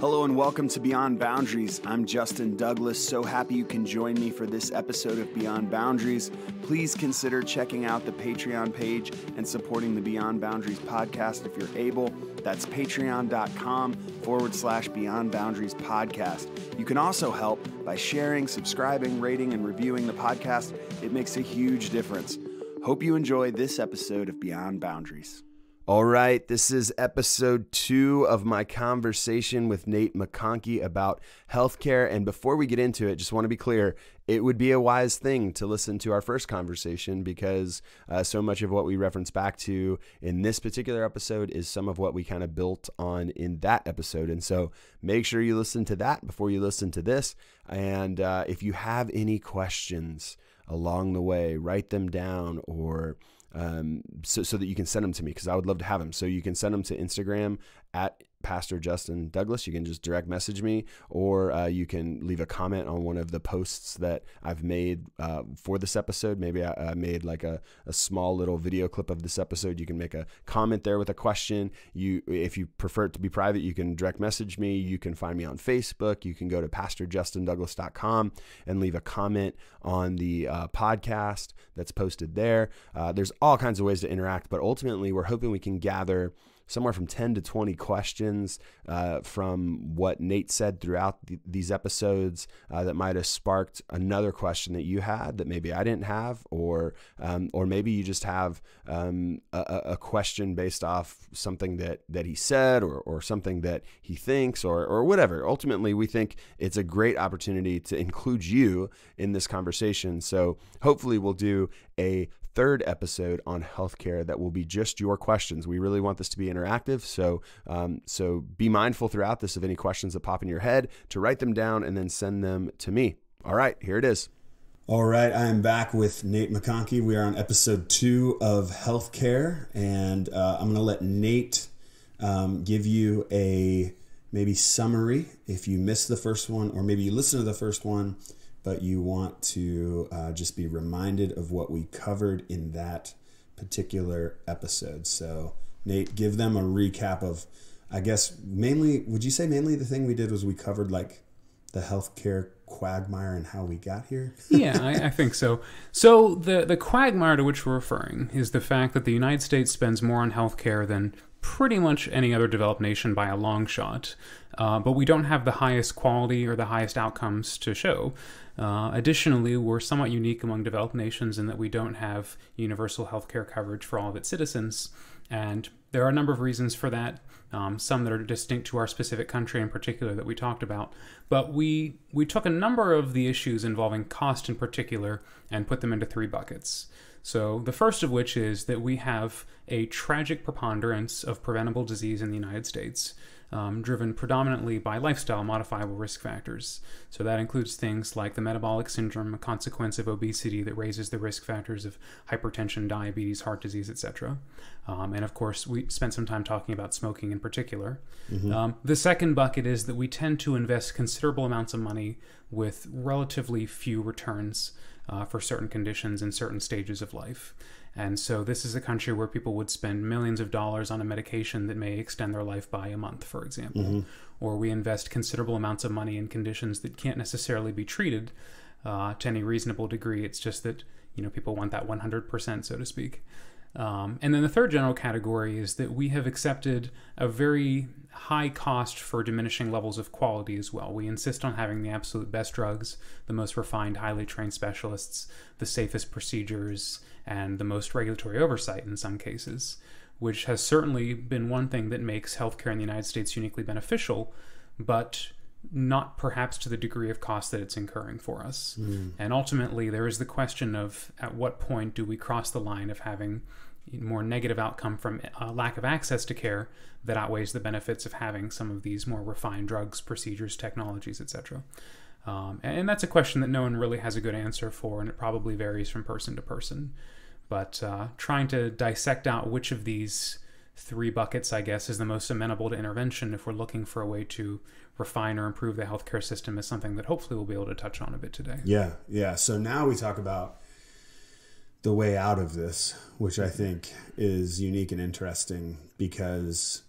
Hello and welcome to Beyond Boundaries. I'm Justin Douglas. So happy you can join me for this episode of Beyond Boundaries. Please consider checking out the Patreon page and supporting the Beyond Boundaries podcast if you're able. That's patreon.com forward slash Beyond Boundaries podcast. You can also help by sharing, subscribing, rating, and reviewing the podcast. It makes a huge difference. Hope you enjoy this episode of Beyond Boundaries. All right, this is episode two of my conversation with Nate McConkey about healthcare. And before we get into it, just want to be clear it would be a wise thing to listen to our first conversation because uh, so much of what we reference back to in this particular episode is some of what we kind of built on in that episode. And so make sure you listen to that before you listen to this. And uh, if you have any questions along the way, write them down or um, so, so that you can send them to me because I would love to have them. So you can send them to Instagram at Pastor Justin Douglas. You can just direct message me, or uh, you can leave a comment on one of the posts that I've made uh, for this episode. Maybe I, I made like a, a, small little video clip of this episode. You can make a comment there with a question. You, if you prefer it to be private, you can direct message me. You can find me on Facebook. You can go to PastorJustinDouglas.com and leave a comment on the uh, podcast that's posted there. Uh, there's all kinds of ways to interact, but ultimately, we're hoping we can gather somewhere from 10 to 20 questions uh, from what Nate said throughout these episodes uh, that might have sparked another question that you had that maybe I didn't have, or um, or maybe you just have um, a, a, question based off something that, that he said or, or something that he thinks or, or whatever. Ultimately, we think it's a great opportunity to include you in this conversation. So hopefully, we'll do a third episode on healthcare that will be just your questions. We really want this to be interactive, so um, so be mindful throughout this of any questions that pop in your head to write them down and then send them to me. All right, here it is. All right, I am back with Nate McConkey. We are on episode two of healthcare, and uh, I'm going to let Nate um, give you a maybe summary if you missed the first one, or maybe you listened to the first one but you want to uh, just be reminded of what we covered in that particular episode. So, Nate, give them a recap of, I guess, mainly, would you say mainly the thing we did was we covered like the healthcare quagmire and how we got here? yeah, I, I, think so. So the the quagmire to which we're referring is the fact that the United States spends more on healthcare than pretty much any other developed nation by a long shot. Uh, but we don't have the highest quality or the highest outcomes to show. Uh, additionally, we're somewhat unique among developed nations in that we don't have universal health care coverage for all of its citizens. And there are a number of reasons for that, um, some that are distinct to our specific country in particular that we talked about. But we, we took a number of the issues involving cost in particular and put them into three buckets. So, the first of which is that we have a tragic preponderance of preventable disease in the United States um, driven predominantly by lifestyle modifiable risk factors. So that includes things like the metabolic syndrome, a consequence of obesity that raises the risk factors of hypertension, diabetes, heart disease, etc. Um, and of course, we spent some time talking about smoking in particular. Mm-hmm. Um, the second bucket is that we tend to invest considerable amounts of money with relatively few returns uh, for certain conditions in certain stages of life. And so this is a country where people would spend millions of dollars on a medication that may extend their life by a month, for example. Mm-hmm. Or we invest considerable amounts of money in conditions that can't necessarily be treated uh, to any reasonable degree. It's just that you know people want that 100%, so to speak. Um, and then the third general category is that we have accepted a very high cost for diminishing levels of quality as well. We insist on having the absolute best drugs, the most refined, highly trained specialists, the safest procedures, and the most regulatory oversight in some cases, which has certainly been one thing that makes healthcare in the United States uniquely beneficial, but not perhaps to the degree of cost that it's incurring for us. Mm. And ultimately, there is the question of at what point do we cross the line of having more negative outcome from a lack of access to care that outweighs the benefits of having some of these more refined drugs, procedures, technologies, etc. Um, and that's a question that no one really has a good answer for, and it probably varies from person to person. But uh, trying to dissect out which of these three buckets, I guess, is the most amenable to intervention if we're looking for a way to refine or improve the healthcare system is something that hopefully we'll be able to touch on a bit today. Yeah, yeah. So now we talk about the way out of this, which I mm-hmm. think is unique and interesting because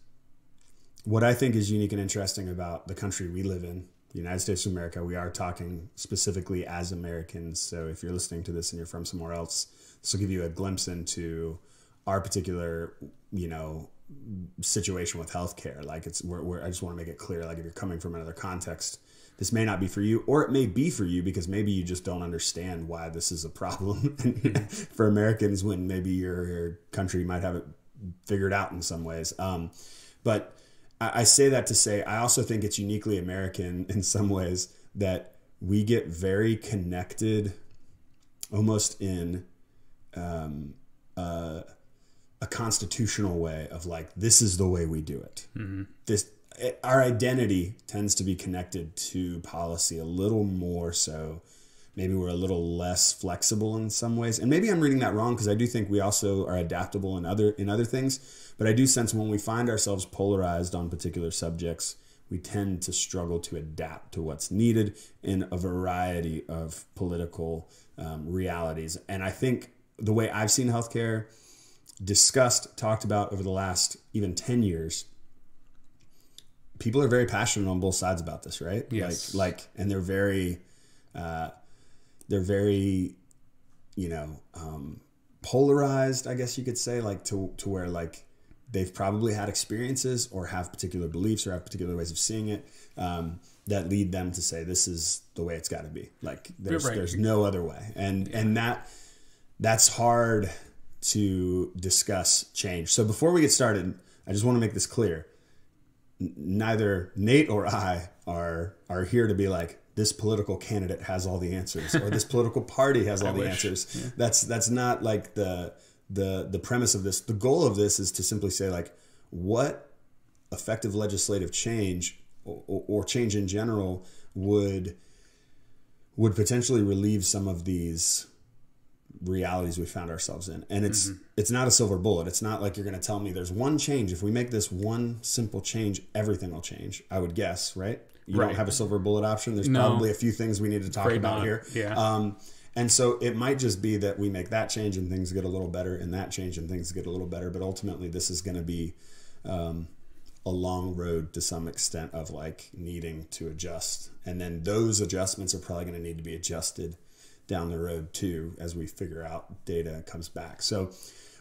what I think is unique and interesting about the country we live in, the United States of America, we are talking specifically as Americans. So if you're listening to this and you're from somewhere else, this will give you a glimpse into our particular, you know, situation with healthcare. Like it's where, where I just want to make it clear. Like if you're coming from another context, this may not be for you, or it may be for you because maybe you just don't understand why this is a problem for Americans when maybe your, your, country might have it figured out in some ways. Um, but I, I say that to say I also think it's uniquely American in some ways that we get very connected, almost in um, uh, a constitutional way of like this is the way we do it. Mm-hmm. This our identity tends to be connected to policy a little more so. Maybe we're a little less flexible in some ways, and maybe I'm reading that wrong because I do think we also are adaptable in other in other things. But I do sense when we find ourselves polarized on particular subjects, we tend to struggle to adapt to what's needed in a variety of political um, realities. And I think the way I've seen healthcare discussed, talked about over the last even 10 years, people are very passionate on both sides about this, right? Yes. Like, like, and they're very, uh, they're very, you know, um, polarized, I guess you could say, like to, to where like they've probably had experiences or have particular beliefs or have particular ways of seeing it. Um, that lead them to say this is the way it's got to be. Like there's right. there's no other way, and yeah. and that that's hard to discuss change. So before we get started, I just want to make this clear. Neither Nate or I are are here to be like this political candidate has all the answers or this political party has all I the wish. answers. Yeah. That's that's not like the the the premise of this. The goal of this is to simply say like what effective legislative change or, or change in general would would potentially relieve some of these realities we found ourselves in. And it's mm-hmm. it's not a silver bullet. It's not like you're going to tell me there's one change. If we make this one simple change everything will change i would guess right? You right. don't have a silver bullet option. There's no. probably a few things we need to talk Great about not. here. Yeah. Um, and so it might just be that we make that change and things get a little better and that change and things get a little better. But ultimately this is going to be um, a long road to some extent of like needing to adjust. And then those adjustments are probably going to need to be adjusted down the road too as we figure out data comes back. So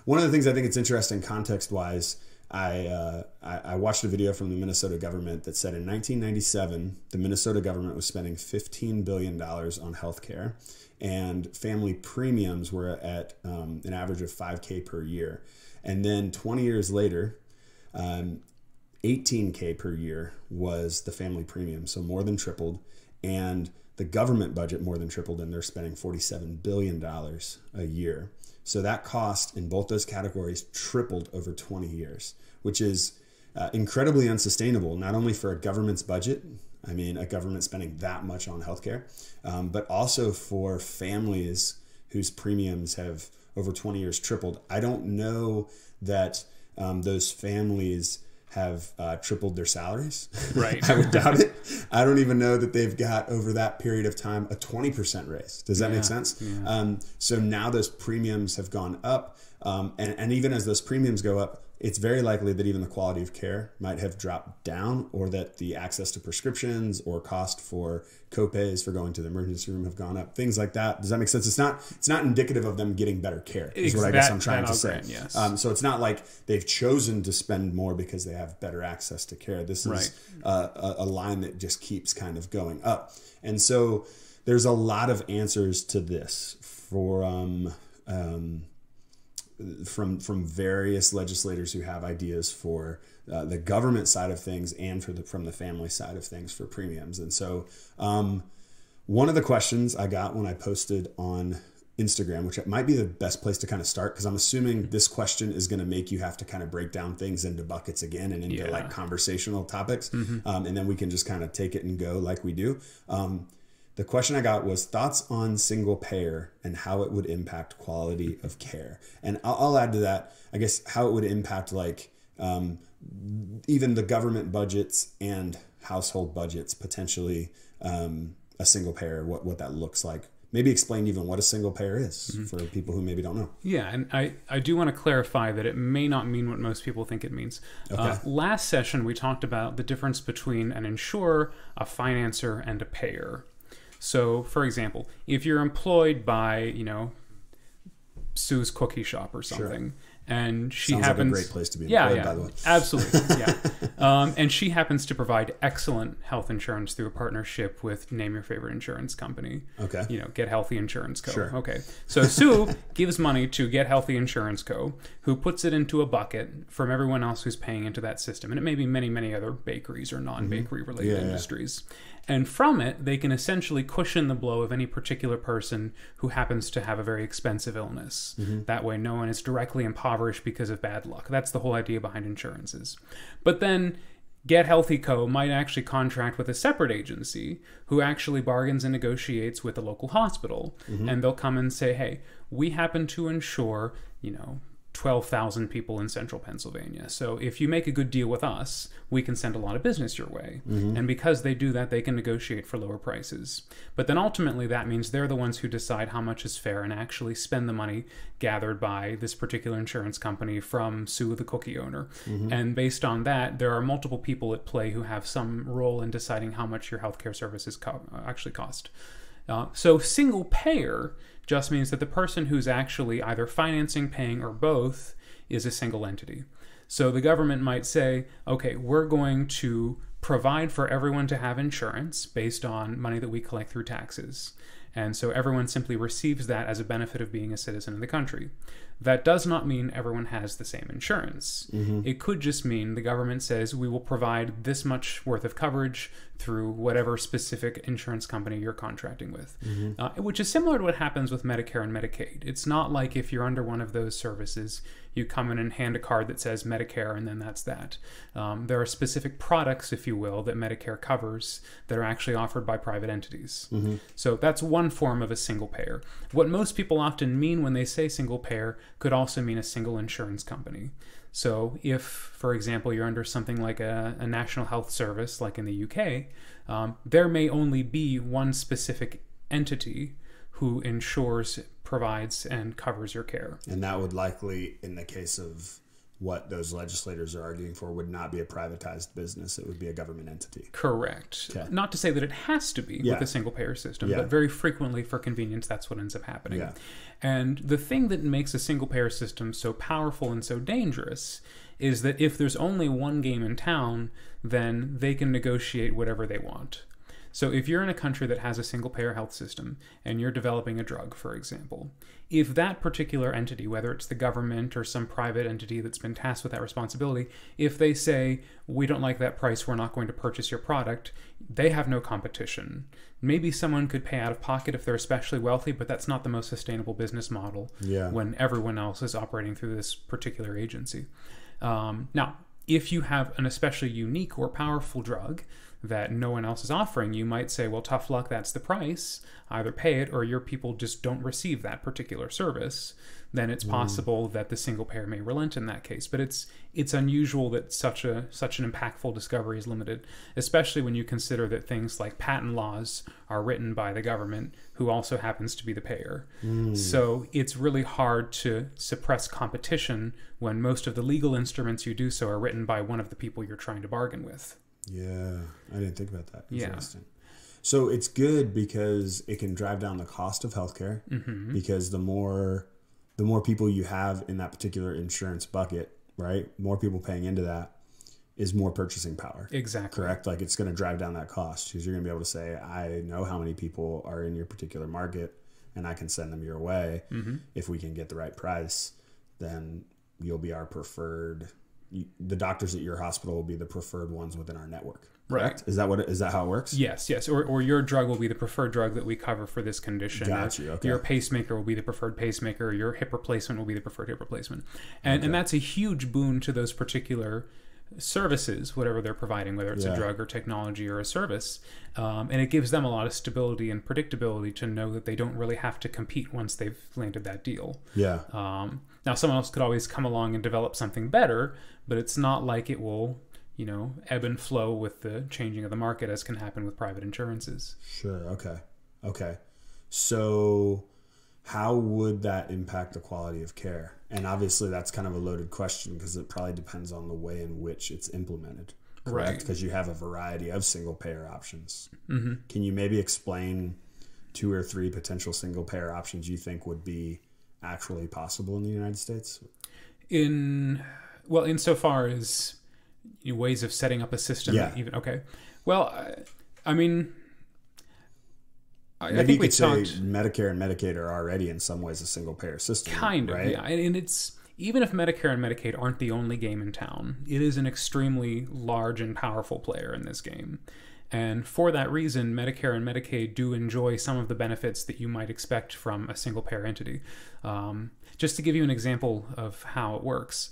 one of the things I think it's interesting context wise, I, uh, I, I watched a video from the Minnesota government that said in 1997 the Minnesota government was spending 15 billion dollars on healthcare, and family premiums were at um, an average of 5k per year. And then 20 years later, um, 18k per year was the family premium, so more than tripled. And the government budget more than tripled and they're spending $47 billion a year. So that cost in both those categories tripled over 20 years, which is uh, incredibly unsustainable, not only for a government's budget, I mean, a government spending that much on healthcare, um, but also for families whose premiums have over 20 years tripled. I don't know that um, those families have uh, tripled their salaries. Right. I would doubt it. I don't even know that they've got over that period of time a 20% raise. Does that yeah, make sense? Yeah. Um, so now those premiums have gone up. Um, and, and even as those premiums go up, it's very likely that even the quality of care might have dropped down or that the access to prescriptions or cost for copays for going to the emergency room have gone up things like that. Does that make sense? It's not it's not indicative of them getting better care is what i guess i'm trying to say. yes. Um, so it's not like they've chosen to spend more because they have better access to care. This is right. uh, a, a line that just keeps kind of going up. And so there's a lot of answers to this for um, um, from from various legislators who have ideas for uh, the government side of things and for the from the family side of things for premiums. And so, um, one of the questions I got when I posted on Instagram, which might be the best place to kind of start, because I'm assuming this question is going to make you have to kind of break down things into buckets again and into yeah. like conversational topics, mm-hmm. um, and then we can just kind of take it and go like we do. Um, the question I got was thoughts on single payer and how it would impact quality of care. And I'll, I'll add to that, I guess, how it would impact like um, even the government budgets and household budgets, potentially um, a single payer, what, what that looks like maybe explain even what a single payer is Mm-hmm. for people who maybe don't know. Yeah, and I, I do want to clarify that it may not mean what most people think it means. Uh, last session, we talked about the difference between an insurer, a financer, and a payer. So, for example, if you're employed by, you know, Sue's Cookie Shop or something, and she Sounds like a happens great place to be yeah, employed, yeah, by the way. absolutely, yeah. Um, and she happens to provide excellent health insurance through a partnership with name your favorite insurance company. Okay. You know, Get Healthy Insurance Co. Sure. Okay. So Sue gives money to Get Healthy Insurance Co., who puts it into a bucket from everyone else who's paying into that system. And it may be many, many other bakeries or non bakery related Mm-hmm. Yeah, yeah. And from it, they can essentially cushion the blow of any particular person who happens to have a very expensive illness. Mm-hmm. That way, no one is directly impoverished because of bad luck. That's the whole idea behind insurances. But then, Get Healthy Co. might actually contract with a separate agency who actually bargains and negotiates with a local hospital. And they'll come and say, hey, we happen to insure, you know, 12,000 people in central Pennsylvania. So if you make a good deal with us, we can send a lot of business your way. And because they do that, they can negotiate for lower prices. But then ultimately, that means they're the ones who decide how much is fair and actually spend the money gathered by this particular insurance company from Sue, the cookie owner. And based on that, there are multiple people at play who have some role in deciding how much your healthcare services co- actually cost. Uh, so single payer just means that the person who's actually either financing, paying, or both is a single entity. So the government might say, okay, we're going to provide for everyone to have insurance based on money that we collect through taxes. And so everyone simply receives that as a benefit of being a citizen of the country. That does not mean everyone has the same insurance. It could just mean the government says we will provide this much worth of coverage through whatever specific insurance company you're contracting with, uh, which is similar to what happens with Medicare and Medicaid. It's not like if you're under one of those services, you come in and hand a card that says Medicare and then that's that. Um, there are specific products, if you will, that Medicare covers that are actually offered by private entities. So that's one form of a single payer. What most people often mean when they say single payer could also mean a single insurance company. So, if, for example, you're under something like a, a national health service, like in the UK, um, there may only be one specific entity who insures, provides, and covers your care. And that would likely, in the case of what those legislators are arguing for, would not be a privatized business. It would be a government entity. Correct. Okay. Not to say that it has to be Yeah. with a single payer system, Yeah. but very frequently for convenience, that's what ends up happening. Yeah. And the thing that makes a single payer system so powerful and so dangerous is that if there's only one game in town, then they can negotiate whatever they want. So if you're in a country that has a single payer health system and you're developing a drug, for example, if that particular entity, whether it's the government or some private entity that's been tasked with that responsibility, if they say, we don't like that price, we're not going to purchase your product, they have no competition. Maybe someone could pay out of pocket if they're especially wealthy, but that's not the most sustainable business model Yeah. when everyone else is operating through this particular agency. Um, now, if you have an especially unique or powerful drug that no one else is offering, you might say, well, tough luck, that's the price. Either pay it or your people just don't receive that particular service. Then it's mm. possible that the single payer may relent in that case. But it's it's unusual that such a such an impactful discovery is limited, especially when you consider that things like patent laws are written by the government, who also happens to be the payer. Mm. So it's really hard to suppress competition when most of the legal instruments you do so are written by one of the people you're trying to bargain with. Yeah, I didn't think about that. Yeah. Interesting. So it's good because it can drive down the cost of healthcare Mm-hmm. because the more the more people you have in that particular insurance bucket, right? More people paying into that is more purchasing power. Exactly. Correct? Like it's going to drive down that cost because you're going to be able to say, I know how many people are in your particular market and I can send them your way. Mm-hmm. If we can get the right price, then you'll be our preferred. You, the doctors at your hospital will be the preferred ones within our network. Correct? Is that what? Is that how it works? Yes, yes. Or, or your drug will be the preferred drug that we cover for this condition. Got Or okay. Your pacemaker will be the preferred pacemaker. Your hip replacement will be the preferred hip replacement. And, and that's a huge boon to those particular services, whatever they're providing, whether it's Yeah. a drug or technology or a service. Um, and it gives them a lot of stability and predictability to know that they don't really have to compete once they've landed that deal. Yeah. Um, now, someone else could always come along and develop something better, but it's not like it will, you know, ebb and flow with the changing of the market as can happen with private insurances. Sure. Okay. Okay. So, how would that impact the quality of care? And obviously, that's kind of a loaded question because it probably depends on the way in which it's implemented. Correct? Right. Because you have a variety of single payer options. Mm-hmm. Can you maybe explain two or three potential single payer options you think would be actually possible in the United States? In well, insofar as ways of setting up a system, Yeah. even okay. Well, I, I mean, I, I Maybe think you we could say talked Medicare and Medicaid are already in some ways a single payer system. kind of, right? yeah. And, and it's even if Medicare and Medicaid aren't the only game in town, it is an extremely large and powerful player in this game. And for that reason, Medicare and Medicaid do enjoy some of the benefits that you might expect from a single payer entity. Um, just to give you an example of how it works,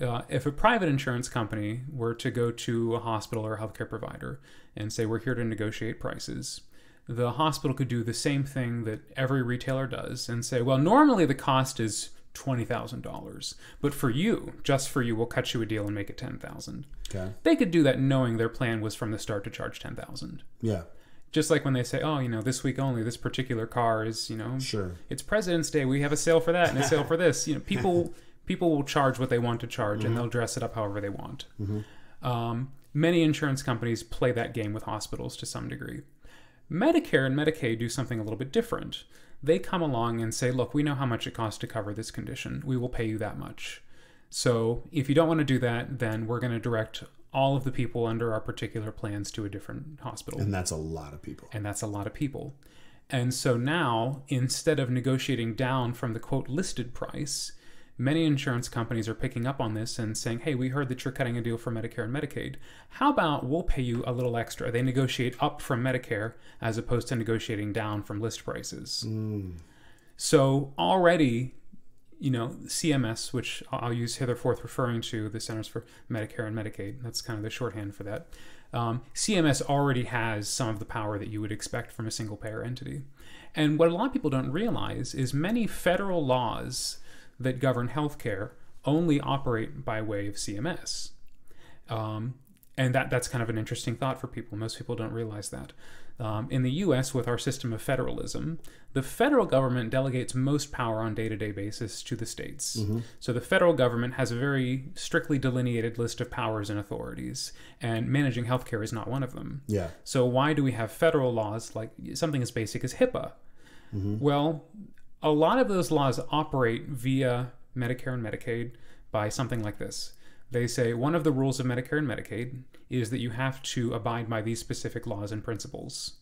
uh, if a private insurance company were to go to a hospital or a healthcare provider and say, We're here to negotiate prices, the hospital could do the same thing that every retailer does and say, Well, normally the cost is $20,000, but for you, just for you, we'll cut you a deal and make it 10000 Okay. They could do that knowing their plan was from the start to charge 10000 Yeah. Just like when they say, oh, you know, this week only, this particular car is, you know, Sure. it's President's Day. We have a sale for that and a sale for this. You know, people people will charge what they want to charge, and they'll dress it up however they want. Um, many insurance companies play that game with hospitals to some degree. Medicare and Medicaid do something a little bit different. They come along and say, look, we know how much it costs to cover this condition. We will pay you that much. So if you don't want to do that, then we're going to direct all of the people under our particular plans to a different hospital And that's a lot of people. and that's a lot of people. And so now, instead of negotiating down from the quote listed price, many insurance companies are picking up on this and saying, hey, we heard that you're cutting a deal for Medicare and Medicaid. How about we'll pay you a little extra? They negotiate up from Medicare as opposed to negotiating down from list prices. So already, you know, CMS, which I'll use hitherforth referring to the Centers for Medicare and Medicaid, that's kind of the shorthand for that. Um, CMS already has some of the power that you would expect from a single payer entity. And what a lot of people don't realize is many federal laws that govern healthcare only operate by way of CMS. Um, and that, that's kind of an interesting thought for people. Most people don't realize that. Um, in the US, with our system of federalism, the federal government delegates most power on day to day basis to the states. So the federal government has a very strictly delineated list of powers and authorities, and managing healthcare is not one of them. Yeah. So why do we have federal laws like something as basic as HIPAA? Well, a lot of those laws operate via Medicare and Medicaid by something like this. They say one of the rules of Medicare and Medicaid is that you have to abide by these specific laws and principles.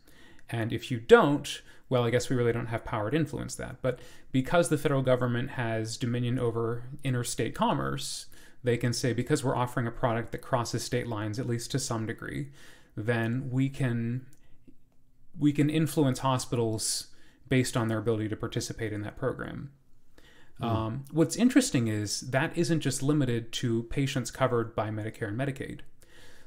And if you don't, well, I guess we really don't have power to influence that. But because the federal government has dominion over interstate commerce, they can say because we're offering a product that crosses state lines, at least to some degree, then we can we can influence hospitals based on their ability to participate in that program. Um, what's interesting is that isn't just limited to patients covered by Medicare and Medicaid.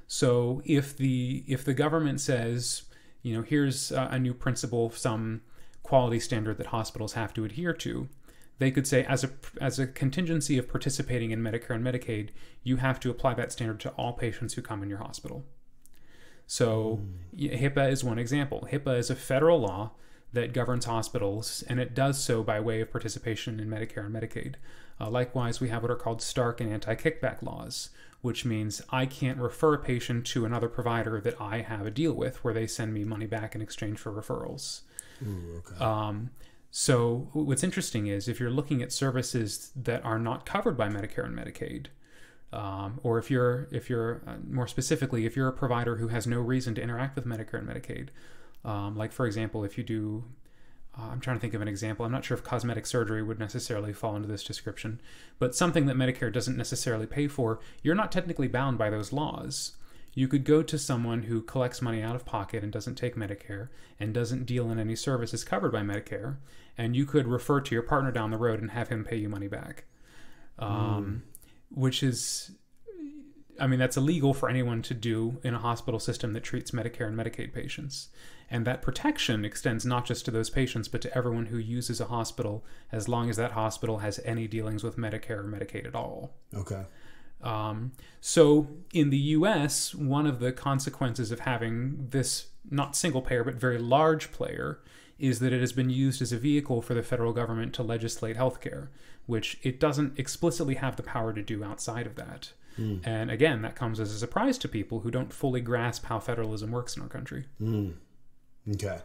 So if the if the government says, you know, here's a, a new principle, some quality standard that hospitals have to adhere to, they could say as a as a contingency of participating in Medicare and Medicaid, you have to apply that standard to all patients who come in your hospital. So y- HIPAA is one example. HIPAA is a federal law that governs hospitals, and it does so by way of participation in Medicare and Medicaid. Uh, likewise, we have what are called Stark and anti kickback laws, which means I can't refer a patient to another provider that I have a deal with where they send me money back in exchange for referrals. Ooh, okay. Um, so what's interesting is if you're looking at services that are not covered by Medicare and Medicaid, um, or if you're if you're uh, more specifically if you're a provider who has no reason to interact with Medicare and Medicaid, um, like for example if you do, uh, I'm trying to think of an example. I'm not sure if cosmetic surgery would necessarily fall into this description, but something that Medicare doesn't necessarily pay for, you're not technically bound by those laws. You could go to someone who collects money out of pocket and doesn't take Medicare and doesn't deal in any services covered by Medicare, and you could refer to your partner down the road and have him pay you money back. Um, Which is, I mean, that's illegal for anyone to do in a hospital system that treats Medicare and Medicaid patients. And that protection extends not just to those patients, but to everyone who uses a hospital as long as that hospital has any dealings with Medicare or Medicaid at all. Okay. Um, so in the US, one of the consequences of having this not single payer but very large player is that it has been used as a vehicle for the federal government to legislate healthcare, which it doesn't explicitly have the power to do outside of that. Mm. And again, that comes as a surprise to people who don't fully grasp how federalism works in our country. Mm. Okay.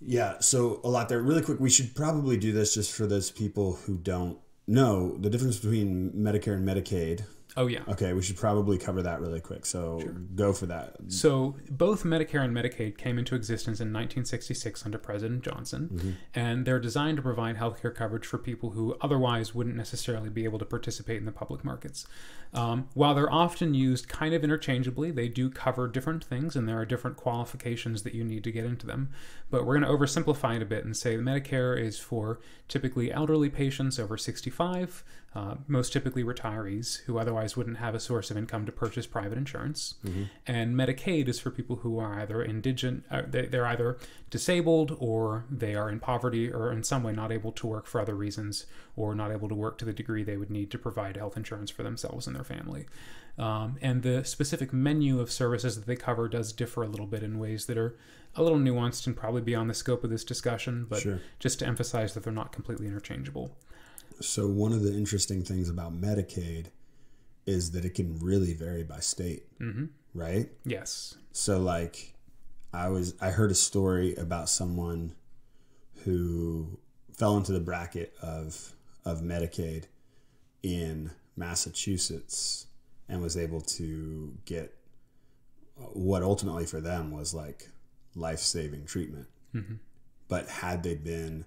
Yeah, so a lot there. Really quick, we should probably do this just for those people who don't know the difference between Medicare and Medicaid. Oh yeah. Okay, we should probably cover that really quick. So sure. go for that. So both Medicare and Medicaid came into existence in 1966 under President Johnson, mm-hmm. and they're designed to provide healthcare coverage for people who otherwise wouldn't necessarily be able to participate in the public markets. Um, while they're often used kind of interchangeably, they do cover different things, and there are different qualifications that you need to get into them. But we're going to oversimplify it a bit and say Medicare is for typically elderly patients over 65 uh, most typically retirees who otherwise wouldn't have a source of income to purchase private insurance. Mm-hmm. And Medicaid is for people who are either indigent, uh, they, they're either disabled or they are in poverty or in some way not able to work for other reasons or not able to work to the degree they would need to provide health insurance for themselves and their family. Um, and the specific menu of services that they cover does differ a little bit in ways that are a little nuanced and probably beyond the scope of this discussion, but sure. just to emphasize that they're not completely interchangeable. So one of the interesting things about Medicaid is that it can really vary by state, mm-hmm. right? Yes. So like, I was I heard a story about someone who fell into the bracket of of Medicaid in Massachusetts and was able to get what ultimately for them was like life saving treatment. Mm-hmm. But had they been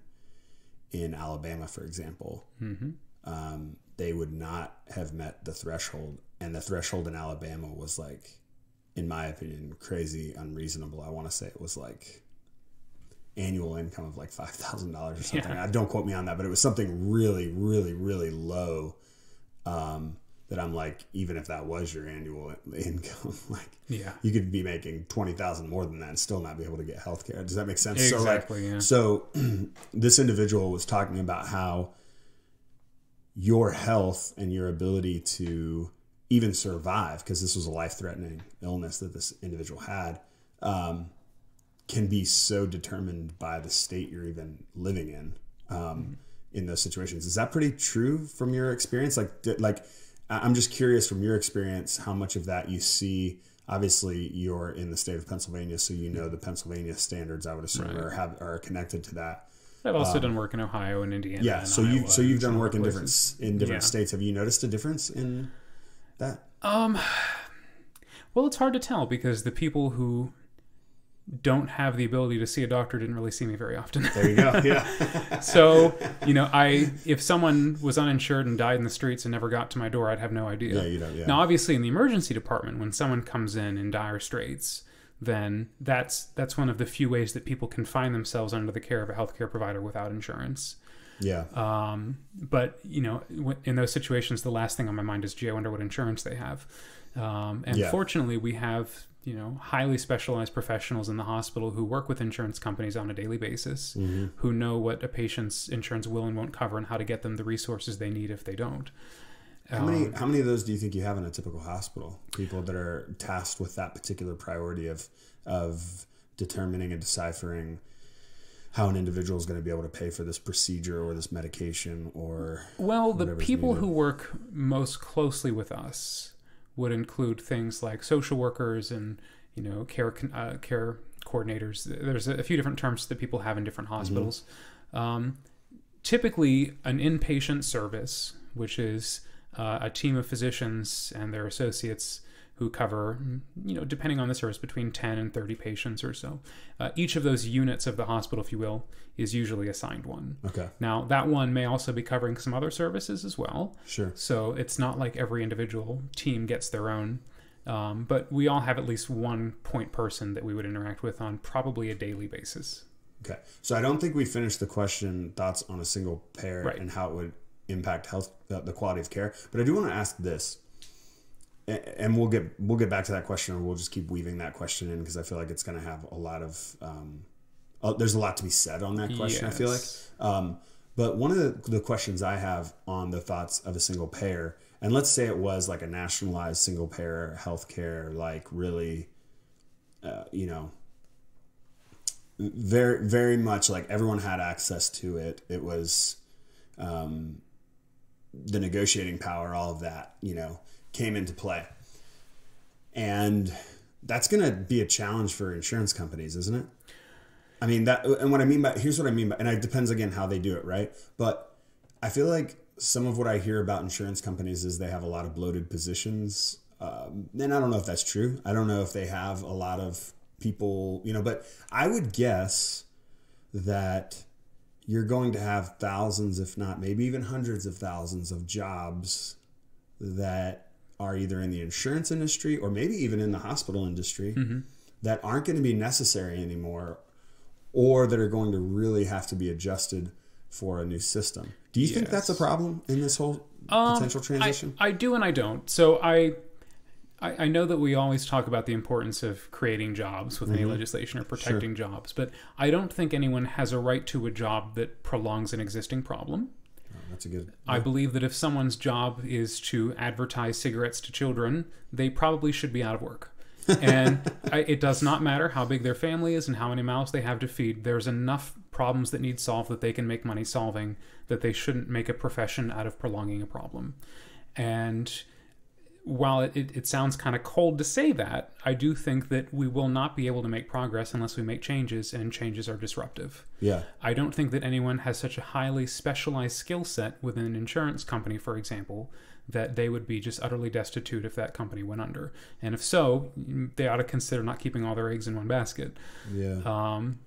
in Alabama, for example, mm-hmm. um, they would not have met the threshold. And the threshold in Alabama was like, in my opinion, crazy unreasonable. I want to say it was like annual income of like five thousand dollars or something. Yeah. I don't quote me on that, but it was something really, really, really low. Um, that I'm like, even if that was your annual income, like, yeah, you could be making twenty thousand more than that and still not be able to get health care. Does that make sense? Exactly. So, like, yeah. so this individual was talking about how your health and your ability to even survive, because this was a life threatening illness that this individual had, um, can be so determined by the state you're even living in. Um, mm-hmm. In those situations, is that pretty true from your experience? Like, like I'm just curious from your experience how much of that you see. Obviously, you're in the state of Pennsylvania, so you know the Pennsylvania standards. I would assume right. are have are connected to that. I've also um, done work in Ohio and Indiana. Yeah, so you so you've done work in different in different yeah. states. Have you noticed a difference in that? Um, well, it's hard to tell because the people who don't have the ability to see a doctor didn't really see me very often. There you go. Yeah. so, you know, I if someone was uninsured and died in the streets and never got to my door, I'd have no idea. Yeah, you don't. Yeah. Now, obviously, in the emergency department, when someone comes in in dire straits, then that's that's one of the few ways that people can find themselves under the care of a healthcare provider without insurance. Yeah. Um, but you know, in those situations, the last thing on my mind is, gee, I wonder what insurance they have. Um, and yeah. fortunately, we have you know highly specialized professionals in the hospital who work with insurance companies on a daily basis mm-hmm. who know what a patient's insurance will and won't cover and how to get them the resources they need if they don't. How many um, how many of those do you think you have in a typical hospital? People that are tasked with that particular priority of of determining and deciphering how an individual is going to be able to pay for this procedure or this medication or well the people who work most closely with us would include things like social workers and you know care uh, care coordinators. There's a, few different terms that people have in different mm-hmm. hospitals. Mm-hmm. Um, typically, an inpatient service, which is uh, a team of physicians and their associates who cover, you know, depending on the service, between 10 and 30 patients or so. Uh, each of those units of the hospital, if you will, is usually assigned one. Okay. Now, that one may also be covering some other services as well. Sure. So it's not like every individual team gets their own. Um, but we all have at least one point person that we would interact with on probably a daily basis. Okay. So I don't think we finished the question thoughts on a single payer right. and how it would impact health, the quality of care. But I do want to ask this and we'll get we'll get back to that question, or we'll just keep weaving that question in because I feel like it's going to have a lot of um, uh, there's a lot to be said on that question. Yes. I feel like, um, but one of the, the questions I have on the thoughts of a single payer, and let's say it was like a nationalized single payer healthcare, like really, uh, you know, very very much like everyone had access to it. It was um, the negotiating power, all of that, you know, came into play, and that's going to be a challenge for insurance companies, isn't it? I mean that, and what I mean by here's what I mean by, and it depends again how they do it, right? But I feel like some of what I hear about insurance companies is they have a lot of bloated positions, um, and I don't know if that's true. I don't know if they have a lot of people, you know, but I would guess that you're going to have thousands, if not maybe even hundreds of thousands of jobs that are either in the insurance industry or maybe even in the hospital industry Mm-hmm. that aren't going to be necessary anymore or that are going to really have to be adjusted for a new system. Do you think that's a problem in this whole Um, potential transition? I, I do and I don't. So I, I I know that we always talk about the importance of creating jobs with any Mm-hmm. legislation or protecting jobs, but I don't think anyone has a right to a job that prolongs an existing problem. That's a good. I believe that if someone's job is to advertise cigarettes to children, they probably should be out of work. and I, it does not matter how big their family is and how many mouths they have to feed. There's enough problems that need solved that they can make money solving that they shouldn't make a profession out of prolonging a problem. And while it, it, it sounds kind of cold to say that, I do think that we will not be able to make progress unless we make changes, and changes are disruptive. Yeah. I don't think that anyone has such a highly specialized skill set within an insurance company, for example, that they would be just utterly destitute if that company went under. And if so, they ought to consider not keeping all their eggs in one basket. Yeah. Um,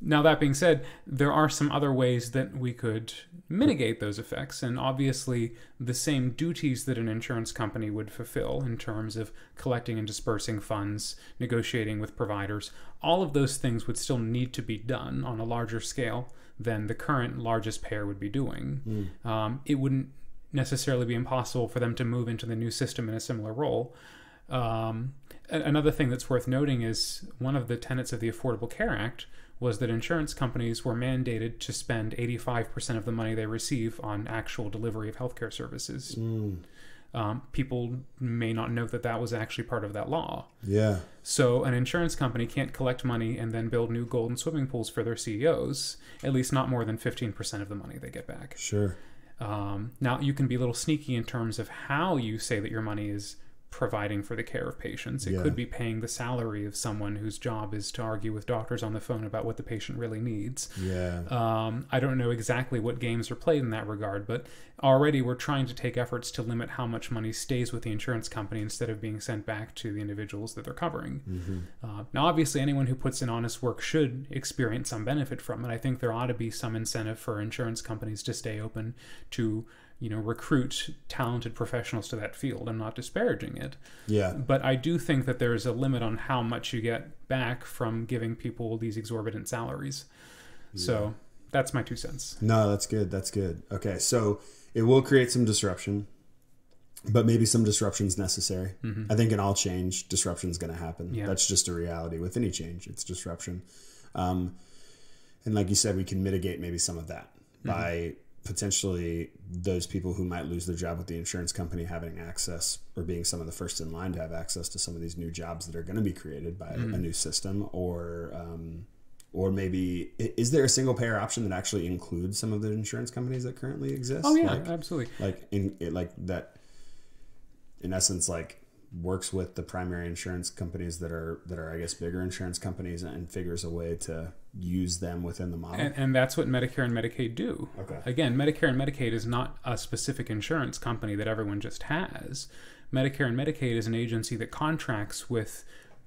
now, that being said, there are some other ways that we could mitigate those effects, and obviously, the same duties that an insurance company would fulfill in terms of collecting and dispersing funds, negotiating with providers, all of those things would still need to be done on a larger scale than the current largest payer would be doing. Um, it wouldn't necessarily be impossible for them to move into the new system in a similar role. Um, another thing that's worth noting is one of the tenets of the Affordable Care Act was that insurance companies were mandated to spend 85% of the money they receive on actual delivery of healthcare services. Um, people may not know that that was actually part of that law. yeah. So, an insurance company can't collect money and then build new golden swimming pools for their CEOs, at least not more than 15% of the money they get back. Sure. Um, now, you can be a little sneaky in terms of how you say that your money is providing for the care of patients. It Yeah. could be paying the salary of someone whose job is to argue with doctors on the phone about what the patient really needs. Yeah. Um, I don't know exactly what games are played in that regard, but already we're trying to take efforts to limit how much money stays with the insurance company instead of being sent back to the individuals that they're covering. Uh, now, obviously, anyone who puts in honest work should experience some benefit from it. I think there ought to be some incentive for insurance companies to stay open to, you know, recruit talented professionals to that field. I'm not disparaging it, yeah. but I do think that there is a limit on how much you get back from giving people these exorbitant salaries. So that's my two cents. No, that's good. That's good. Okay, so it will create some disruption, but maybe some disruption is necessary. I think in all change, disruption is going to happen. Mm-hmm. Yeah. That's just a reality with any change. It's disruption, um, and like you said, we can mitigate maybe some of that Mm-hmm. by potentially those people who might lose their job with the insurance company having access or being some of the first in line to have access to some of these new jobs that are going to be created by Mm-hmm. a new system or um, or maybe is there a single payer option that actually includes some of the insurance companies that currently exist Oh yeah, like, absolutely. like in it, like that in essence like works with the primary insurance companies that are that are I guess bigger insurance companies and figures a way to use them within the model And, and that's what Medicare and Medicaid do. Okay. Again, Medicare and Medicaid is not a specific insurance company that everyone just has. Medicare and Medicaid is an agency that contracts with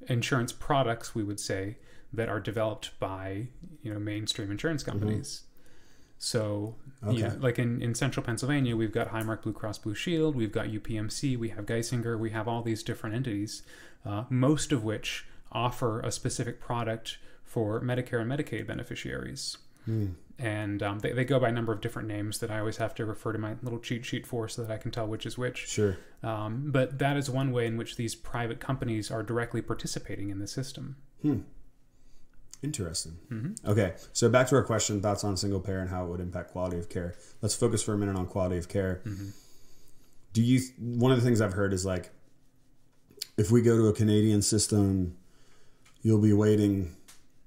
insurance products, we would say, that are developed by you know mainstream insurance mm-hmm. companies. So, Okay. yeah, like in, in central Pennsylvania, we've got Highmark Blue Cross Blue Shield, we've got UPMC, we have Geisinger, we have all these different entities, uh, most of which offer a specific product for Medicare and Medicaid beneficiaries. And um, they, they go by a number of different names that I always have to refer to my little cheat sheet for so that I can tell which is which. sure Um, but that is one way in which these private companies are directly participating in the system. Interesting. Mm-hmm. Okay, so back to our question: thoughts on single payer and how it would impact quality of care. Let's focus for a minute on quality of care. Mm-hmm. Do you? One of the things I've heard is like, if we go to a Canadian system, you'll be waiting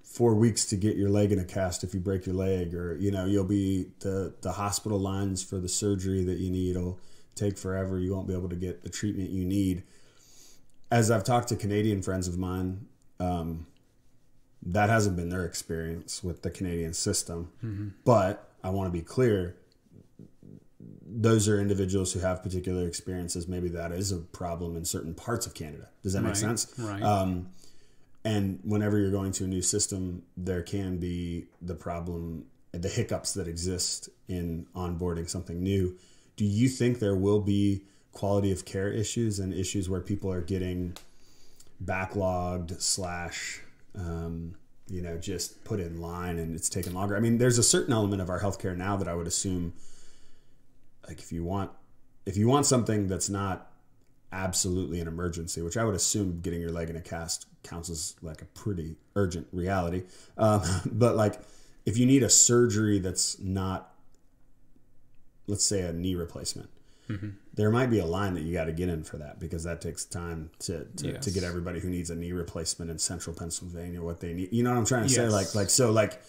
four weeks to get your leg in a cast if you break your leg, or you know you'll be the the hospital lines for the surgery that you need will take forever. You won't be able to get the treatment you need. As I've talked to Canadian friends of mine, um, that hasn't been their experience with the Canadian system. Mm-hmm. But I want to be clear those are individuals who have particular experiences. Maybe that is a problem in certain parts of Canada. Does that make sense? right. Um, and whenever you're going to a new system, there can be the problem, the hiccups that exist in onboarding something new. Do you think there will be quality of care issues and issues where people are getting backlogged slash um, you know just put in line and it's taken longer. I mean there's a certain element of our healthcare now that i would assume like if you want if you want something that's not absolutely an emergency which i would assume getting your leg in a cast counts as like a pretty urgent reality um, but like if you need a surgery that's not let's say a knee replacement there might be a line that you got to get in for that because that takes time to to, to get everybody who needs a knee replacement in central Pennsylvania what they need. You know what I'm trying to say? Like like so like.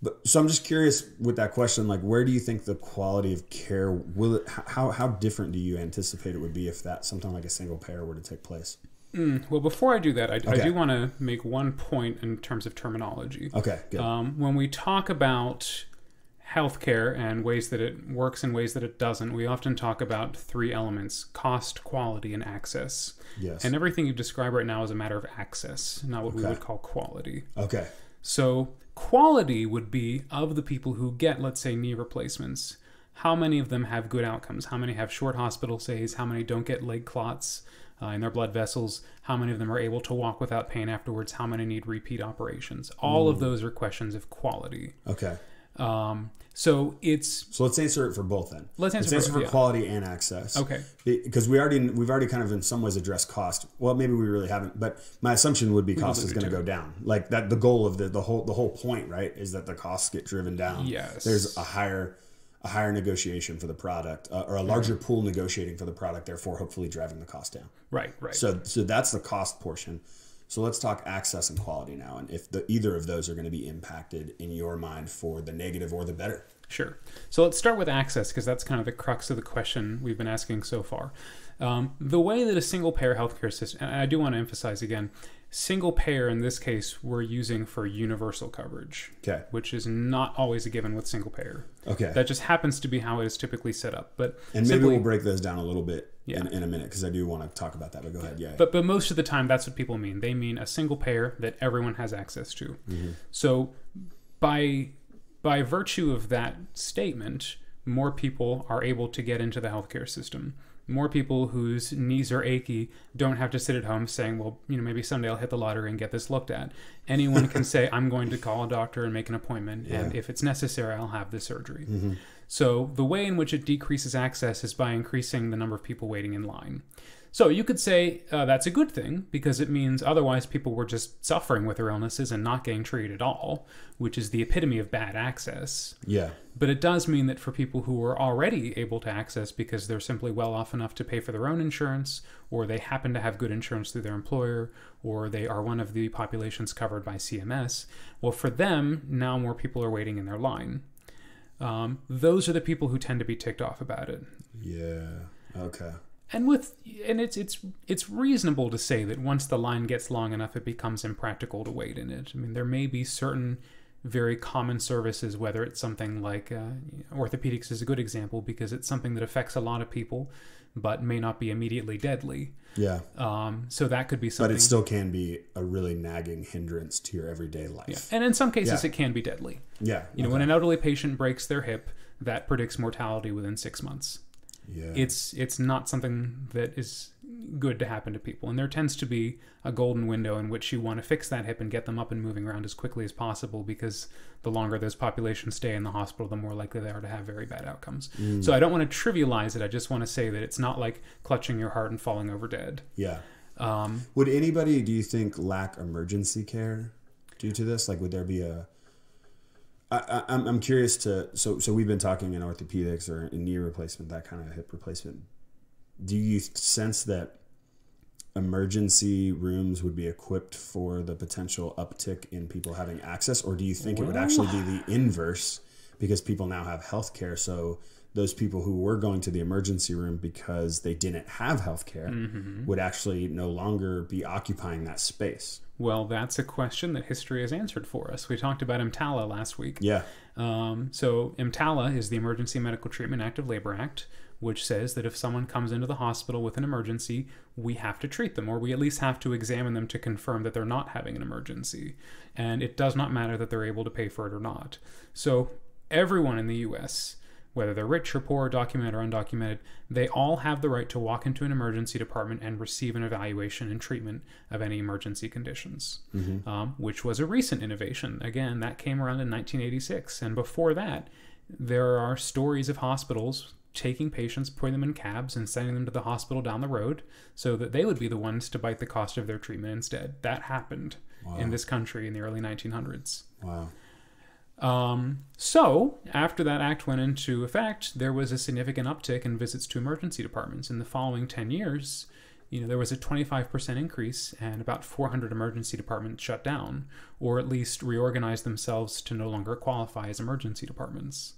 But so I'm just curious with that question. Like, where do you think the quality of care will it? How how different do you anticipate it would be if that something like a single payer were to take place? Well, before I do that, I, I do want to make one point in terms of terminology. Okay, good. Um, when we talk about healthcare and ways that it works and ways that it doesn't, we often talk about three elements cost, quality, and access. yes. And everything you describe right now is a matter of access, not what we would call quality. okay. So, quality would be of the people who get, let's say, knee replacements. How many of them have good outcomes? How many have short hospital stays? How many don't get leg clots uh, in their blood vessels? How many of them are able to walk without pain afterwards? How many need repeat operations? All of those are questions of quality. Okay. Um, so it's So let's answer it for both then. Let's answer for- for yeah. quality and access. Okay. Because we already we've already kind of in some ways addressed cost. Well, maybe we really haven't, but my assumption would be cost is going to go down. Like that, the goal of the the whole the whole point, right, is that the costs get driven down. Yes. There's a higher a higher negotiation for the product, uh, or a larger Mm-hmm. pool negotiating for the product, therefore hopefully driving the cost down. right, right. So so that's the cost portion. So let's talk access and quality now, and if the either of those are going to be impacted in your mind for the negative or the better. Sure. So let's start with access because that's kind of the crux of the question we've been asking so far. Um, the way that a single payer healthcare system, and I do want to emphasize again, single payer in this case we're using for universal coverage, Okay. which is not always a given with single payer. Okay. That just happens to be how it is typically set up. But And maybe simply- we'll break those down a little bit Yeah. in a minute because I do want to talk about that. But go ahead. Yeah. But but most of the time, that's what people mean. They mean a single payer that everyone has access to. Mm-hmm. So by by virtue of that statement, more people are able to get into the healthcare system. More people whose knees are achy don't have to sit at home saying, "Well, you know, maybe someday I'll hit the lottery and get this looked at." Anyone can say, "I'm going to call a doctor and make an appointment, and if it's necessary, I'll have the surgery." Mm-hmm. So the way in which it decreases access is by increasing the number of people waiting in line. So you could say uh, that's a good thing because it means otherwise people were just suffering with their illnesses and not getting treated at all, which is the epitome of bad access. yeah. But it does mean that for people who are already able to access because they're simply well off enough to pay for their own insurance, or they happen to have good insurance through their employer, or they are one of the populations covered by CMS, well, for them, now more people are waiting in their line. Um, those are the people who tend to be ticked off about it Yeah. Okay. And with and it's it's it's reasonable to say that once the line gets long enough it becomes impractical to wait in it i mean there may be certain very common services whether it's something like uh, orthopedics is a good example because it's something that affects a lot of people but may not be immediately deadly Yeah. um, so that could be something But it still can be a really nagging hindrance to your everyday life. yeah. and in some cases Yeah. it can be deadly Yeah. you know when an elderly patient breaks their hip that predicts mortality within six months yeah. it's it's not something that is good to happen to people and there tends to be a golden window in which you want to fix that hip and get them up and moving around as quickly as possible because the longer those populations stay in the hospital the more likely they are to have very bad outcomes so i don't want to trivialize it i just want to say that it's not like clutching your heart and falling over dead yeah. um, Would anybody, do you think, lack emergency care due to this? Like, would there be a? I, I, I'm I'm curious to. So, so we've been talking in orthopedics or in knee replacement, that kind of hip replacement. Do you sense that emergency rooms would be equipped for the potential uptick in people having access, or do you think it would actually be the inverse because people now have health care? So those people who were going to the emergency room because they didn't have health care mm-hmm. would actually no longer be occupying that space. Well, that's a question that history has answered for us. We talked about EMTALA last week. Yeah. Um, so, EMTALA is the Emergency Medical Treatment Active Labor Act, which says that if someone comes into the hospital with an emergency, we have to treat them, or we at least have to examine them to confirm that they're not having an emergency. And it does not matter that they're able to pay for it or not. So, everyone in the US, whether they're rich or poor, documented or undocumented, they all have the right to walk into an emergency department and receive an evaluation and treatment of any emergency conditions, um, which was a recent innovation. Again, that came around in 1986. And before that, there are stories of hospitals taking patients, putting them in cabs, and sending them to the hospital down the road so that they would be the ones to bite the cost of their treatment instead. That happened in this country in the early 1900s. Wow. Um, so, after that act went into effect, there was a significant uptick in visits to emergency departments. In the following 10 years, you know, there was a 25% increase, and about 400 emergency departments shut down, or at least reorganized themselves to no longer qualify as emergency departments.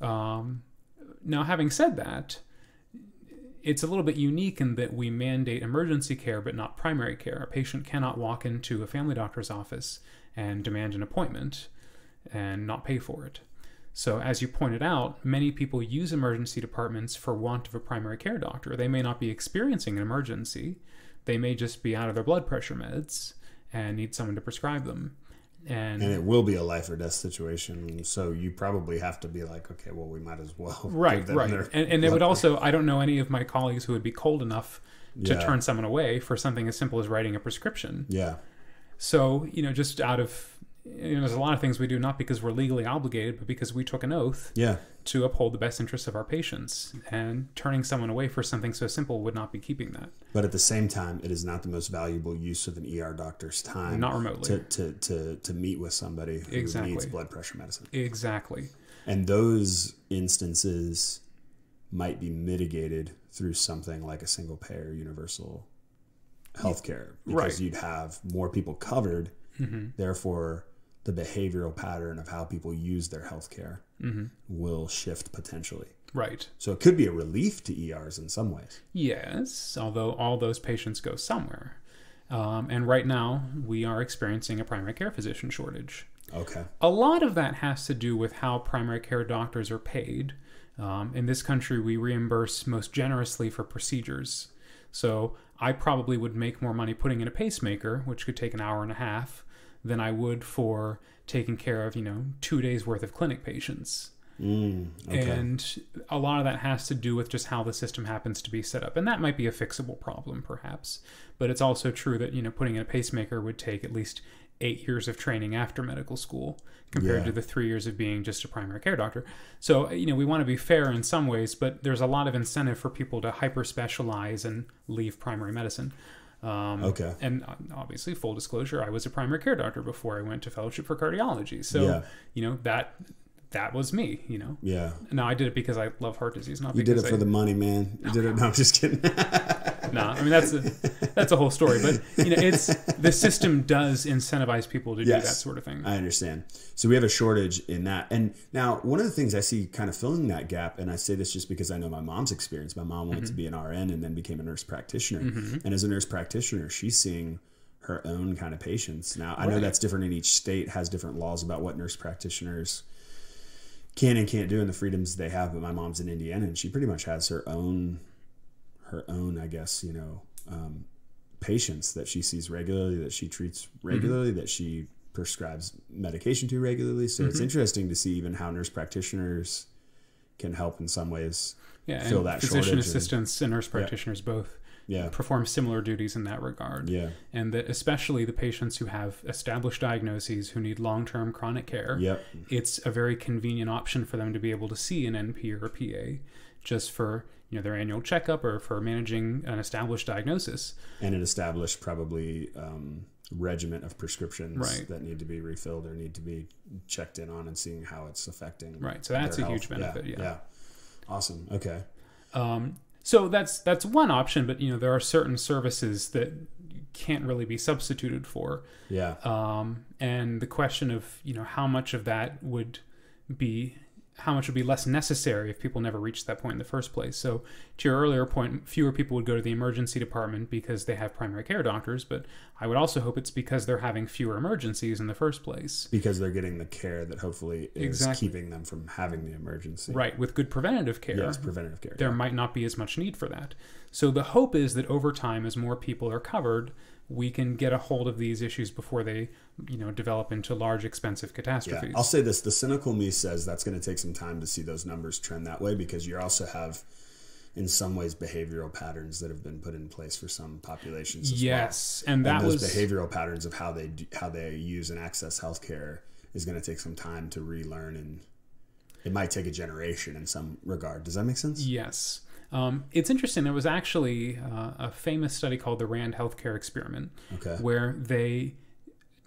Um, now, having said that, it's a little bit unique in that we mandate emergency care but not primary care. A patient cannot walk into a family doctor's office and demand an appointment and not pay for it. So, as you pointed out, many people use emergency departments for want of a primary care doctor. They may not be experiencing an emergency, they may just be out of their blood pressure meds and need someone to prescribe them. And, And it will be a life or death situation. So you probably have to be like, okay, well, we might as well. right, right. And, and it would also, I don't know any of my colleagues who would be cold enough to Yeah. turn someone away for something as simple as writing a prescription. Yeah. So, you know, just out of, you know, there's a lot of things we do not because we're legally obligated, but because we took an oath Yeah. to uphold the best interests of our patients. And turning someone away for something so simple would not be keeping that. But at the same time, it is not the most valuable use of an ER doctor's time. Not remotely. To, to, to, to meet with somebody who Exactly. needs blood pressure medicine. Exactly. And those instances might be mitigated through something like a single payer universal healthcare because Right. you'd have more people covered. Therefore, the behavioral pattern of how people use their healthcare will shift potentially. Right. So it could be a relief to ERs in some ways. Yes, although all those patients go somewhere. Um, and right now, we are experiencing a primary care physician shortage. Okay. A lot of that has to do with how primary care doctors are paid. Um, in this country, we reimburse most generously for procedures. So I probably would make more money putting in a pacemaker, which could take an hour and a half, than I would for taking care of, you know, two days worth of clinic patients. Mm, okay. And a lot of that has to do with just how the system happens to be set up. And that might be a fixable problem, perhaps. But it's also true that, you know, putting in a pacemaker would take at least eight years of training after medical school compared Yeah. to the three years of being just a primary care doctor. So, you know, we want to be fair in some ways, but there's a lot of incentive for people to hyper specialize and leave primary medicine. Um, Okay. And uh, obviously, full disclosure, I was a primary care doctor before I went to fellowship for cardiology. So, Yeah. you know, that that was me, you know. yeah. No, I did it because I love heart disease, not You did it for I, the money, man. You did it. No, I'm just kidding. No, I mean that's a, that's a whole story. But you know, it's the system does incentivize people to do that sort of thing. I understand. So we have a shortage in that. And now, one of the things I see kind of filling that gap, and I say this just because I know my mom's experience. My mom wanted to Mm-hmm. be an RN and then became a nurse practitioner. And as a nurse practitioner, she's seeing her own kind of patients. Now, I know that's different in each state, has different laws about what nurse practitioners can and can't do and the freedoms they have. But my mom's in Indiana, and she pretty much has her own, her own, I guess, you know, um, patients that she sees regularly, that she treats regularly, that she prescribes medication to regularly. So it's interesting to see even how nurse practitioners can help in some ways. Yeah, fill and that physician shortage and- assistants and nurse practitioners both Yeah. perform similar duties in that regard. Yeah. And that especially the patients who have established diagnoses who need long-term chronic care, Yep. it's a very convenient option for them to be able to see an NP or a PA just for you know their annual checkup or for managing an established diagnosis. And an established probably um, regiment of prescriptions Right. that need to be refilled or need to be checked in on and seeing how it's affecting. Right, so that's a huge health. benefit, yeah. yeah. Awesome. Okay. Um, so that's that's one option, but you know there are certain services that can't really be substituted for. Yeah. Um, and the question of you know how much of that would be how much would be less necessary if people never reached that point in the first place. So, to your earlier point, fewer people would go to the emergency department because they have primary care doctors, but I would also hope it's because they're having fewer emergencies in the first place. Because they're getting the care that hopefully is Exactly. keeping them from having the emergency. Right, with good preventative care. Yes, preventative care. there might not be as much need for that. So the hope is that over time, as more people are covered, we can get a hold of these issues before they, you know, develop into large, expensive Yeah, catastrophes. I'll say this: the cynical me says that's going to take some time to see those numbers trend that way because you also have, in some ways, behavioral patterns that have been put in place for some populations. As yes, well. and that and those was behavioral patterns of how they do, how they use and access healthcare is going to take some time to relearn, and it might take a generation in some regard. Does that make sense? Yes. Um, it's interesting. There was actually uh, a famous study called the Rand Healthcare Experiment, Okay. where they,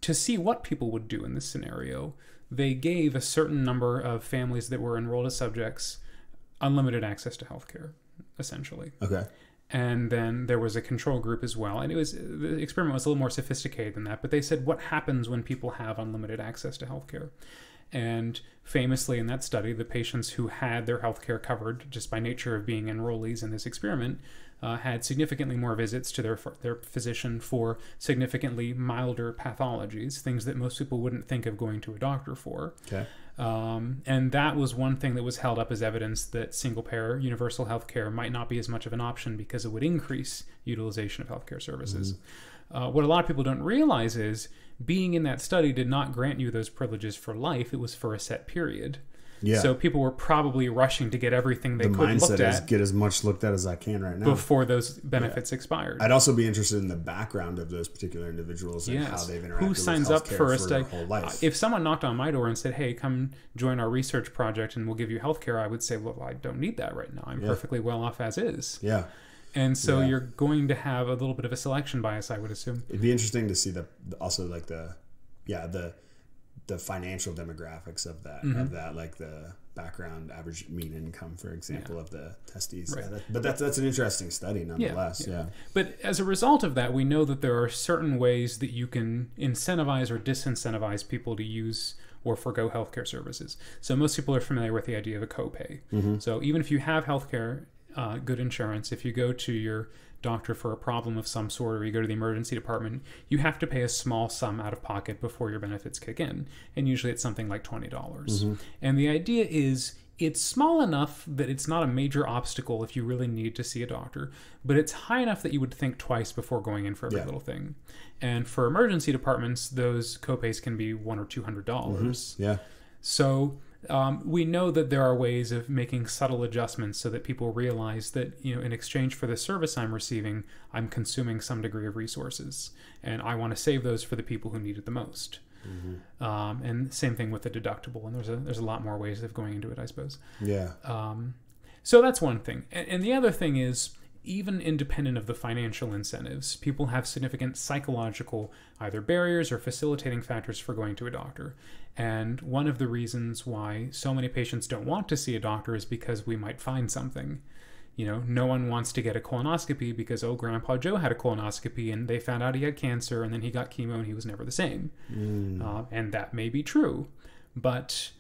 to see what people would do in this scenario, they gave a certain number of families that were enrolled as subjects unlimited access to healthcare, essentially. Okay. and then there was a control group as well and it was the experiment was a little more sophisticated than that but they said what happens when people have unlimited access to healthcare and famously in that study the patients who had their healthcare covered just by nature of being enrollees in this experiment uh, had significantly more visits to their their physician for significantly milder pathologies things that most people wouldn't think of going to a doctor for Okay. um, and that was one thing that was held up as evidence that single payer universal health care might not be as much of an option because it would increase utilization of healthcare services. Uh, what a lot of people don't realize is being in that study did not grant you those privileges for life, it was for a set period. Yeah. So people were probably rushing to get everything they the could looked mindset is at get as much looked at as I can right now. before those benefits expired. I'd also be interested in the background of those particular individuals and how they've interacted Who signs with up for a study? If someone knocked on my door and said, "Hey, come join our research project and we'll give you healthcare," I would say, "Well, I don't need that right now. I'm Yeah. perfectly well off as is." yeah, And so Yeah. you're going to have a little bit of a selection bias, I would assume. it'd be interesting to see the also like the yeah the the financial demographics of that Mm-hmm. of that like the background average mean income for example of the testees. Right. Yeah, that, but that's that's an interesting study nonetheless. yeah. Yeah. But as a result of that, we know that there are certain ways that you can incentivize or disincentivize people to use or forego healthcare services. So most people are familiar with the idea of a copay. So even if you have healthcare, uh, good insurance, if you go to your doctor for a problem of some sort or you go to the emergency department, you have to pay a small sum out of pocket before your benefits kick in. And usually it's something like $20. dollars And the idea is it's small enough that it's not a major obstacle if you really need to see a doctor, but it's high enough that you would think twice before going in for every Yeah. little thing. And for emergency departments, those copays can be one or two hundred dollars. Yeah. So um, we know that there are ways of making subtle adjustments so that people realize that you know in exchange for the service I'm receiving, I'm consuming some degree of resources, and I want to save those for the people who need it the most. Um, and same thing with the deductible, and there's a there's a lot more ways of going into it, I suppose. Yeah. Um, so that's one thing. And, and the other thing is, even independent of the financial incentives, people have significant psychological either barriers or facilitating factors for going to a doctor. And one of the reasons why so many patients don't want to see a doctor is because we might find something. You know, no one wants to get a colonoscopy because, oh, Grandpa Joe had a colonoscopy and they found out he had cancer and then he got chemo and he was never the same. Uh, and that may be true. But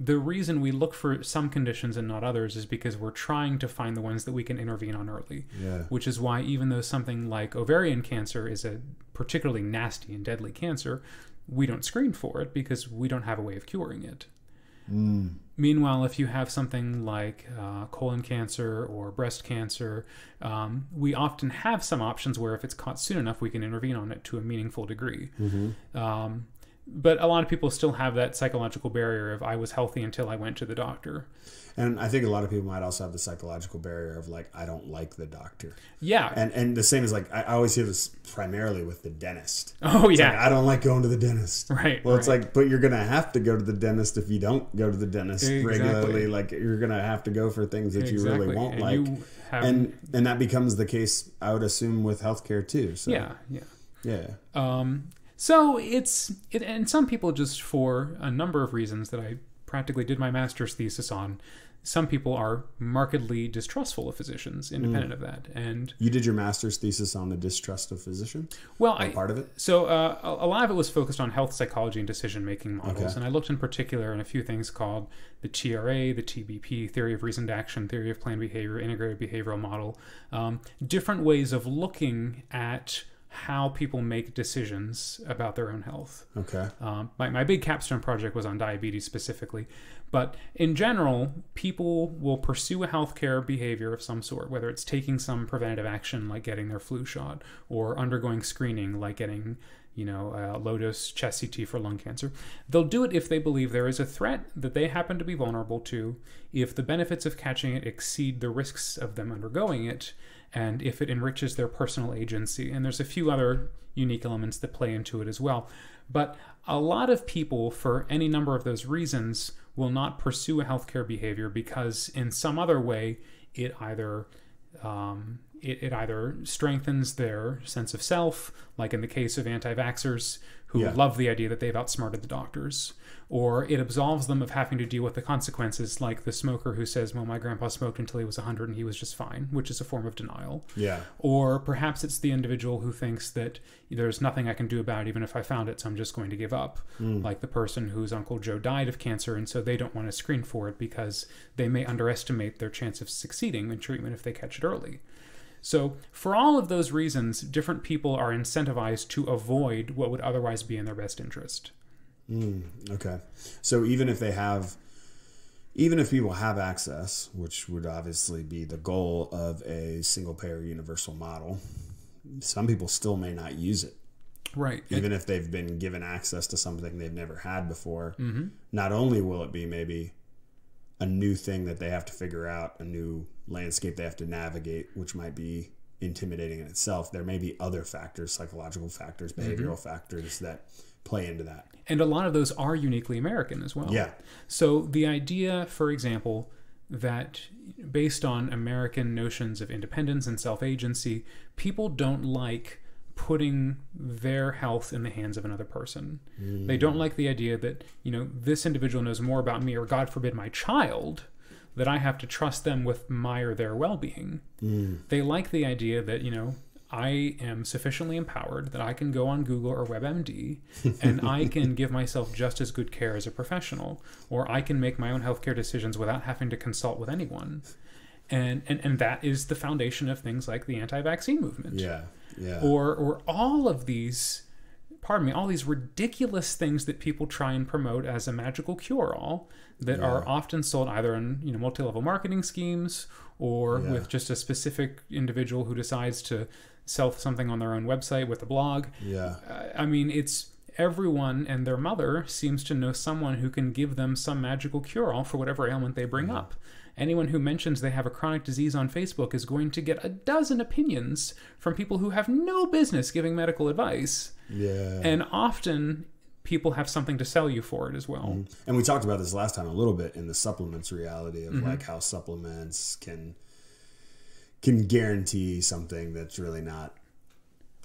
the reason we look for some conditions and not others is because we're trying to find the ones that we can intervene on early. Yeah. Which is why, even though something like ovarian cancer is a particularly nasty and deadly cancer, we don't screen for it because we don't have a way of curing it. Meanwhile, if you have something like uh, colon cancer or breast cancer, um, we often have some options where if it's caught soon enough, we can intervene on it to a meaningful degree. Um, but a lot of people still have that psychological barrier of I was healthy until I went to the doctor. And I think a lot of people might also have the psychological barrier of like, I don't like the doctor. Yeah. And and the same as like I always hear this primarily with the dentist. oh It's yeah. like, I don't like going to the dentist. right. Well, it's like, but you're gonna have to go to the dentist if you don't go to the dentist Exactly. regularly. Like you're gonna have to go for things that you really won't And like, and and that becomes the case. I would assume with healthcare too. So yeah, yeah. yeah, Um, so it's it, and some people just for a number of reasons that I practically did my master's thesis on, some people are markedly distrustful of physicians, independent Mm. of that. And You did your master's thesis on the distrust of physician. well, I, part of it. so uh, a a lot of it was focused on health psychology and decision making models, Okay. and I looked in particular in a few things called the TRA, the TBP, theory of reasoned action, theory of planned behavior, integrated behavioral model, um, different ways of looking at how people make decisions about their own health. Okay. Um, my, my big capstone project was on diabetes specifically. But in general, people will pursue a healthcare behavior of some sort, whether it's taking some preventative action like getting their flu shot or undergoing screening like getting, you know, a low dose chest CT for lung cancer. They'll do it if they believe there is a threat that they happen to be vulnerable to, if the benefits of catching it exceed the risks of them undergoing it, and if it enriches their personal agency. And there's a few other unique elements that play into it as well. But a lot of people, for any number of those reasons, will not pursue a healthcare behavior because, in some other way, it either um, it, it either strengthens their sense of self, like in the case of anti-vaxxers who Yeah. love the idea that they've outsmarted the doctors, or it absolves them of having to deal with the consequences, like the smoker who says, "Well, my grandpa smoked until he was 100 and he was just fine," which is a form of denial. Yeah. Or perhaps it's the individual who thinks that there's nothing I can do about it, even if I found it, so I'm just going to give up. Hmm. Like the person whose Uncle Joe died of cancer, and so they don't want to screen for it because they may underestimate their chance of succeeding in treatment if they catch it early. So, for all of those reasons, different people are incentivized to avoid what would otherwise be in their best interest. Mm, okay. So even if they have, even if people have access, which would obviously be the goal of a single payer universal model, some people still may not use it. Right. Even if they've been given access to something they've never had before, mm-hmm. not only will it be maybe a new thing that they have to figure out, a new landscape they have to navigate, which might be intimidating in itself, there may be other factors, psychological factors, mm-hmm. behavioral factors that play into that. And a lot of those are uniquely American as well. Yeah. So the idea, for example, that based on American notions of independence and self agency, people don't like putting their health in the hands of another person. They don't like the idea that, you know, this individual knows more about me or, God forbid, my child, that I have to trust them with my or their well being. Mm. They like the idea that, you know, I am sufficiently empowered that I can go on Google or WebMD and I can give myself just as good care as a professional, or I can make my own healthcare decisions without having to consult with anyone. And, and, and that is the foundation of things like the anti vaccine movement Yeah. Yeah. or or all of these pardon me all these ridiculous things that people try and promote as a magical cure all that are often sold either in you know multi-level marketing schemes or Yeah. with just a specific individual who decides to sell something on their own website with a blog yeah. I- I mean, it's everyone and their mother seems to know someone who can give them some magical cure all for whatever ailment they bring mm-hmm. up. Anyone who mentions they have a chronic disease on Facebook is going to get a dozen opinions from people who have no business giving medical advice. Yeah. And often people have something to sell you for it as well. Mm-hmm. And we talked about this last time a little bit in the supplements reality Mm-hmm. of like how supplements can can guarantee something that's really not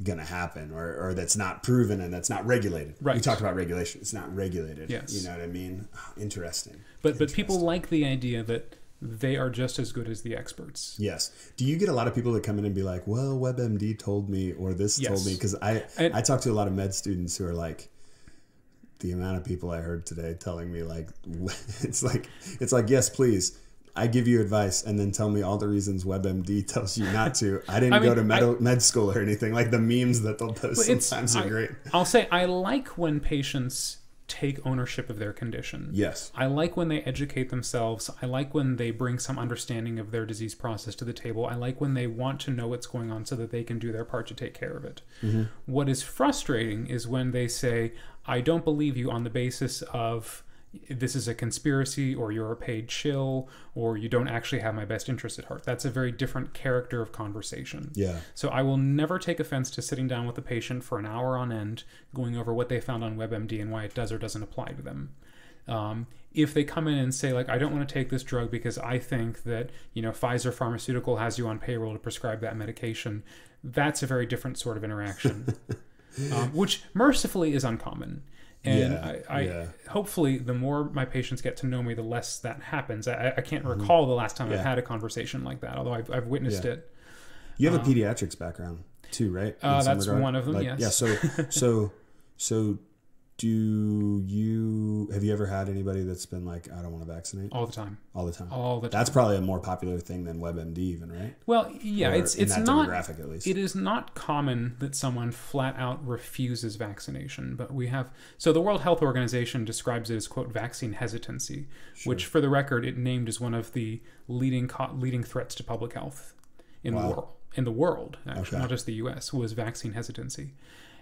gonna happen or, or that's not proven and that's not regulated. We Right. talked about regulation. It's not regulated. Yes. You know what I mean? Interesting. But but people like the idea that they are just as good as the experts. Yes. Do you get a lot of people that come in and be like, "Well, WebMD told me," or "This told me"? Because I And- I talk to a lot of med students who are like, the amount of people I heard today telling me like, it's like it's like yes, please. I give you advice and then tell me all the reasons WebMD tells you not to. I didn't I mean, go to med, med school or anything. Like the memes that they'll post sometimes are I- great. I'll say I like when patients take ownership of their condition. Yes. I like when they educate themselves. I like when they bring some understanding of their disease process to the table. I like when they want to know what's going on so that they can do their part to take care of it. Mm-hmm. What is frustrating is when they say, I don't believe you on the basis of this is a conspiracy or you're a paid shill or you don't actually have my best interest at heart. That's a very different character of conversation. Yeah. So I will never take offense to sitting down with a patient for an hour on end, going over what they found on WebMD and why it does or doesn't apply to them. Um, if they come in and say like, I don't want to take this drug because I think that you know Pfizer Pharmaceutical has you on payroll to prescribe that medication, that's a very different sort of interaction, um, which mercifully is uncommon. And Yeah, I, I yeah. hopefully the more my patients get to know me, the less that happens. I, I can't recall the last time I've Mm-hmm. Had a conversation like that, although I've, I've witnessed Yeah. it. You have a pediatrics background too, right? Uh, that's regard? one of them, Like, yes. Yeah. So, so, so, do you have you ever had anybody that's been like, I don't want to vaccinate All the time. all the time? All the time. That's probably a more popular thing than WebMD, even right? Well, yeah, Or it's it's not demographic at least. It is not common that someone flat out refuses vaccination, but we have. So the World Health Organization describes it as quote vaccine hesitancy, which, for the record, it named as one of the leading co- leading threats to public health in the world. In the world, actually, Okay. not just the U.S., was vaccine hesitancy,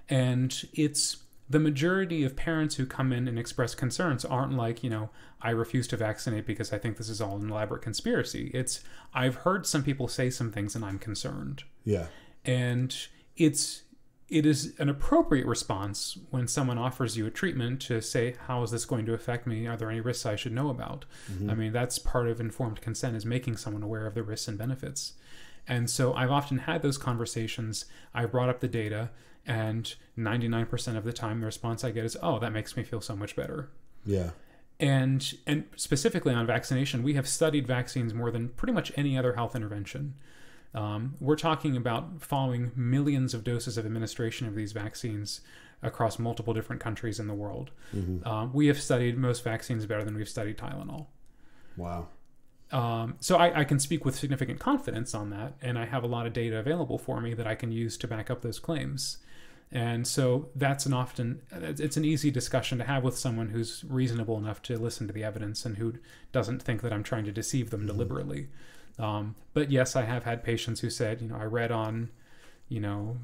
and it's the majority of parents who come in and express concerns aren't like, you know, I refuse to vaccinate because I think this is all an elaborate conspiracy. It's I've heard some people say some things and I'm concerned. Yeah. and it's it is an appropriate response when someone offers you a treatment to say how is this going to affect me? Are there any risks i should know about? Mm-hmm. I mean that's part of informed consent is making someone aware of the risks and benefits. And so i've often had those conversations. I brought up the data and 99% of the time the response i get is oh that makes me feel so much better Yeah. and and specifically on vaccination, we have studied vaccines more than pretty much any other health intervention. Um, we're talking about following millions of doses of administration of these vaccines across multiple different countries in the world. Um, we have studied most vaccines better than we've studied Tylenol. Wow. Um, so I, I can speak with significant confidence on that, and I have a lot of data available for me that I can use to back up those claims. And so that's an often it's an easy discussion to have with someone who's reasonable enough to listen to the evidence and who doesn't think that I'm trying to deceive them deliberately. Um, but yes, I have had patients who said, you know, I read on, you know,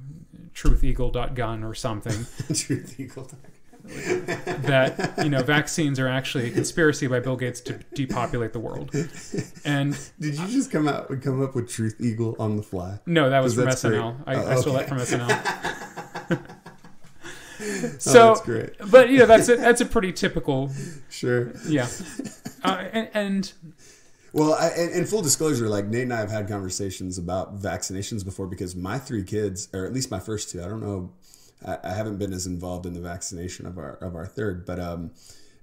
trutheagle.gun or something Truth equal to- that you know vaccines are actually a conspiracy by Bill Gates to depopulate the world. And Did you just come out come up with Truth Eagle on the fly? No, that was from SNL. I, Oh, I stole that from SNL. oh, so, that's great. but you know, that's a, that's a pretty typical, Sure. yeah. Uh, and, and Well, I, and, and full disclosure, like Nate and I have had conversations about vaccinations before because my three kids, or at least my first two, I don't know, I, I haven't been as involved in the vaccination of our of our third, but um,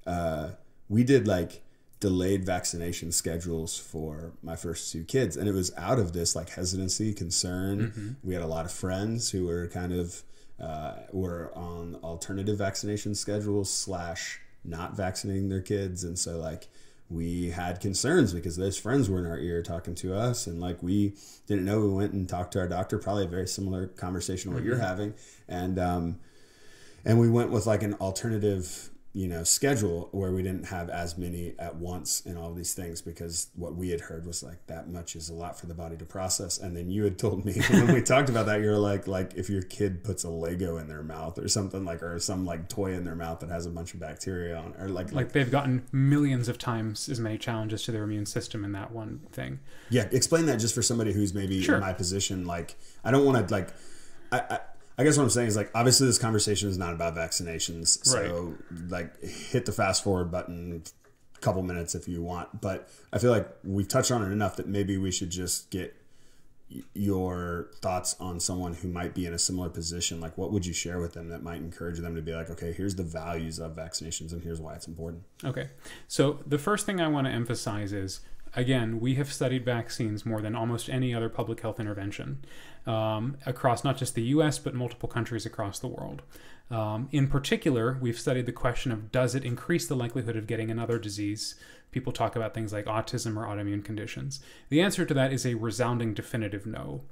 uh, we did like delayed vaccination schedules for my first two kids, and it was out of this like hesitancy, concern. We had a lot of friends who were kind of uh, were on alternative vaccination schedules slash not vaccinating their kids, and so like we had concerns because those friends were in our ear talking to us. And like we didn't know. We went and talked to our doctor probably a very similar conversation to what you're having. And um and we went with like an alternative you know schedule where we didn't have as many at once and all these things because what we had heard was like that much is a lot for the body to process and then you had told me when we talked about that you're like like if your kid puts a lego in their mouth or something like or some like toy in their mouth that has a bunch of bacteria on or like like they've gotten millions of times as many challenges to their immune system in that one thing. Yeah, explain that just for somebody who's maybe Sure. in my position. Like, I don't want to like. I, I I guess what I'm saying is like obviously this conversation is not about vaccinations. So like hit the fast forward button a couple minutes if you want. But I feel like we've touched on it enough that maybe we should just get your thoughts on someone who might be in a similar position like what would you share with them that might encourage them to be like okay here's the values of vaccinations and here's why it's important Okay. So the first thing I want to emphasize is again, we have studied vaccines more than almost any other public health intervention um, across not just the US, but multiple countries across the world. Um, in particular, we've studied the question of does it increase the likelihood of getting another disease? People talk about things like autism or autoimmune conditions. The answer to that is a resounding definitive no.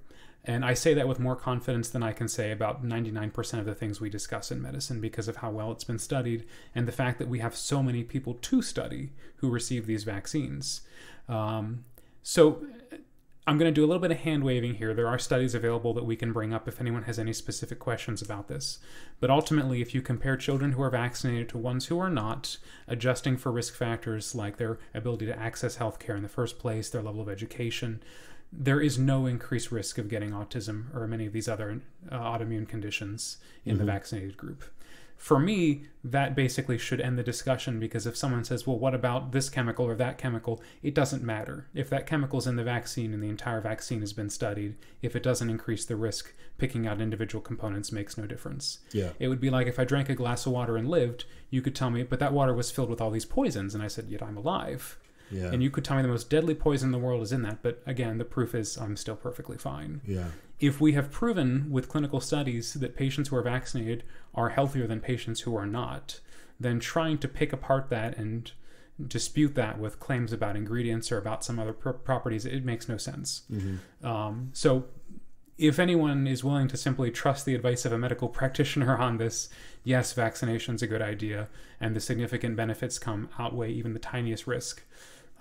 And I say that with more confidence than I can say about 99% of the things we discuss in medicine because of how well it's been studied and the fact that we have so many people to study who receive these vaccines. Um, so I'm going to do a little bit of hand waving here. There are studies available that we can bring up if anyone has any specific questions about this. But ultimately, if you compare children who are vaccinated to ones who are not, adjusting for risk factors like their ability to access healthcare in the first place, their level of education, there is no increased risk of getting autism or many of these other uh, autoimmune conditions in the vaccinated group. For me, that basically should end the discussion because if someone says, well, what about this chemical or that chemical? It doesn't matter. If that chemical is in the vaccine and the entire vaccine has been studied, if it doesn't increase the risk, picking out individual components makes no difference. Yeah. It would be like if I drank a glass of water and lived, you could tell me, but that water was filled with all these poisons. And I said, yet I'm alive. Yeah. And you could tell me the most deadly poison in the world is in that. But again, the proof is I'm still perfectly fine. yeah. If we have proven with clinical studies that patients who are vaccinated are healthier than patients who are not, then trying to pick apart that and dispute that with claims about ingredients or about some other pro- properties, it makes no sense. Um, so, if anyone is willing to simply trust the advice of a medical practitioner on this, yes, vaccination's a good idea, and the significant benefits come outweigh even the tiniest risk.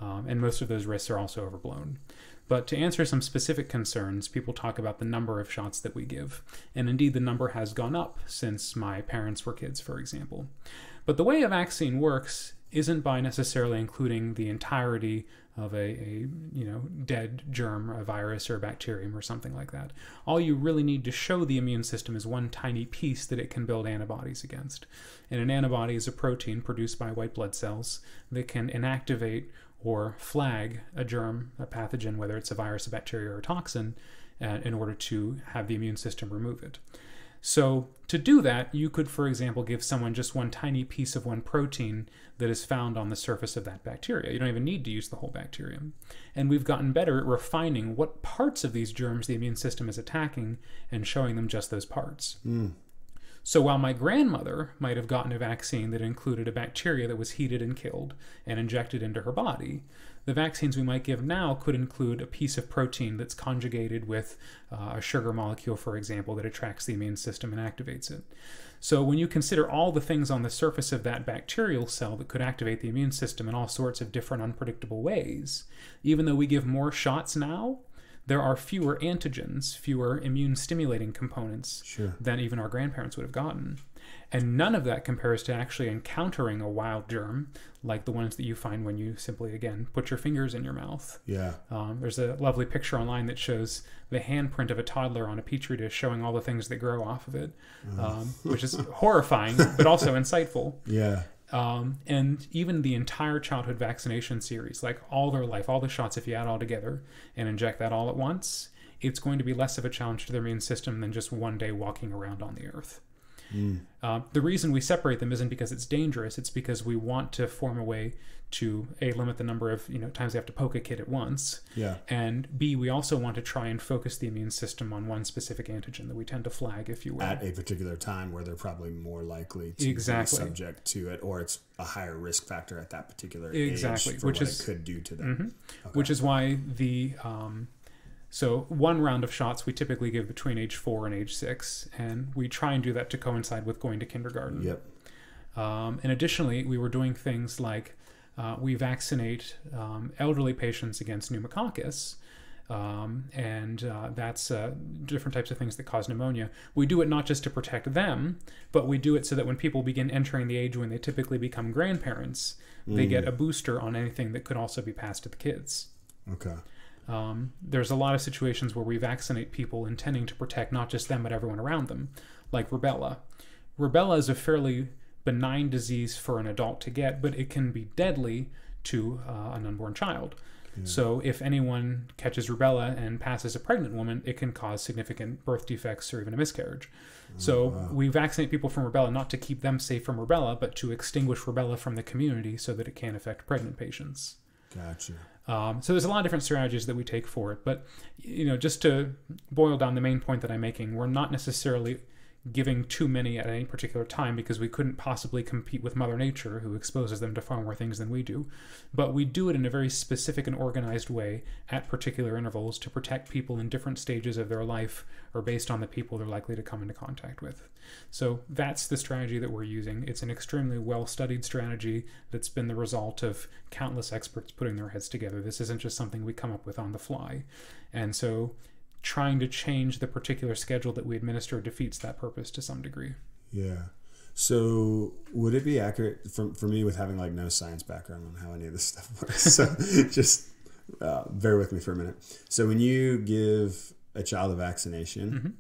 Um, and most of those risks are also overblown. But to answer some specific concerns, people talk about the number of shots that we give. And indeed, the number has gone up since my parents were kids, for example. But the way a vaccine works isn't by necessarily including the entirety of a, a you know dead germ, a virus or a bacterium or something like that. All you really need to show the immune system is one tiny piece that it can build antibodies against. And an antibody is a protein produced by white blood cells that can inactivate or flag a germ, a pathogen, whether it's a virus, a bacteria, or a toxin, uh, in order to have the immune system remove it. So, to do that, you could, for example, give someone just one tiny piece of one protein that is found on the surface of that bacteria. You don't even need to use the whole bacterium. And we've gotten better at refining what parts of these germs the immune system is attacking and showing them just those parts. So while my grandmother might have gotten a vaccine that included a bacteria that was heated and killed and injected into her body, the vaccines we might give now could include a piece of protein that's conjugated with uh, a sugar molecule, for example, that attracts the immune system and activates it. So when you consider all the things on the surface of that bacterial cell that could activate the immune system in all sorts of different unpredictable ways, even though we give more shots now, there are fewer antigens, fewer immune stimulating components Sure. than even our grandparents would have gotten. And none of that compares to actually encountering a wild germ like the ones that you find when you simply, again, put your fingers in your mouth. Yeah. Um, there's a lovely picture online that shows the handprint of a toddler on a petri dish showing all the things that grow off of it, um, which is horrifying, but also insightful. Yeah. Um, and even the entire childhood vaccination series, like all their life, all the shots, if you add all together and inject that all at once, it's going to be less of a challenge to their immune system than just one day walking around on the earth. Uh, the reason we separate them isn't because it's dangerous; it's because we want to form a way to a limit the number of you know times they have to poke a kid at once, Yeah. and b we also want to try and focus the immune system on one specific antigen that we tend to flag, if you will. At a particular time where they're probably more likely to Exactly. be subject to it, or it's a higher risk factor at that particular Exactly, age for which what is- it could do to them. which is why the um, so one round of shots we typically give between age four and age six, and we try and do that to coincide with going to kindergarten. Yep. Um, and additionally, we were doing things like uh, we vaccinate um, elderly patients against pneumococcus. Um, and uh, that's uh, different types of things that cause pneumonia. We do it not just to protect them, but we do it so that when people begin entering the age when they typically become grandparents, they get a booster on anything that could also be passed to the kids. Okay. Um, there's a lot of situations where we vaccinate people intending to protect not just them but everyone around them, like rubella. Rubella is a fairly benign disease for an adult to get, but it can be deadly to uh, an unborn child. So if anyone catches rubella and passes a pregnant woman, it can cause significant birth defects or even a miscarriage. So we vaccinate people from rubella not to keep them safe from rubella, but to extinguish rubella from the community so that it can't affect pregnant patients. Gotcha. Um, so there's a lot of different strategies that we take for it, but you know, just to boil down the main point that I'm making, we're not necessarily giving too many at any particular time because we couldn't possibly compete with Mother Nature, who exposes them to far more things than we do. But we do it in a very specific and organized way at particular intervals to protect people in different stages of their life or based on the people they're likely to come into contact with. So that's the strategy that we're using. It's an extremely well studied strategy that's been the result of countless experts putting their heads together. This isn't just something we come up with on the fly. And so trying to change the particular schedule that we administer defeats that purpose to some degree. Yeah. So would it be accurate for, for me with having like no science background on how any of this stuff works? So just uh, bear with me for a minute. So when you give a child a vaccination,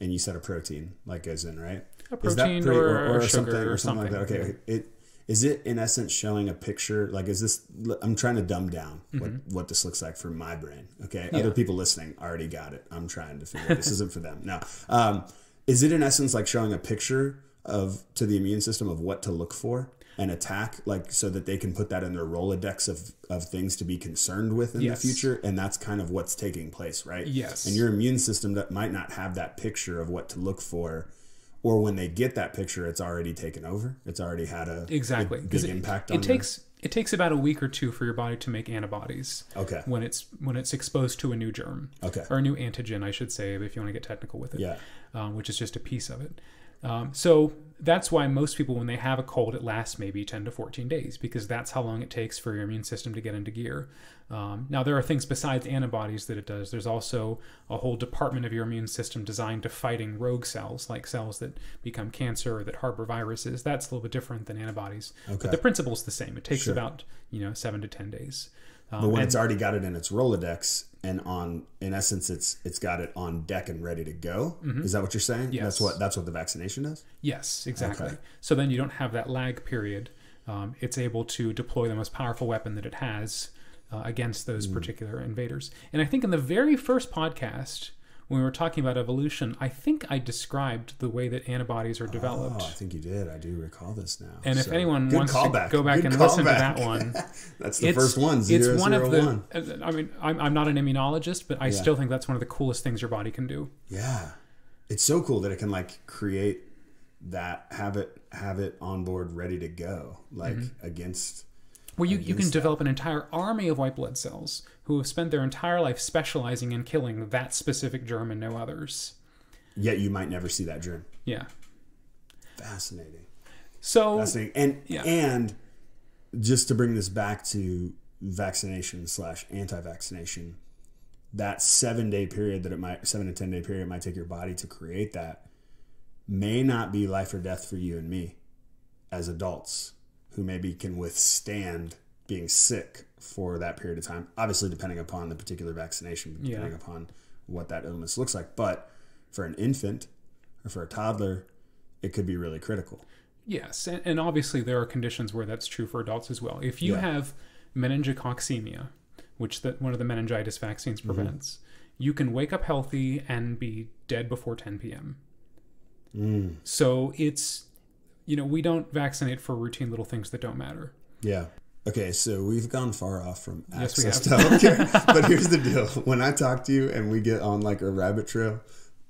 and you said a protein like goes in, right? A protein pre- or, a sugar something or or something like that. Okay, it is it in essence showing a picture. Like, is this? I'm trying to dumb down what Mm-hmm. what this looks like for my brain. Okay, other people listening already got it. I'm trying to figure. this isn't for them. now um, is it in essence like showing a picture of to the immune system of what to look for? and attack like so that they can put that in their rolodex of, of things to be concerned with in Yes. the future and that's kind of what's taking place right Yes. and your immune system that might not have that picture of what to look for or when they get that picture it's already taken over it's already had a Exactly. big 'Cause it- impact it, on takes it takes about a week or two for your body to make antibodies. Okay. When it's when it's exposed to a new germ. Okay. Or a new antigen, I should say, if you want to get technical with it. Yeah. Um, which is just a piece of it. Um, so that's why most people, when they have a cold, it lasts maybe 10 to 14 days because that's how long it takes for your immune system to get into gear. Um, now, there are things besides antibodies that it does. There's also a whole department of your immune system designed to fighting rogue cells, like cells that become cancer or that harbor viruses. That's a little bit different than antibodies. Okay. But the principle's the same. It takes Sure. about, you know, seven to 10 days. Um, but when and- it's already got it in its rolodex and on in essence it's it's got it on deck and ready to go is that what you're saying Mm-hmm. Yes. that's what that's what the vaccination does Yes, exactly. Okay. So then you don't have that lag period. Um, it's able to deploy the most powerful weapon that it has uh, against those particular invaders. And I think in the very first podcast, when we were talking about evolution, I think I described the way that antibodies are developed. oh i think you did i do recall this now and if anyone wants callback. to go back Good and listen to that one, that's the first one zero, it's one zero, of the. one. I mean, I'm, I'm not an immunologist, but I still think that's one of the coolest things your body can do. Yeah. It's so cool that it can like create that have it have it on board ready to go like Mm-hmm. against Well, you, you can develop an entire army of white blood cells who have spent their entire life specializing in killing that specific germ and no others. yet you might never see that germ. Yeah. Fascinating. So Fascinating. And Yeah. and just to bring this back to vaccination slash anti-vaccination, that seven day period that it might seven to ten day period it might take your body to create that may not be life or death for you and me as adults who maybe can withstand being sick for that period of time. Obviously, depending upon the particular vaccination, Yeah. depending upon what that illness looks like. But for an infant or for a toddler, it could be really critical. yes, and, obviously there are conditions where that's true for adults as well. If you Yeah. have meningococcemia, which the, one of the meningitis vaccines Mm-hmm. prevents, you can wake up healthy and be dead before 10 p.m. Mm. So it's you know we don't vaccinate for routine little things that don't matter. Yeah. Okay, so we've gone far off from Yes, access to healthcare. but here's the deal: when I talk to you and we get on like a rabbit trail,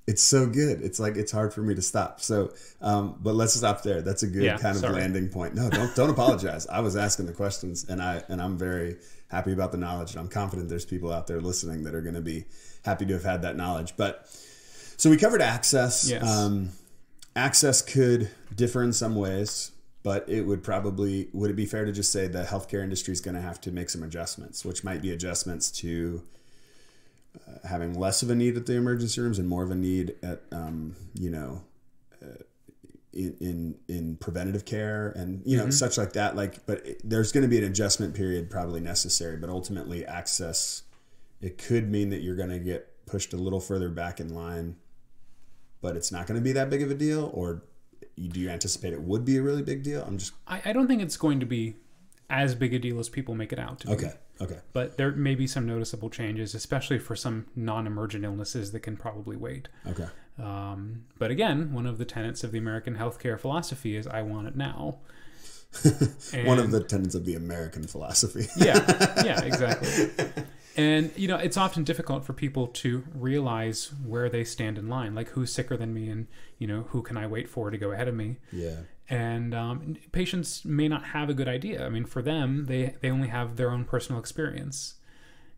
it's so good. It's like it's hard for me to stop. So, um, but let's stop there. That's a good Yeah, kind of sorry. landing point. No, don't don't apologize. I was asking the questions, and I and I'm very happy about the knowledge, and I'm confident there's people out there listening that are going to be happy to have had that knowledge. But so we covered access. Yes. Um, access could differ in some ways, but it would probably would it be fair to just say the healthcare industry is going to have to make some adjustments, which might be adjustments to uh, having less of a need at the emergency rooms and more of a need at um, you know uh, in, in in preventative care and you know such like that. Like, but it, there's going to be an adjustment period probably necessary, but ultimately access it could mean that you're going to get pushed a little further back in line but it's not going to be that big of a deal or do you anticipate it would be a really big deal i'm just I, I don't think it's going to be as big a deal as people make it out to be. okay okay But there may be some noticeable changes, especially for some non-emergent illnesses that can probably wait. okay Um, but again, one of the tenets of the American healthcare philosophy is "I want it now." one of the tenets of the american philosophy yeah, yeah, exactly. And you know, it's often difficult for people to realize where they stand in line, like who's sicker than me, and you know, who can I wait for to go ahead of me. yeah And um, patients may not have a good idea. I mean, for them, they they only have their own personal experience,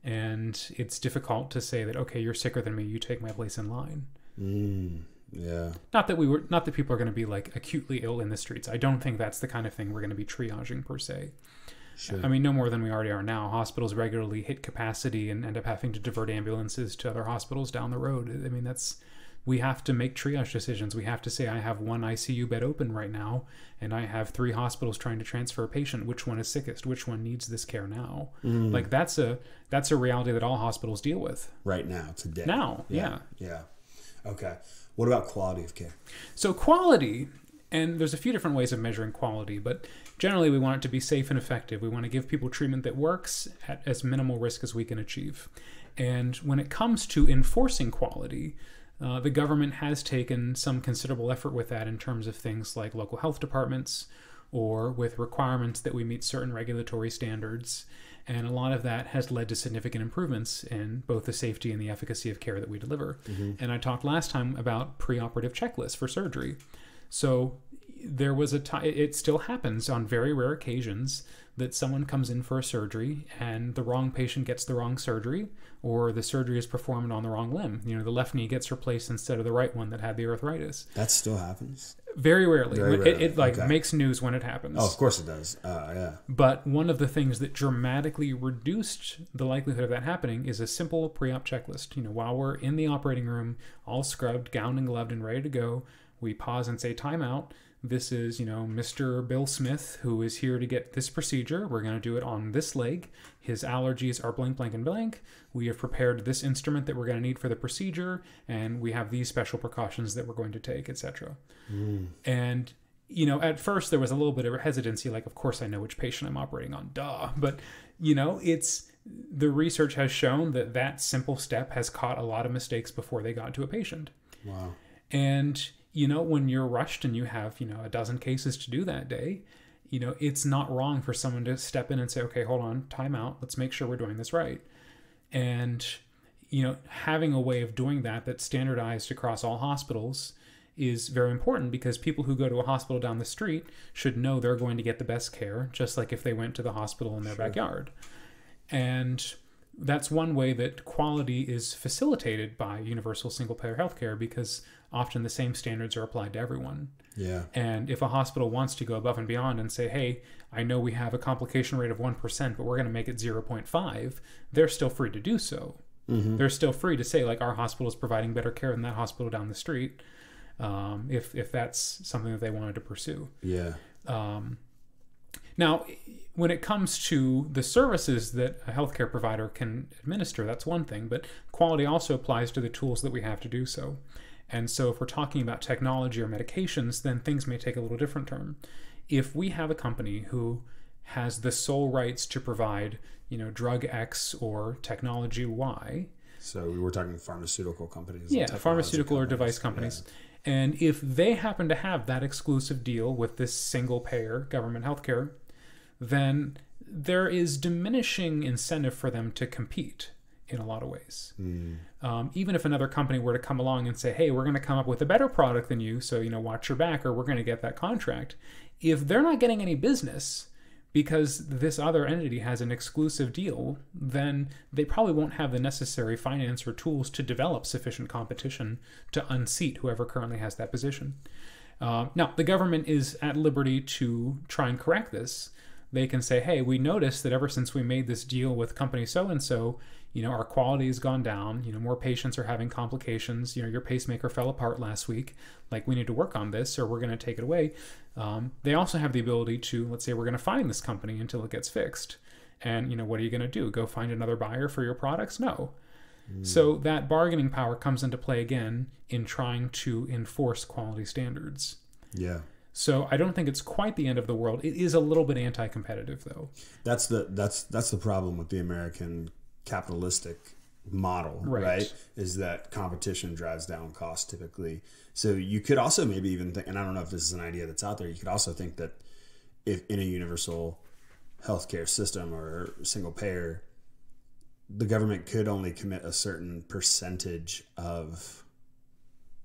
and it's difficult to say that okay, you're sicker than me, you take my place in line. mm, yeah Not that we were, not that people are going to be like acutely ill in the streets. I don't think that's the kind of thing we're going to be triaging per se. Sure I mean, no more than we already are now. Hospitals regularly hit capacity and end up having to divert ambulances to other hospitals down the road. I mean, that's we have to make triage decisions. We have to say, I have one ICU bed open right now, and I have three hospitals trying to transfer a patient. Which one is sickest? Which one needs this care now? Mm. Like that's a that's a reality that all hospitals deal with right now today now. Yeah. yeah okay What about quality of care? So quality, and there's a few different ways of measuring quality, but generally we want it to be safe and effective. We want to give people treatment that works at as minimal risk as we can achieve. And when it comes to enforcing quality, uh, the government has taken some considerable effort with that in terms of things like local health departments or with requirements that we meet certain regulatory standards. And a lot of that has led to significant improvements in both the safety and the efficacy of care that we deliver. And I talked last time about preoperative checklists for surgery. So there was a time, it still happens on very rare occasions that someone comes in for a surgery and the wrong patient gets the wrong surgery or the surgery is performed on the wrong limb. You know, the left knee gets replaced instead of the right one that had the arthritis. That still happens. Very rarely. Very It, it like okay. makes news when it happens. Oh, of course it does. Uh, yeah. But one of the things that dramatically reduced the likelihood of that happening is a simple pre-op checklist. You know, while we're in the operating room, all scrubbed, gowned and gloved and ready to go, we pause and say timeout. This is, you know, Mr. Bill Smith who is here to get this procedure. We're going to do it on this leg. His allergies are blank, blank, and blank. We have prepared this instrument that we're going to need for the procedure, and we have these special precautions that we're going to take, etc. Hmm. And you know, at first there was a little bit of hesitancy, like, of course I know which patient I'm operating on, duh. But you know, it's the research has shown that that simple step has caught a lot of mistakes before they got to a patient. Wow. And you know, when you're rushed and you have you know a dozen cases to do that day, you know, it's not wrong for someone to step in and say, okay, hold on, time out. Let's make sure we're doing this right. And you know, having a way of doing that that's standardized across all hospitals is very important because people who go to a hospital down the street should know they're going to get the best care, just like if they went to the hospital in their backyard. And that's one way that quality is facilitated by universal single payer healthcare because often the same standards are applied to everyone. Yeah. And if a hospital wants to go above and beyond and say, hey, I know we have a complication rate of 1%, but we're going to make it 0.5, they're still free to do so. They're still free to say, like, our hospital is providing better care than that hospital down the street um, if, if that's something that they wanted to pursue. Yeah. Now, when it comes to the services that a healthcare provider can administer, that's one thing, but quality also applies to the tools that we have to do so. And so, if we're talking about technology or medications, then things may take a little different turn. If we have a company who has the sole rights to provide, you know, drug X or technology Y, So we were talking pharmaceutical companies. yeah, pharmaceutical or device companies. And if they happen to have that exclusive deal with this single payer government healthcare, then there is diminishing incentive for them to compete in a lot of ways. Hmm. Um, even if another company were to come along and say, "Hey, we're going to come up with a better product than you, so you know, watch your back, or we're going to get that contract," if they're not getting any business because this other entity has an exclusive deal, then they probably won't have the necessary finance or tools to develop sufficient competition to unseat whoever currently has that position. Uh, now, the government is at liberty to try and correct this. They can say, hey, we noticed that ever since we made this deal with company so and so, you know, our quality has gone down. You know, more patients are having complications. You know, your pacemaker fell apart last week. Like, we need to work on this or we're going to take it away. Um, they also have the ability to, let's say, we're going to find this company until it gets fixed. And, you know, what are you going to do? Go find another buyer for your products? No. So that bargaining power comes into play again in trying to enforce quality standards. Yeah. So I don't think it's quite the end of the world. It is a little bit anti-competitive, though. That's the that's that's the problem with the American capitalistic model, Right. right. Is that competition drives down costs typically. So you could also maybe even think, and I don't know if this is an idea that's out there. You could also think that if in a universal healthcare system or single payer, the government could only commit a certain percentage of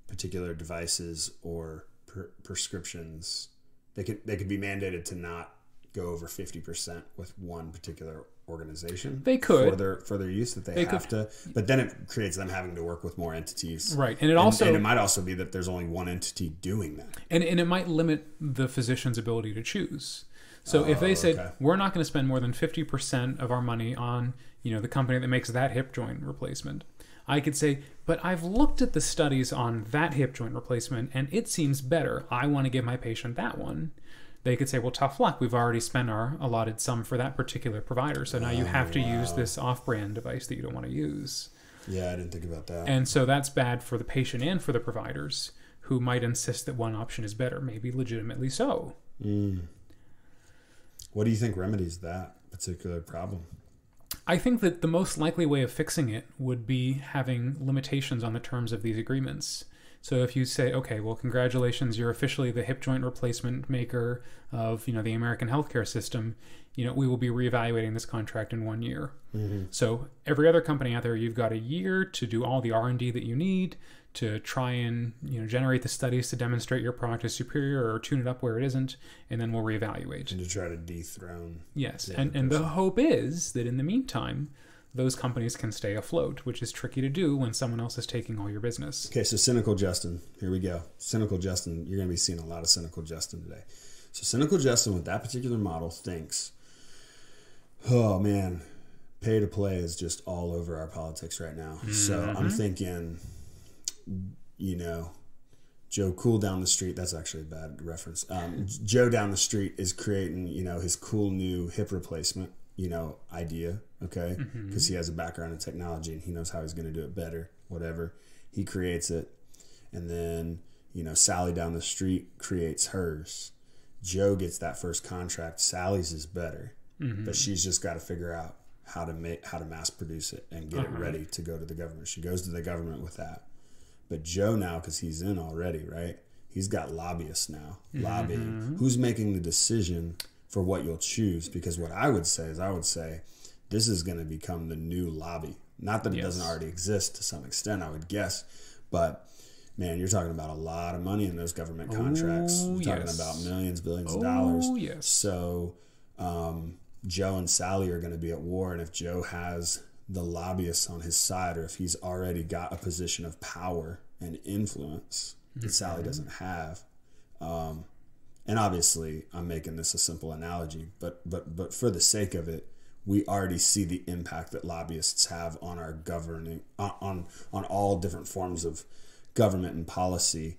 particular devices or per- prescriptions. They could they could be mandated to not go over fifty percent with one particular organization. They could. for their for their use that they, They have to. But then it creates them having to work with more entities, Right. And it also and it might also be that there's only one entity doing that. and, and it might limit the physician's ability to choose. So if they oh, said okay. we're not going to spend more than 50% of our money on, you know, the company that makes that hip joint replacement, I could say, but I've looked at the studies on that hip joint replacement and it seems better. I want to give my patient that one. They could say, well, tough luck. We've already spent our allotted sum for that particular provider. So now you have to use this off brand device that you don't want to use. Yeah, I didn't think about that. And so that's bad for the patient and for the providers who might insist that one option is better, maybe legitimately so. Mm. What do you think remedies that particular problem? I think that the most likely way of fixing it would be having limitations on the terms of these agreements. So if you say, okay, well, congratulations, you're officially the hip joint replacement maker of you know the American healthcare system. You know, we will be reevaluating this contract in one year. Mm-hmm. So every other company out there, you've got a year to do all the R and D that you need to try and you know generate the studies to demonstrate your product is superior or tune it up where it isn't, and then we'll reevaluate. And to try to dethrone. Yes, and and the hope is that in the meantime, those companies can stay afloat, which is tricky to do when someone else is taking all your business. Okay, so cynical Justin. Here we go. Cynical Justin. You're going to be seeing a lot of cynical Justin today. So cynical Justin with that particular model thinks, oh man, pay to play is just all over our politics right now. So I'm thinking, you know, Joe Cool down the street. That's actually a bad reference. Um, Joe down the street is creating, you know, his cool new hip replacement, you know, idea. Okay, mm-hmm. because he has a background in technology and he knows how he's going to do it better. Whatever, he creates it, and then you know, Sally down the street creates hers. Joe gets that first contract. Sally's is better, mm-hmm. but she's just got to figure out how to make how to mass produce it and get it uh-huh. ready to go to the government. She goes to the government with that. But Joe now, because he's in already, right? He's got lobbyists now lobbying. Mm-hmm. Who's making the decision for what you'll choose? Because what I would say is, I would say this is going to become the new lobby. Not that it doesn't already exist to some extent, I would guess, but man, you're talking about a lot of money in those government contracts. Oh, you're talking yes. about millions, billions of dollars. Oh, yes. So um, Joe and Sally are going to be at war, and if Joe has the lobbyists on his side, or if he's already got a position of power and influence that Sally doesn't have, um, and obviously I'm making this a simple analogy, but but but for the sake of it, we already see the impact that lobbyists have on our governing on on, on all different forms of government and policy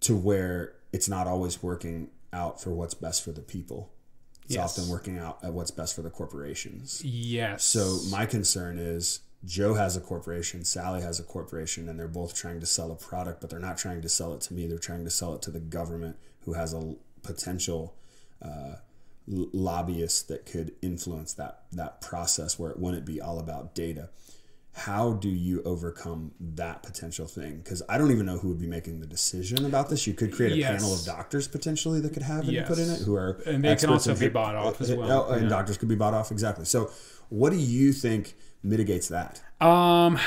to where it's not always working out for what's best for the people. It's Yes. often working out at what's best for the corporations. Yes. So my concern is Joe has a corporation, Sally has a corporation, and they're both trying to sell a product, but they're not trying to sell it to me. They're trying to sell it to the government, who has a potential uh, l- lobbyist that could influence that that process, where it wouldn't be all about data. How do you overcome that potential thing? Because I don't even know who would be making the decision about this. You could create a Yes. panel of doctors potentially that could have input in it, who are And they can also be bought off as uh, well. uh, and Yeah. doctors could be bought off exactly. So, what do you think mitigates that? um,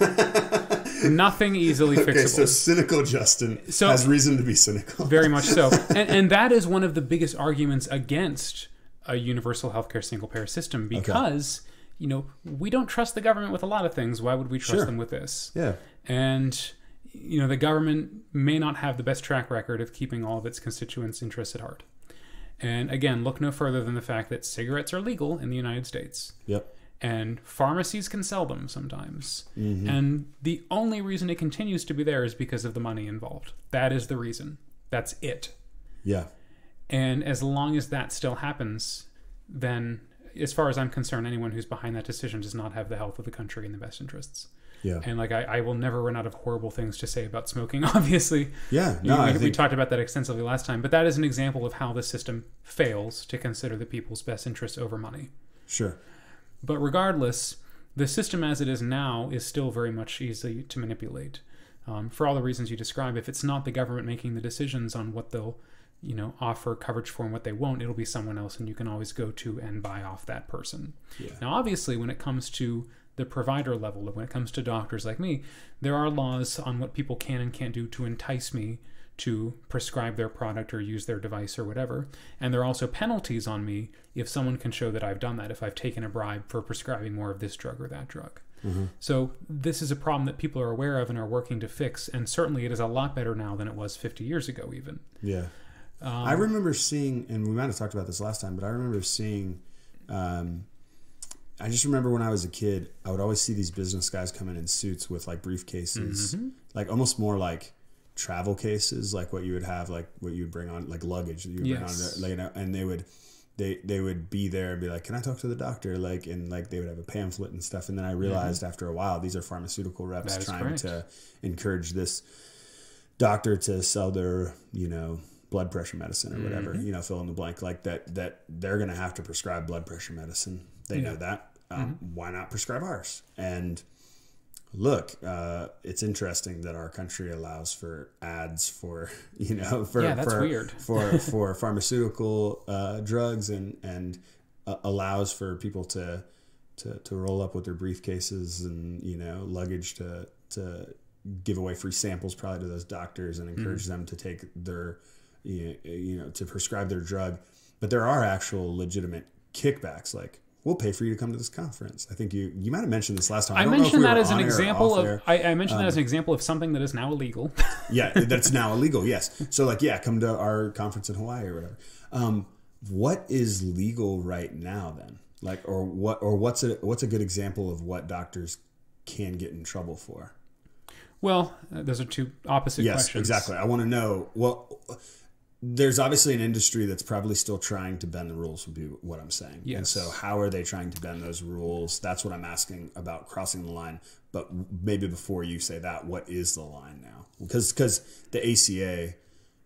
nothing easily fixable. Okay, so cynical Justin So- has reason to be cynical. Very much so. And, and that is one of the biggest arguments against a universal healthcare single payer system because, you know, we don't trust the government with a lot of things. Why would we trust Sure. them with this? yeah, And, you know, the government may not have the best track record of keeping all of its constituents' interests at heart. And again, look no further than the fact that cigarettes are legal in the United States yep, and pharmacies can sell them sometimes. Mm-hmm. And the only reason it continues to be there is because of the money involved. That is the reason. That's it. yeah, And as long as that still happens, then, as far as I'm concerned, anyone who's behind that decision does not have the health of the country in the best interests. yeah, And like, I, I will never run out of horrible things to say about smoking, obviously. yeah. You- No, we, I we talked about that extensively last time, but that is an example of how the system fails to consider the people's best interests over money. sure. But regardless, the system as it is now is still very much easy to manipulate. Um, for all the reasons you describe, if it's not the government making the decisions on what they'll, you know, offer coverage for and what they won't, it'll be someone else, and you can always go to and buy off that person. Yeah. Now, obviously, when it comes to the provider level, when it comes to doctors like me, there are laws on what people can and can't do to entice me to prescribe their product or use their device or whatever. And there are also penalties on me if someone can show that I've done that, if I've taken a bribe for prescribing more of this drug or that drug. So this is a problem that people are aware of and are working to fix. And certainly it is a lot better now than it was 50 years ago, even. Yeah. Um, I remember seeing, and we might have talked about this last time, but I remember seeing. Um, I just remember when I was a kid, I would always see these business guys come in in suits with like briefcases, Mm-hmm. like almost more like travel cases, like what you would have, like what you would bring on, like luggage that you would Yes. bring on, like, you know, and they would they they would be there and be like, "Can I talk to the doctor?" Like, and like they would have a pamphlet and stuff. And then I realized after a while, these are pharmaceutical reps trying correct. to encourage this doctor to sell their, you know, blood pressure medicine or whatever. Mm-hmm. You know, fill in the blank. Like that that they're going to have to prescribe blood pressure medicine. They know that. Um, Mm-hmm. Why not prescribe ours? And look, uh, it's interesting that our country allows for ads for you know for Yeah, that's for, weird. for for pharmaceutical uh, drugs and and uh, allows for people to to to roll up with their briefcases and you know luggage to to give away free samples probably to those doctors and encourage them to take their you know, you know to prescribe their drug but there are actual legitimate kickbacks like we'll pay for you to come to this conference i think you you might have mentioned this last time I, don't know if mentioned we that as an example of. I, I mentioned that as an example of something that is now illegal. yeah, that's now illegal. Yes. So like, yeah, come to our conference in Hawaii or whatever. Um, what is legal right now then? Like, or what, or what's a what's a good example of what doctors can get in trouble for? well, uh, those are two opposite Yes, questions. exactly. I want to know. Well, there's obviously an industry that's probably still trying to bend the rules. Would be what I'm saying. And so, how are they trying to bend those rules? That's what I'm asking about crossing the line. But maybe before you say that, what is the line now? Because because the ACA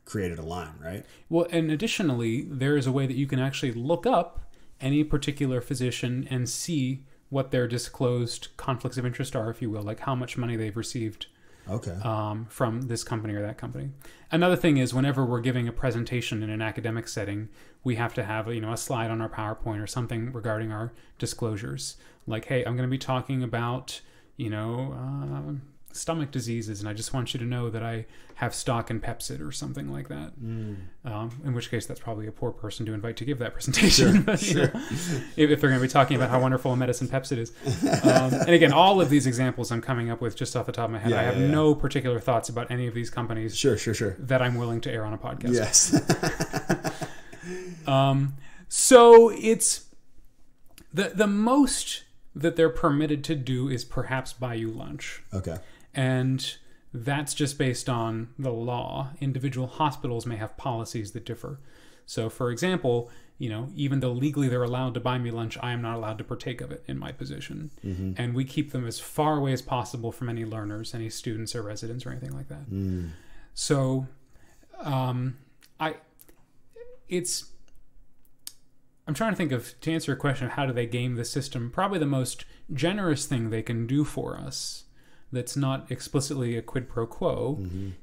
created a line, right? Well, and additionally, there is a way that you can actually look up any particular physician and see what their disclosed conflicts of interest are, if you will, like how much money they've received Okay. um, from this company or that company. Another thing is whenever we're giving a presentation in an academic setting, we have to have you know a slide on our PowerPoint or something regarding our disclosures. Like, hey, I'm going to be talking about you know uh, stomach diseases, and I just want you to know that I have stock in Pepcid or something like that. Um, in which case, that's probably a poor person to invite to give that presentation. But, you know, if, if they're going to be talking about how wonderful a medicine Pepcid is. Um, and again, all of these examples I'm coming up with just off the top of my head. Yeah, I have yeah, yeah. no particular thoughts about any of these companies sure, sure, sure. that I'm willing to air on a podcast. Yes. Um, so it's the the most that they're permitted to do is perhaps buy you lunch, okay. And that's just based on the law. Individual hospitals may have policies that differ. So, for example, you know, even though legally they're allowed to buy me lunch, I am not allowed to partake of it in my position. And we keep them as far away as possible from any learners, any students or residents or anything like that. So, um, I, it's, I'm trying to think of, to answer your question of how do they game the system, probably the most generous thing they can do for us that's not explicitly a quid pro quo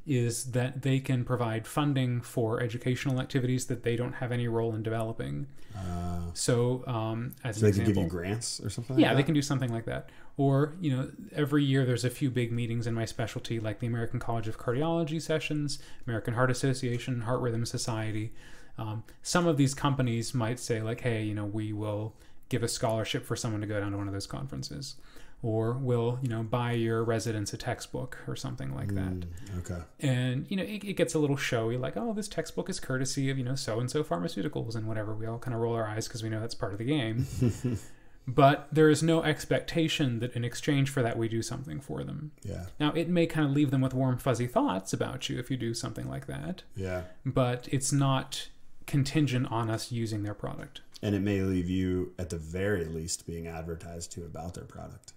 is that they can provide funding for educational activities that they don't have any role in developing. Uh, So, um, as so an they can give you grants or something. yeah, like they can do something like that. Or, you know, every year there's a few big meetings in my specialty, like the American College of Cardiology sessions, American Heart Association, Heart Rhythm Society. Um, some of these companies might say, like, hey, you know, we will give a scholarship for someone to go down to one of those conferences. Or we'll, you know, buy your residents a textbook or something like that Mm, okay. and you know it, it gets a little showy like oh this textbook is courtesy of you know so and so pharmaceuticals and whatever we all kind of roll our eyes because we know that's part of the game but there is no expectation that in exchange for that we do something for them Yeah. now it may kind of leave them with warm fuzzy thoughts about you if you do something like that Yeah. but it's not contingent on us using their product And it may leave you, at the very least, being advertised to about their product.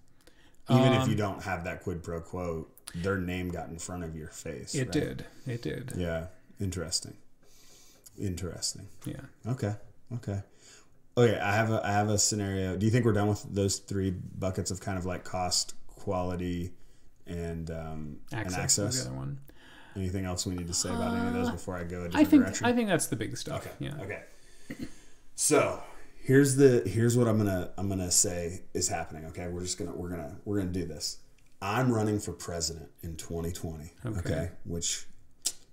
Even if Um, you don't have that quid pro quo, their name got in front of your face. it right? did it did Yeah. Interesting. Interesting. yeah Okay. Okay. Okay. I have a I have a scenario. Do you think we're done with those three buckets of kind of like cost, quality, and um, access, and access? the other one Anything else we need to say about any of those before I go i think direction? i think that's the big stuff Okay. yeah Okay. So here's the here's what I'm gonna I'm gonna say is happening. Okay, we're just gonna we're gonna we're gonna do this. I'm running for president in 2020. Okay. Okay. Which,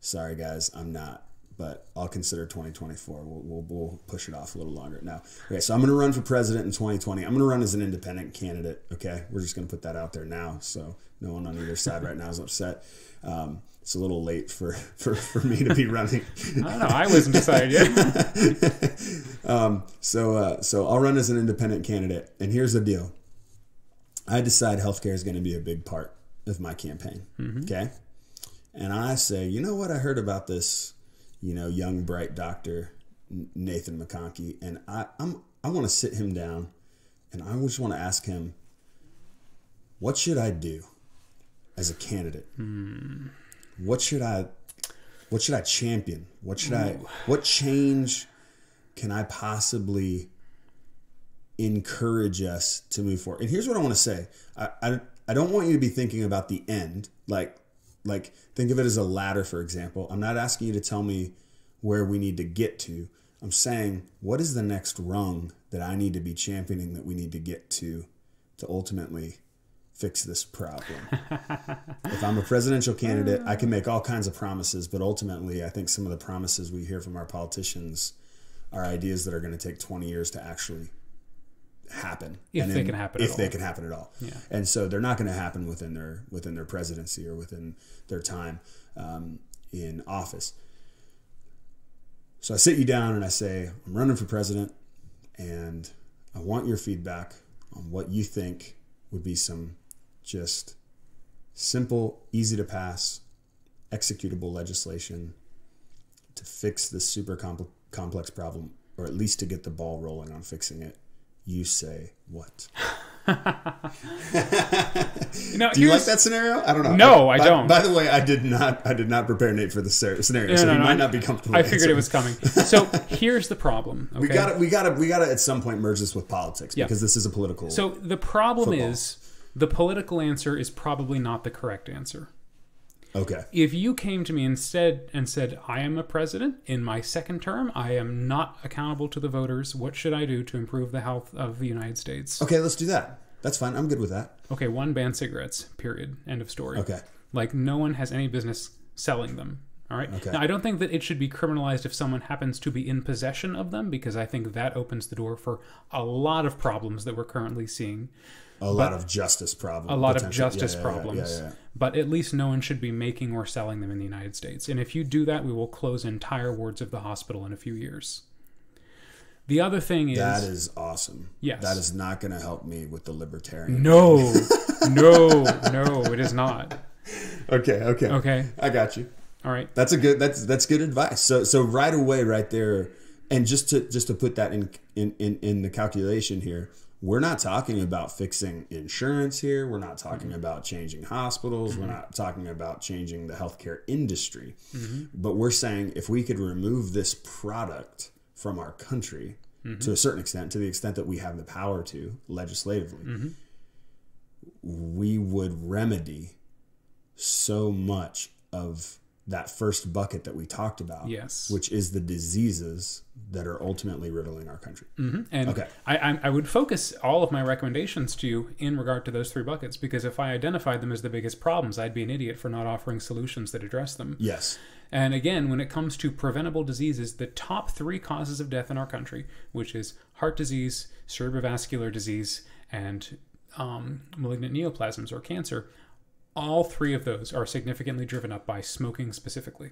sorry guys, I'm not. But I'll consider 2024. We'll, we'll, we'll push it off a little longer. Now, okay, so I'm going to run for president in 2020. I'm going to run as an independent candidate. Okay, we're just going to put that out there now, so no one on either side right now is upset. Um, it's a little late for, for, for me to be running. i don't know i wasn't decided yet um, so uh, so I'll run as an independent candidate, and here's the deal. I decide healthcare is going to be a big part of my campaign. Okay, and I say, you know what? I heard about this, you know, young bright doctor Nathan McConkey, and I I'm I want to sit him down, and I just want to ask him, what should I do as a candidate? What should I what should I champion? What should I what change can I possibly encourage us to move forward? And here's what I want to say. I, I I don't want you to be thinking about the end. Like like think of it as a ladder, for example. I'm not asking you to tell me where we need to get to. I'm saying what is the next rung that I need to be championing that we need to get to to ultimately fix this problem. if I'm a presidential candidate, I can make all kinds of promises, but ultimately, I think some of the promises we hear from our politicians are ideas that are going to take 20 years to actually happen. If And they can happen If they can happen at all. Yeah. And so they're not going to happen within their within their presidency or within their time um, in office. So I sit you down and I say, I'm running for president, and I want your feedback on what you think would be some just simple, easy to pass, executable legislation to fix this super compl- complex problem, or at least to get the ball rolling on fixing it. You say what? Do you like that scenario? I don't know. No, I by, don't. By the way, I did not. I did not prepare Nate for the scenario, No, so no, he no, might I- not be comfortable. I figured it was coming. So here's the problem. Okay? We got to We got to. We got to at some point merge this with politics Yeah. because this is a political. So the problem Football. is the political answer is probably not the correct answer. okay. If you came to me instead and said, I am a president in my second term, I am not accountable to the voters, what should I do to improve the health of the United States? Okay, let's do that. That's fine. I'm good with that. Okay, one, ban cigarettes, period. End of story. Okay. Like, no one has any business selling them. All right. Okay. Now, I don't think that it should be criminalized if someone happens to be in possession of them, because I think that opens the door for a lot of problems that we're currently seeing. A lot of justice problems. a lot of justice problems. Yeah, yeah, yeah. But at least no one should be making or selling them in the United States. And if you do that, we will close entire wards of the hospital in a few years. The other thing is, That is awesome. Yes. That is not going to help me with the libertarian. no, no, no, it is not. Okay. Okay. Okay, I got you. all right. That's a good. That's that's good advice. So so right away, right there, and just to just to put that in in in, in the calculation here, we're not talking about fixing insurance here. We're not talking mm-hmm. about changing hospitals. We're mm-hmm. not talking about changing the healthcare industry. Mm-hmm. But we're saying if we could remove this product from our country to a certain extent, to the extent that we have the power to legislatively, we would remedy so much of that first bucket that we talked about, Yes. which is the diseases that are ultimately riddling our country. And Okay. I, I, I would focus all of my recommendations to you in regard to those three buckets because if I identified them as the biggest problems, I'd be an idiot for not offering solutions that address them. Yes. And again, when it comes to preventable diseases, the top three causes of death in our country, which is heart disease, cerebrovascular disease, and um, malignant neoplasms or cancer, all three of those are significantly driven up by smoking specifically.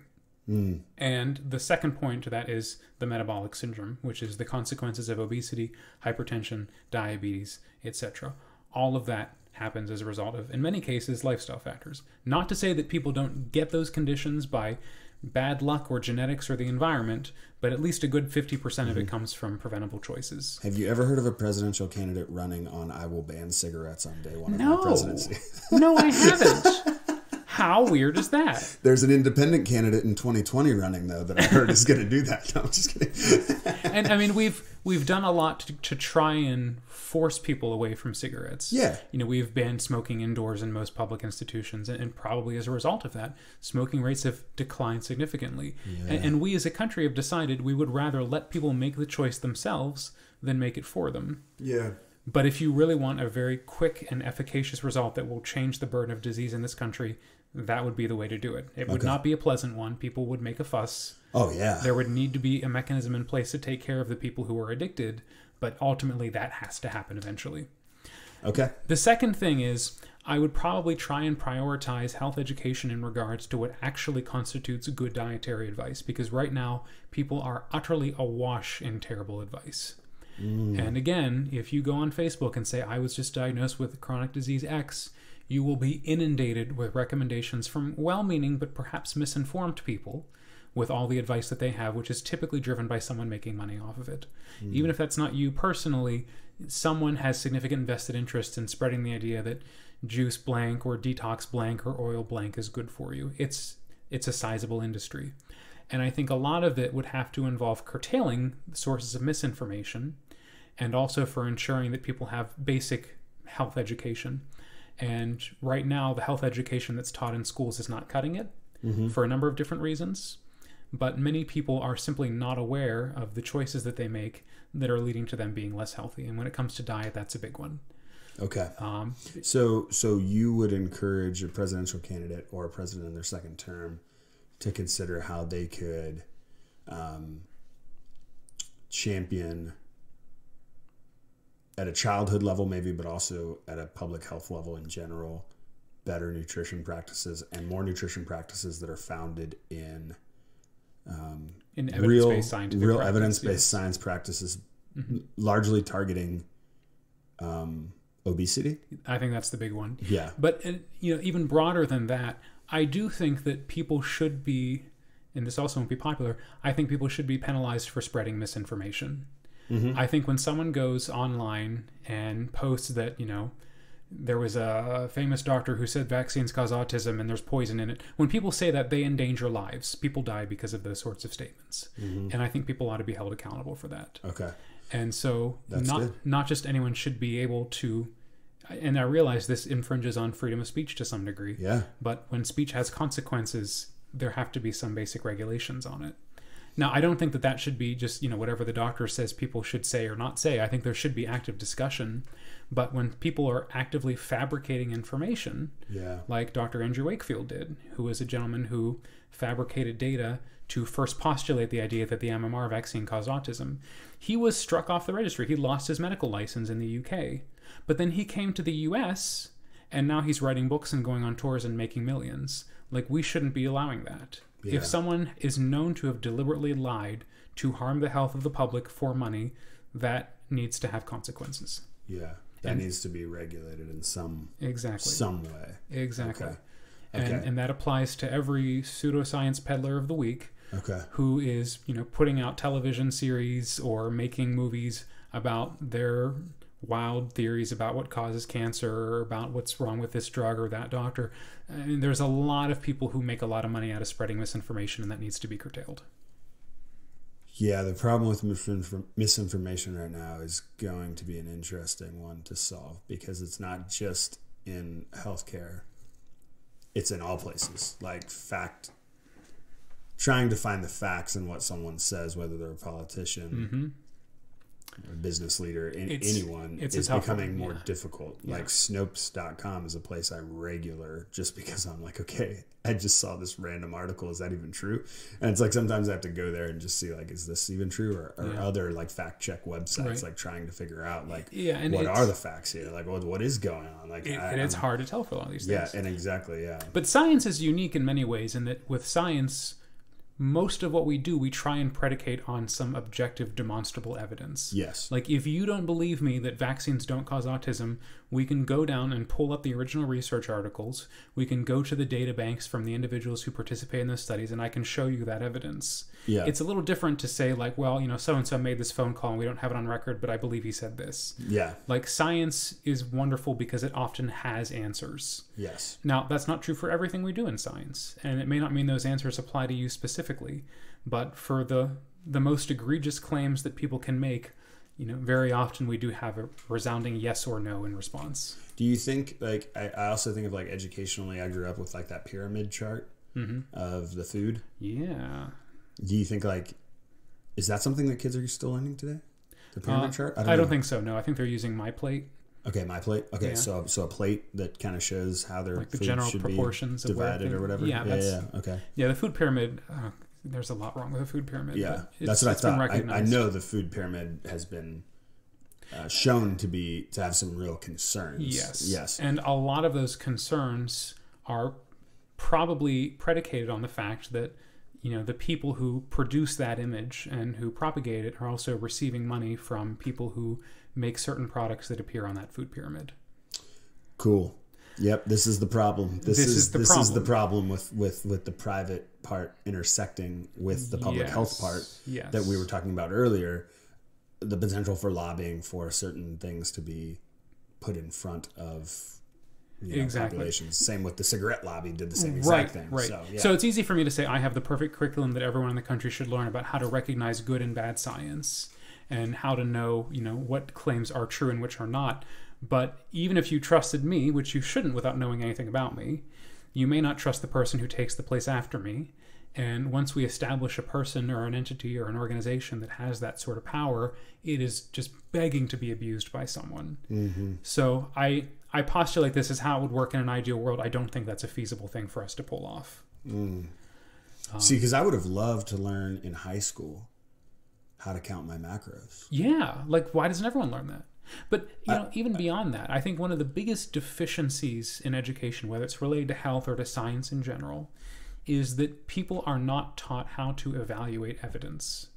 Mm. And the second point to that is the metabolic syndrome, which is the consequences of obesity, hypertension, diabetes, etc. All of that happens as a result of, in many cases, lifestyle factors. Not to say that people don't get those conditions by bad luck or genetics or the environment, but at least a good 50% of it mm-hmm. comes from preventable choices. Have you ever heard of a presidential candidate running on "I will ban cigarettes on day one of No. my presidency"? no, I haven't. How weird is that? There's an independent candidate in 2020 running though that I heard is going to do that. No, I'm just kidding. and I mean we've we've done a lot to, to try and force people away from cigarettes. Yeah. you know we've banned smoking indoors in most public institutions, and, and probably as a result of that, smoking rates have declined significantly. And, and we as a country have decided we would rather let people make the choice themselves than make it for them. yeah. But if you really want a very quick and efficacious result that will change the burden of disease in this country, that would be the way to do it. It would Okay. not be a pleasant one. People would make a fuss Oh yeah. there would need to be a mechanism in place to take care of the people who are addicted, but ultimately that has to happen eventually. Okay. The second thing is I would probably try and prioritize health education in regards to what actually constitutes good dietary advice because right now people are utterly awash in terrible advice. Mm. And again, if you go on Facebook and say, I was just diagnosed with chronic disease X, you will be inundated with recommendations from well meaning but perhaps misinformed people with all the advice that they have, which is typically driven by someone making money off of it. Mm. Even if that's not you personally, someone has significant invested interest in spreading the idea that juice blank or detox blank or oil blank is good for you. It's it's a sizable industry. And I think a lot of it would have to involve curtailing sources of misinformation and also for ensuring that people have basic health education. And right now, the health education that's taught in schools is not cutting it for a number of different reasons. But many people are simply not aware of the choices that they make that are leading to them being less healthy. And when it comes to diet, that's a big one. Okay. Um, So, so you would encourage a presidential candidate or a president in their second term to consider how they could um, champion at a childhood level, maybe, but also at a public health level in general, better nutrition practices and more nutrition practices that are founded in in real, evidence-based scientific real practice, evidence-based yes. science practices, largely targeting um, obesity. I think that's the big one. Yeah. But uh, you know, even broader than that, I do think that people should be, and this also won't be popular. I think people should be penalized for spreading misinformation. Mm-hmm. I think when someone goes online and posts that you know there was a famous doctor who said vaccines cause autism and there's poison in it, when people say that, they endanger lives. People die because of those sorts of statements, mm-hmm. and I think people ought to be held accountable for that. Okay. And so That's not good. not just anyone should be able to and I realize this infringes on freedom of speech to some degree. Yeah. But when speech has consequences, there have to be some basic regulations on it. Now, I don't think that that should be just, you know, whatever the doctor says people should say or not say. I think there should be active discussion. But when people are actively fabricating information, Yeah. like Dr. Andrew Wakefield did, who was a gentleman who fabricated data to first postulate the idea that the MMR vaccine caused autism. He was struck off the registry. He lost his medical license in the UK. But then he came to the US and now he's writing books and going on tours and making millions. Like, we shouldn't be allowing that. Yeah. If someone is known to have deliberately lied to harm the health of the public for money, that needs to have consequences. Yeah. That And- needs to be regulated in some Exactly. some way. Exactly. Okay. And, and that applies to every pseudoscience peddler of the week Okay. who is, you know, putting out television series or making movies about their wild theories about what causes cancer or about what's wrong with this drug or that doctor. I mean, there's a lot of people who make a lot of money out of spreading misinformation, and that needs to be curtailed. Yeah, the problem with misinform- misinformation right now is going to be an interesting one to solve because it's not just in healthcare, it's in all places. Like, fact, trying to find the facts in what someone says, whether they're a politician, a business leader, in, Mm-hmm. It's- anyone, it's is becoming one, more yeah. difficult. Like, Snopes.com is a place I regular just because I'm like, okay, I just saw this random article. Is that even true? And it's like sometimes I have to go there and just see, like, is this even true? Or, or Yeah. other, like, fact check websites, Right. like, trying to figure out, like, Yeah, and what are the facts here? Like, what, what is going on? Like, It, I, and it's I'm- hard to tell for a lot of these Yeah, things. Yeah, and exactly, yeah. But science is unique in many ways in that with science, most of what we do, we try and predicate on some objective, demonstrable evidence. Yes. Like, if you don't believe me that vaccines don't cause autism, we can go down and pull up the original research articles. We can go to the data banks from the individuals who participate in those studies, and I can show you that evidence. Yeah. It's a little different to say, like, well, you know, so and so made this phone call and we don't have it on record, but I believe he said this. yeah. Like, science is wonderful because it often has answers. Yes. Now, that's not true for everything we do in science, and it may not mean those answers apply to you specifically, but for the the most egregious claims that people can make, you know, very often we do have a resounding yes or no in response. Do you think like I, I also think of like educationally I grew up with like that pyramid chart Mm-hmm. of the food. Yeah. Do you think like is that something that kids are still learning today? The pyramid Uh, chart? I don't, know. think so. No, I think they're using my plate, Okay, my plate. Okay, Yeah. so so a plate that kind of shows how their like the food general should proportions be of where divided or whatever. Yeah, yeah, that's, yeah. Okay. yeah. The food pyramid. Uh, there's a lot wrong with the food pyramid. Yeah, that's what I thought. I, I know the food pyramid has been uh, shown to be to have some real concerns. Yes. Yes. And a lot of those concerns are probably predicated on the fact that you know the people who produce that image and who propagate it are also receiving money from people who make certain products that appear on that food pyramid. Cool. Yep, this is the problem. This, This is, is the this is the problem. problem with with with the private part intersecting with the public Yes. health part Yes. that we were talking about earlier. The potential for lobbying for certain things to be put in front of you know, Exactly. populations. Same with the cigarette lobby did the same right, exact thing. right. So, yeah. So it's easy for me to say I have the perfect curriculum that everyone in the country should learn about how to recognize good and bad science and how to know, you know, what claims are true and which are not. But even if you trusted me, which you shouldn't without knowing anything about me, you may not trust the person who takes the place after me. And once we establish a person or an entity or an organization that has that sort of power, it is just begging to be abused by someone. Mm-hmm. So I I postulate this is how it would work in an ideal world. I don't think that's a feasible thing for us to pull off. Mm. Um, See, because I would have loved to learn in high school how to count my macros. Yeah, like why doesn't everyone learn that? But you know, even beyond that, I think one of the biggest deficiencies in education, whether it's related to health or to science in general, is that people are not taught how to evaluate evidence.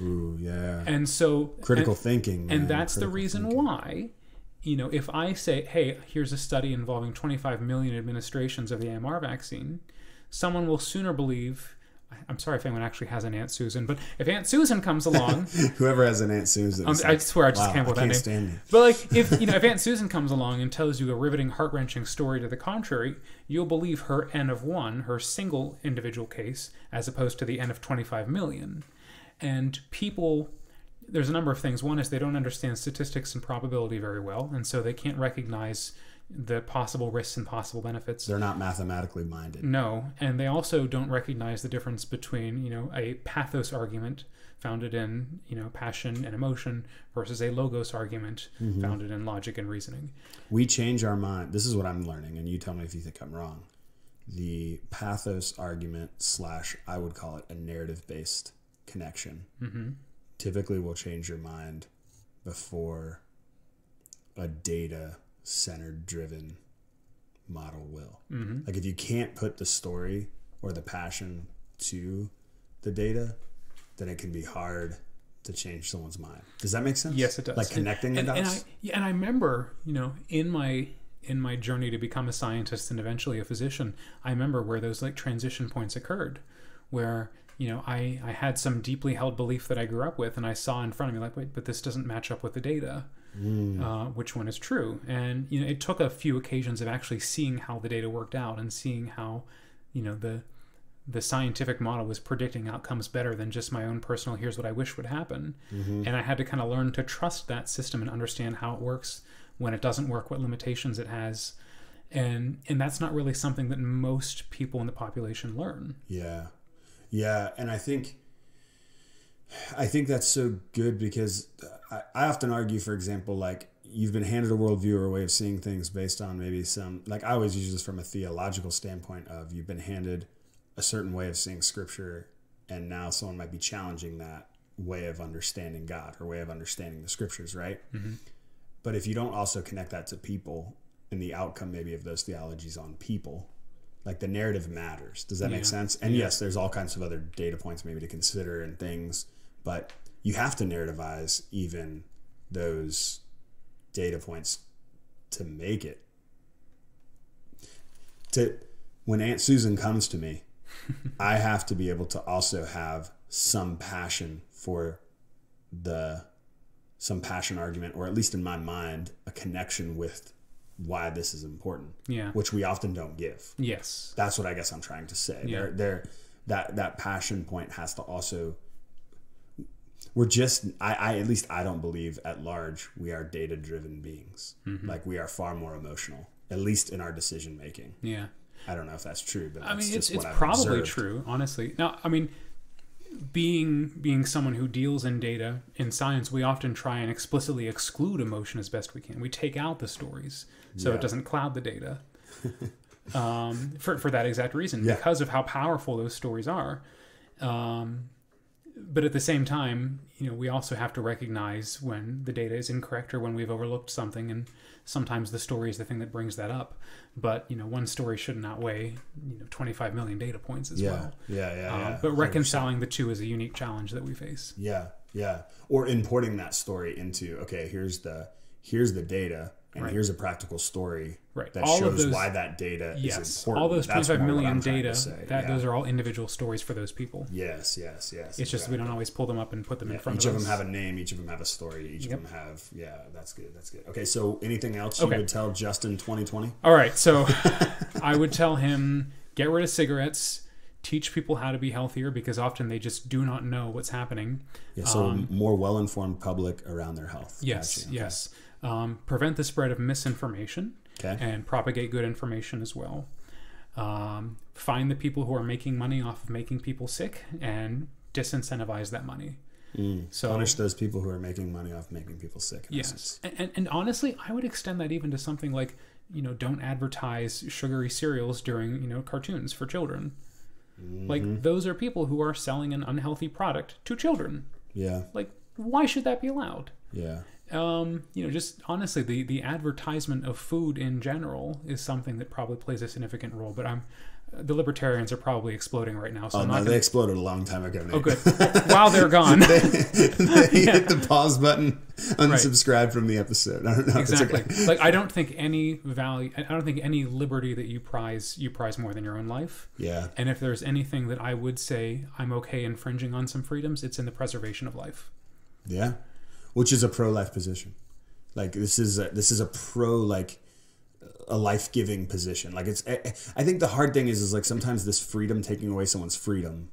Ooh, yeah. And so Critical and- thinking. and man, that's the reason thinking. why you know if i say hey here's a study involving 25 million administrations of the MMR vaccine someone will sooner believe i'm sorry if anyone actually has an aunt susan but if aunt susan comes along Whoever has an Aunt Susan. Um, it's I like, swear I just wow, can't I that can't name. stand you. but like if you know if aunt susan comes along and tells you a riveting heart-wrenching story to the contrary you'll believe her n of 1 her single individual case as opposed to the n of 25 million and people there's a number of things one is they don't understand statistics and probability very well and so they can't recognize the possible risks and possible benefits They're not mathematically minded. no, and they also don't recognize the difference between you know a pathos argument founded in you know passion and emotion versus a logos argument mm-hmm. founded in logic and reasoning. We change our mind. This is what I'm learning, and you tell me if you think I'm wrong. The pathos argument slash I would call it a narrative based connection mm-hmm. Typically will change your mind before a data centered driven model will. Mm-hmm. Like if you can't put the story or the passion to the data, then it can be hard to change someone's mind. Does that make sense? Yes, it does. Like connecting and, the and, dots. and I, yeah, and I remember, you know, in my in my journey to become a scientist and eventually a physician, I remember where those like transition points occurred, where you know I I had some deeply held belief that I grew up with, and I saw in front of me like, wait, but this doesn't match up with the data. Uh, which one is true? And you know, it took a few occasions of actually seeing how the data worked out and seeing how, you know, the the scientific model was predicting outcomes better than just my own personal here's what i wish would happen and i had to kind of learn to trust that system and understand how it works when it doesn't work what limitations it has and and that's not really something that most people in the population learn Yeah. Yeah. And I think, I think that's so good because I, I often argue, for example, like you've been handed a worldview or a way of seeing things based on maybe some, like I always use this from a theological standpoint of you've been handed a certain way of seeing scripture and now someone might be challenging that way of understanding God or way of understanding the scriptures, right? Mm-hmm. But if you don't also connect that to people and the outcome maybe of those theologies on people, like the narrative matters. Does that make sense? And yes, there's all kinds of other data points maybe to consider and things, but you have to narrativize even those data points to make it. To when Aunt Susan comes to me, I have to be able to also have some passion for the some passion argument or at least in my mind a connection with why this is important yeah which we often don't give yes that's what i guess i'm trying to say Yeah. there there that that passion point has to also we're just I, I at least i don't believe at large we are data driven beings Mm-hmm. like we are far more emotional at least in our decision making yeah i don't know if that's true but I that's mean, it's just it's I've probably observed. true, honestly. Now, I mean, being being someone who deals in data in science, we often try and explicitly exclude emotion as best we can. We take out the stories so Yeah. it doesn't cloud the data. um, for for that exact reason, Yeah. because of how powerful those stories are. Um, but at the same time, you know, we also have to recognize when the data is incorrect or when we've overlooked something, and sometimes the story is the thing that brings that up. But you know, one story shouldn't outweigh you know 25 million data points as yeah well. yeah yeah, Uh, yeah but 100%. reconciling the two is a unique challenge that we face. Yeah, yeah. Or importing that story into okay, here's the here's the data and Right. here's a practical story Right. That All of shows those- why that data is Yes, important. all those That's 25 more million I'm trying to data. That Yeah. those are all individual stories for those people. Yes, yes, yes. It's just we don't always pull them up and put them in front each of Each of them have a name. Each of them have a story. Each Yep. of them have. Yeah, that's good. That's good. Okay, so anything else Okay. you would tell Justin 2020? All right, so I would tell him get rid of cigarettes, teach people how to be healthier because often they just do not know what's happening. Yeah, so a more well-informed public around their health. Um, Yes, Gotcha. yes. Um, prevent the spread of misinformation Okay. and propagate good information as well. Um, find the people who are making money off of making people sick and disincentivize that money. So Punish those people who are making money off making people sick. Yes, and, and, and honestly, I would extend that even to something like you know, don't advertise sugary cereals during you know cartoons for children. Mm-hmm. Like those are people who are selling an unhealthy product to children. Yeah. Like, why should that be allowed? Yeah. Um, you know, just honestly, the the advertisement of food in general is something that probably plays a significant role. But I'm the libertarians are probably exploding right now, so Oh no, they Gonna, exploded a long time ago. Nate. oh, good. While they're gone, they hit the pause button, unsubscribe from the episode. I don't know. Exactly. okay. Like I don't think any value. I don't think any liberty that you prize you prize more than your own life. Yeah. And if there's anything that I would say I'm okay infringing on some freedoms, it's in the preservation of life. Yeah, which is a pro-life position. Like this is a, this is a pro like a life-giving position. Like it's I, think the hard thing is is like sometimes this freedom taking away someone's freedom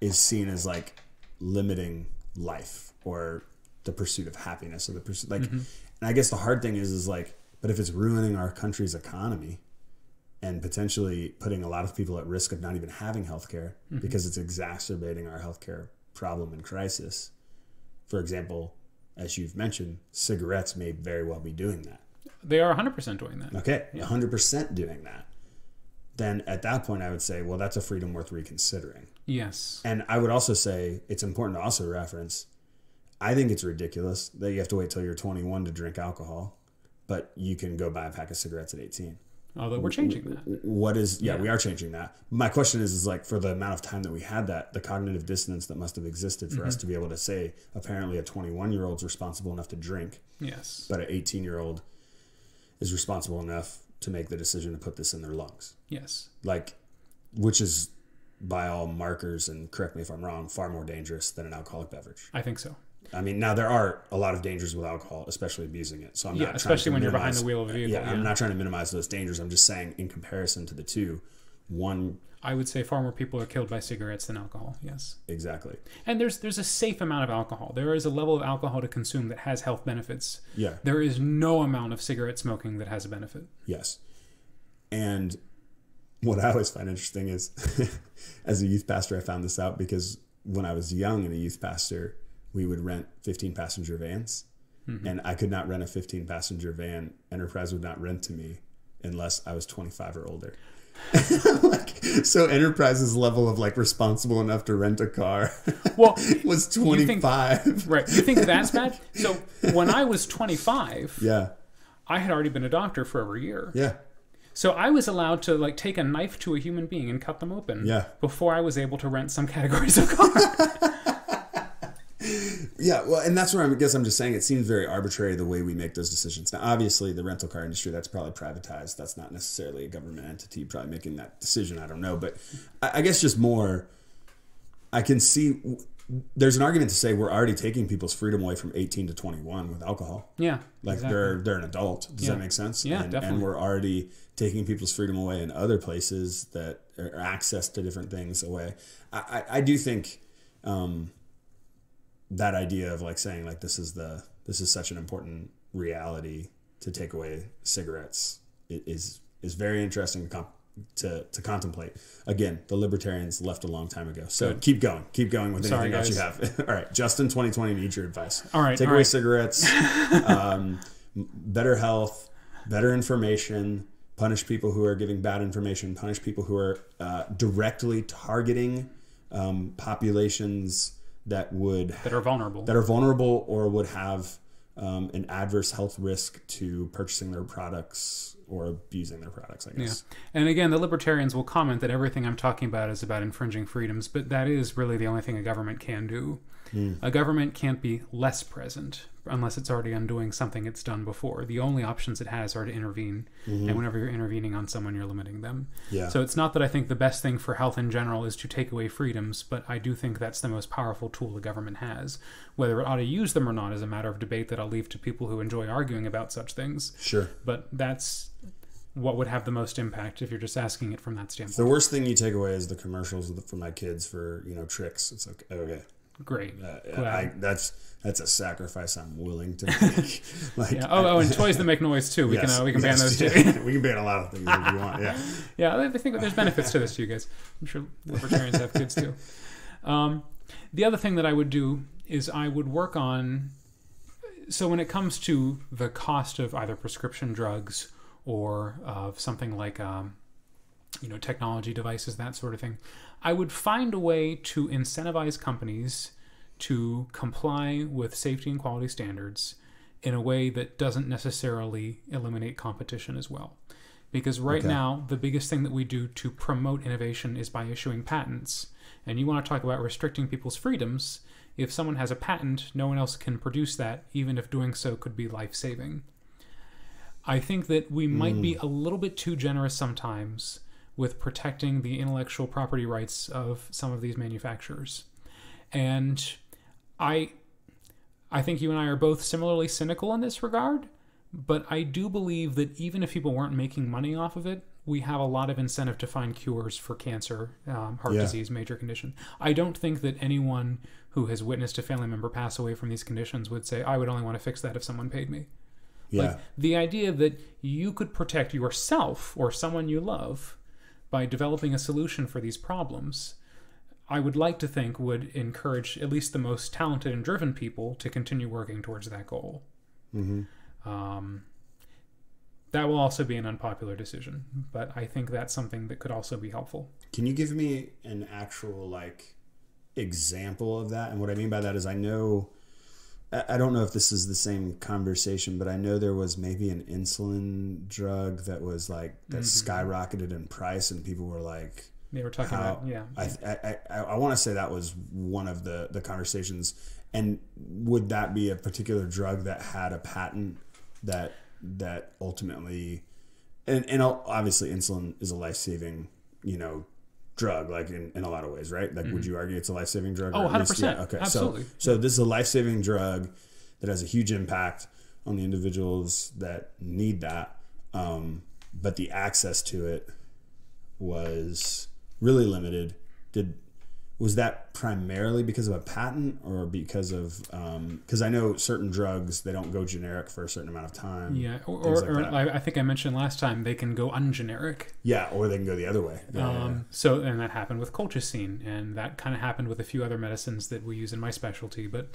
is seen as like limiting life or the pursuit of happiness or the pursuit like mm-hmm. and I guess the hard thing is is like but if it's ruining our country's economy and potentially putting a lot of people at risk of not even having health care mm-hmm. because it's exacerbating our healthcare problem and crisis. For example, as you've mentioned, cigarettes may very well be doing that. They are 100% doing that. Okay, 100% doing that. Then at that point, I would say, well, that's a freedom worth reconsidering. Yes. And I would also say it's important to also reference I think it's ridiculous that you have to wait till you're 21 to drink alcohol, but you can go buy a pack of cigarettes at 18. Although we're changing that. What is, yeah, Yeah. we are changing that. My question is, is like for the amount of time that we had that, the cognitive dissonance that must have existed for Mm-hmm. us to be able to say, apparently a 21 year old's responsible enough to drink, Yes. but an 18 year old is responsible enough to make the decision to put this in their lungs. Yes. Like, which is by all markers, and correct me if I'm wrong, far more dangerous than an alcoholic beverage. I think so. I mean, now there are a lot of dangers with alcohol, especially abusing it. So I'm Yeah, not especially trying when to you're behind minimize- the wheel of a vehicle, Yeah, yeah. I'm not trying to minimize those dangers. I'm just saying, in comparison to the two, one I would say far more people are killed by cigarettes than alcohol. Yes. exactly. And there's there's a safe amount of alcohol. There is a level of alcohol to consume that has health benefits. Yeah. There is no amount of cigarette smoking that has a benefit. Yes. And what I always find interesting is, as a youth pastor, I found this out because when I was young and a youth pastor, we would rent 15 passenger vans. Mm-hmm. And I could not rent a 15 passenger van. Enterprise would not rent to me unless I was 25 or older. like, so Enterprise's level of like responsible enough to rent a car Well, was you think- 25. right. You think that's bad? So when I was 25, yeah. I had already been a doctor for over a year. Yeah. So I was allowed to like take a knife to a human being and cut them open. Yeah. Before I was able to rent some categories of car. Yeah, well, and that's where I guess I'm just saying it seems very arbitrary the way we make those decisions. Now, obviously, the rental car industry that's probably privatized. That's not necessarily a government entity probably making that decision. I don't know, but I, I guess just more. I can see there's an argument to say we're already taking people's freedom away from 18 to 21 with alcohol. yeah. Like exactly. they're they're an adult. Does Yeah. that make sense? Yeah, and, definitely. And we're already taking people's freedom away in other places that access to different things away. I, I, I do think um, that idea of like saying like this is the this is such an important reality to take away cigarettes is is very interesting to comp- to, to contemplate. Again, the libertarians left a long time ago. So Good. keep going, keep going with Sorry, anything else you have. all right, Justin, 2020 needs your advice. All right, take all away right. cigarettes, um, better health, better information. Punish people who are giving bad information. Punish people who are uh, directly targeting um, populations that would that are vulnerable. that are vulnerable or would have um, an adverse health risk to purchasing their products or abusing their products. I guess. Yeah. And again, the libertarians will comment that everything I'm talking about is about infringing freedoms, but that is really the only thing a government can do. A government can't be less present unless it's already undoing something it's done before. The only options it has are to intervene, mm-hmm. and whenever you're intervening on someone, you're limiting them. Yeah. So it's not that I think the best thing for health in general is to take away freedoms, but I do think that's the most powerful tool the government has. Whether it ought to use them or not is a matter of debate that I'll leave to people who enjoy arguing about such things. Sure. But that's what would have the most impact if you're just asking it from that standpoint. The worst thing you take away is the commercials for my kids for you know tricks. It's like okay, Great. uh, I, that's that's a sacrifice I'm willing to make. like, Yeah. Oh, oh, and toys that make noise too. We yes, can uh, we can ban yes, those too. yeah. we can ban a lot of things if you want. Yeah. yeah, I think there's benefits to this to you guys. I'm sure libertarians have kids too. Um, the other thing that I would do is I would work on. So when it comes to the cost of either prescription drugs or of something like, um, you know, technology devices, that sort of thing, I would find a way to incentivize companies to comply with safety and quality standards in a way that doesn't necessarily eliminate competition as well. Because right Okay. now, the biggest thing that we do to promote innovation is by issuing patents. And you want to talk about restricting people's freedoms. If someone has a patent, no one else can produce that, even if doing so could be life saving. I think that we might be mm. a little bit too generous sometimes with protecting the intellectual property rights of some of these manufacturers. And I I think you and I are both similarly cynical in this regard, but I do believe that even if people weren't making money off of it, we have a lot of incentive to find cures for cancer, um, heart Yeah. disease, major condition. I don't think that anyone who has witnessed a family member pass away from these conditions would say, I would only want to fix that if someone paid me. Yeah. Like the idea that you could protect yourself or someone you love by developing a solution for these problems, I would like to think would encourage at least the most talented and driven people to continue working towards that goal. Um, that will also be an unpopular decision, but I think that's something that could also be helpful. Can you give me an actual like example of that? And what I mean by that is I know I don't know if this is the same conversation, but I know there was maybe an insulin drug that was like that mm-hmm. skyrocketed in price, and people were like, They were talking how, about, yeah. I I, I, I want to say that was one of the the conversations. And would that be a particular drug that had a patent that that ultimately, and and obviously insulin is a life saving, you know, drug like in, in a lot of ways, right? Like, would you argue it's a life saving drug? Mm-hmm. Oh, or at least- 100%. okay, Absolutely. So so this is a life saving drug that has a huge impact on the individuals that need that, um, but the access to it was really limited. Did was that primarily because of a patent or because of because I know certain drugs they don't go generic for a certain amount of time. Yeah, or, or, like or. I I think I mentioned last time they can go ungeneric. yeah, or they can go the other way. Yeah, yeah, Um, so, and that happened with colchicine, and that kind of happened with a few other medicines that we use in my specialty. But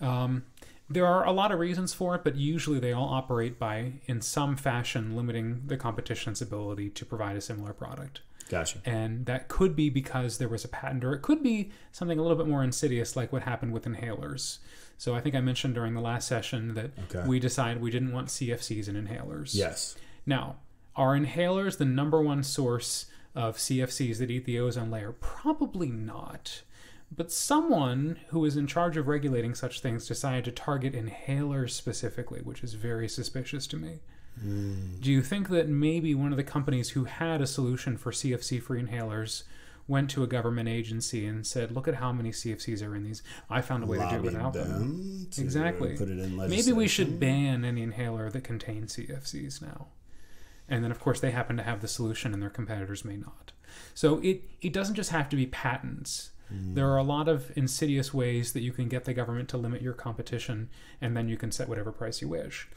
um, there are a lot of reasons for it, but usually they all operate by, in some fashion, limiting the competition's ability to provide a similar product. Gotcha. And that could be because there was a patent, or it could be something a little bit more insidious, like what happened with inhalers. So I think I mentioned during the last session that Okay. we decided we didn't want CFCs in inhalers. Yes. Now, are inhalers the number one source of CFCs that eat the ozone layer? Probably not. But someone who is in charge of regulating such things decided to target inhalers specifically, which is very suspicious to me. Do you think that maybe one of the companies who had a solution for CFC free inhalers went to a government agency and said, Look at how many CFCs are in these? I found a way to do it without them. Exactly. Put it in Maybe we should ban any inhaler that contains CFCs now. And then, of course, they happen to have the solution and their competitors may not. So it, it doesn't just have to be patents. There are a lot of insidious ways that you can get the government to limit your competition, and then you can set whatever price you wish.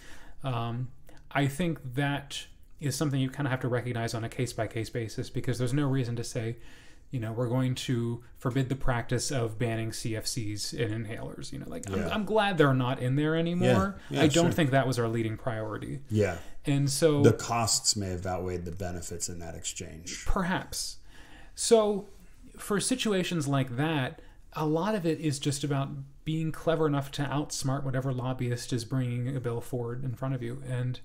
Um, I think that is something you kind of have to recognize on a case by case basis because there's no reason to say, you know, we're going to forbid the practice of banning CFCs in inhalers. You know, like I'm, I'm glad they're not in there anymore. Yeah, I don't sure. think that was our leading priority. Yeah. And so The costs may have outweighed the benefits in that exchange. Perhaps. So, for situations like that, a lot of it is just about being clever enough to outsmart whatever lobbyist is bringing a bill forward in front of you. And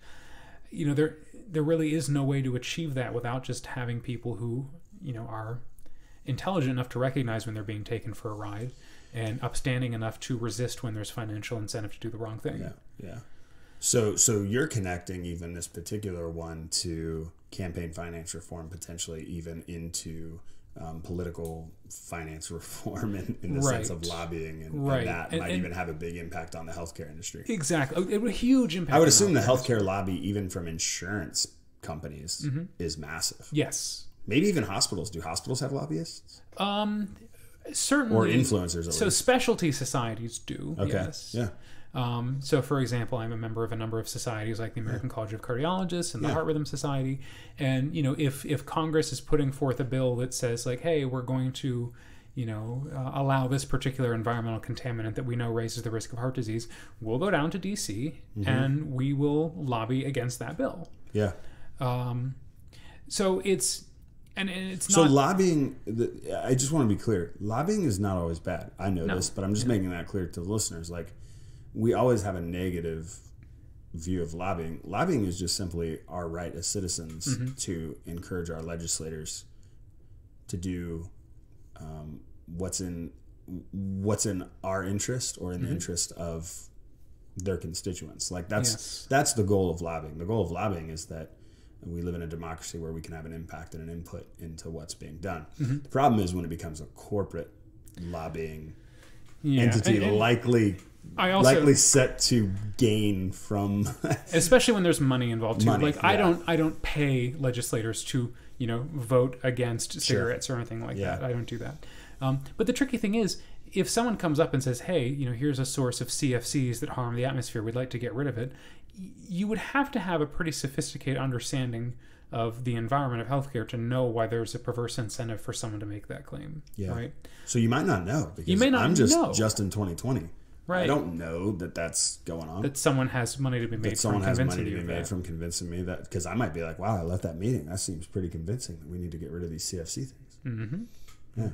you know, there there really is no way to achieve that without just having people who you know are intelligent enough to recognize when they're being taken for a ride and upstanding enough to resist when there's financial incentive to do the wrong thing. Yeah, yeah. So, so you're connecting even this particular one to campaign finance reform, potentially even into um, political finance reform in, in the sense of lobbying, and, Right. and that And- might and- even have a big impact on the healthcare industry. Exactly. It would a huge impact. I would assume the healthcare. lobby, even from insurance companies, Mm-hmm. is massive. Yes. Maybe even hospitals. Do hospitals have lobbyists Um, certainly. or influencers? So least? specialty societies do. Okay. Yes. Yeah. Um, so, for example, I'm a member of a number of societies like the American College of Cardiologists and the Yeah. Heart Rhythm Society. And you know, if if Congress is putting forth a bill that says like, "Hey, we're going to," you know, uh, allow this particular environmental contaminant that we know raises the risk of heart disease, we'll go down to D.C. Mm-hmm. and we will lobby against that bill. Yeah. Um, so it's and, and it's So not lobbying, the, I just want to be clear. Lobbying is not always bad. I know No. this, but I'm just making that clear to the listeners. Like, we always have a negative view of lobbying. Lobbying is just simply our right as citizens Mm-hmm. to encourage our legislators to do um, what's in what's in our interest or in Mm-hmm. the interest of their constituents. Like that's Yes. that's the goal of lobbying. The goal of lobbying is that we live in a democracy where we can have an impact and an input into what's being done. Mm-hmm. The problem is when it becomes a corporate lobbying yeah. entity, And- and likely I also likely set to gain from. especially when there's money involved too. Money, like I don't I don't pay legislators to you know vote against cigarettes or anything like Yeah. that. I don't do that. Um, but the tricky thing is, if someone comes up and says, "Hey, you know, here's a source of CFCs that harm the atmosphere. We'd like to get rid of it," you would have to have a pretty sophisticated understanding of the environment of healthcare to know why there's a perverse incentive for someone to make that claim. Yeah. Right. so you might not know because may not I'm just know. just in 2020. I don't know that that's going on. That someone has money to be made that someone from has convincing money to be made that. from convincing me that because I might be like, wow, I left that meeting. That seems pretty convincing that we need to get rid of these CFC things. Mm-hmm. Yeah,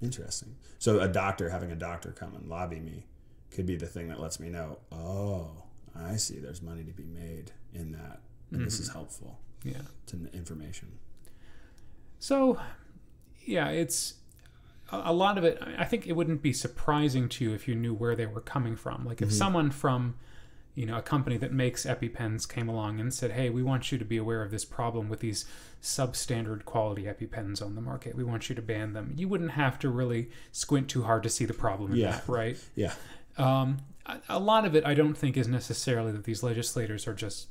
interesting. So a doctor having a doctor come and lobby me could be the thing that lets me know. Oh, I see. There's money to be made in that, and this is Mm-hmm. helpful Yeah. to information. So, yeah, it's a lot of it. I think it wouldn't be surprising to you if you knew where they were coming from. Like if someone from, you know, a company that makes EpiPens came along and said, "Hey, we want you to be aware of this problem with these substandard quality EpiPens on the market. We want you to ban them." You wouldn't have to really squint too hard to see the problem in Yeah. that, right? Yeah, Um, a lot of it, I don't think, is necessarily that these legislators are just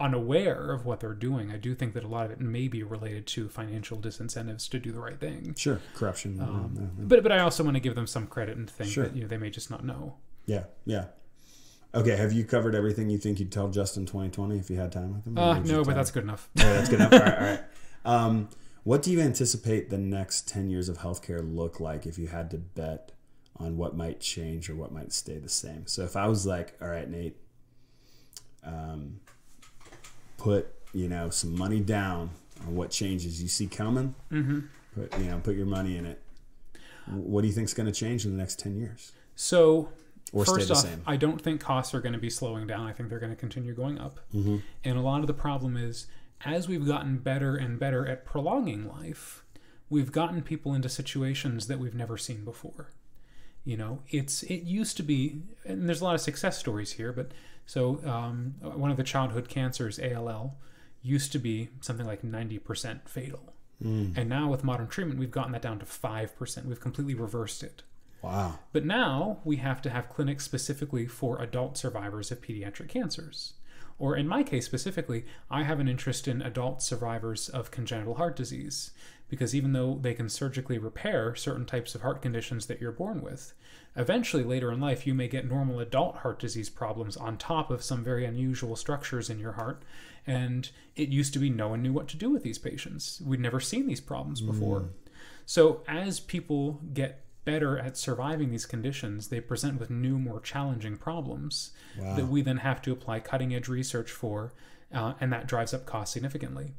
unaware of what they're doing. I do think that a lot of it may be related to financial disincentives to do the right thing. sure. Corruption. Um, yeah, yeah. But but I also want to give them some credit and think Sure. that you know they may just not know. Yeah, yeah. Okay, have you covered everything you think you'd tell Justin 2020 if you had time with him? Uh, no, but that's good enough. Yeah, that's good enough. All right, all right. Um, what do you anticipate the next 10 years of healthcare look like if you had to bet on what might change or what might stay the same? So if I was like, all right, Nate, um, put, you know, some money down on what changes you see coming, hmm put, you know, put your money in it. What do you think is going to change in the next 10 years? So Or stay first the off, same? I don't think costs are going to be slowing down. I think they're going to continue going up. Mm-hmm. And a lot of the problem is, as we've gotten better and better at prolonging life, we've gotten people into situations that we've never seen before. You know, it's it used to be, and there's a lot of success stories here. But so um, one of the childhood cancers, ALL, used to be something like 90% fatal, Mm. and now with modern treatment, we've gotten that down to five percent. We've completely reversed it. Wow. But now we have to have clinics specifically for adult survivors of pediatric cancers. Or in my case specifically, I have an interest in adult survivors of congenital heart disease because even though they can surgically repair certain types of heart conditions that you're born with, eventually later in life you may get normal adult heart disease problems on top of some very unusual structures in your heart. And it used to be no one knew what to do with these patients. We'd never seen these problems before. So as people get better at surviving these conditions, they present with new, more challenging problems Wow. that we then have to apply cutting edge research for, uh, and that drives up costs significantly.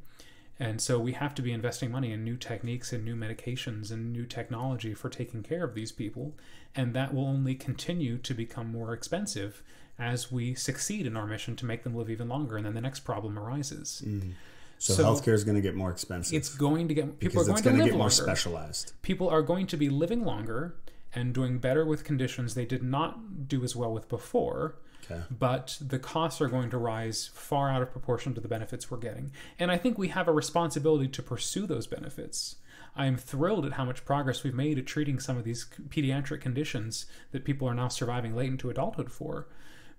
And so we have to be investing money in new techniques and new medications and new technology for taking care of these people. And that will only continue to become more expensive as we succeed in our mission to make them live even longer. And then the next problem arises. Mm. So, So- healthcare is going to get more expensive. It's going to get people are going going to to live get more longer specialized. people are going to be living longer and doing better with conditions they did not do as well with before. Okay. But the costs are going to rise far out of proportion to the benefits we're getting. And I think we have a responsibility to pursue those benefits. I am thrilled at how much progress we've made at treating some of these pediatric conditions that people are now surviving late into adulthood for.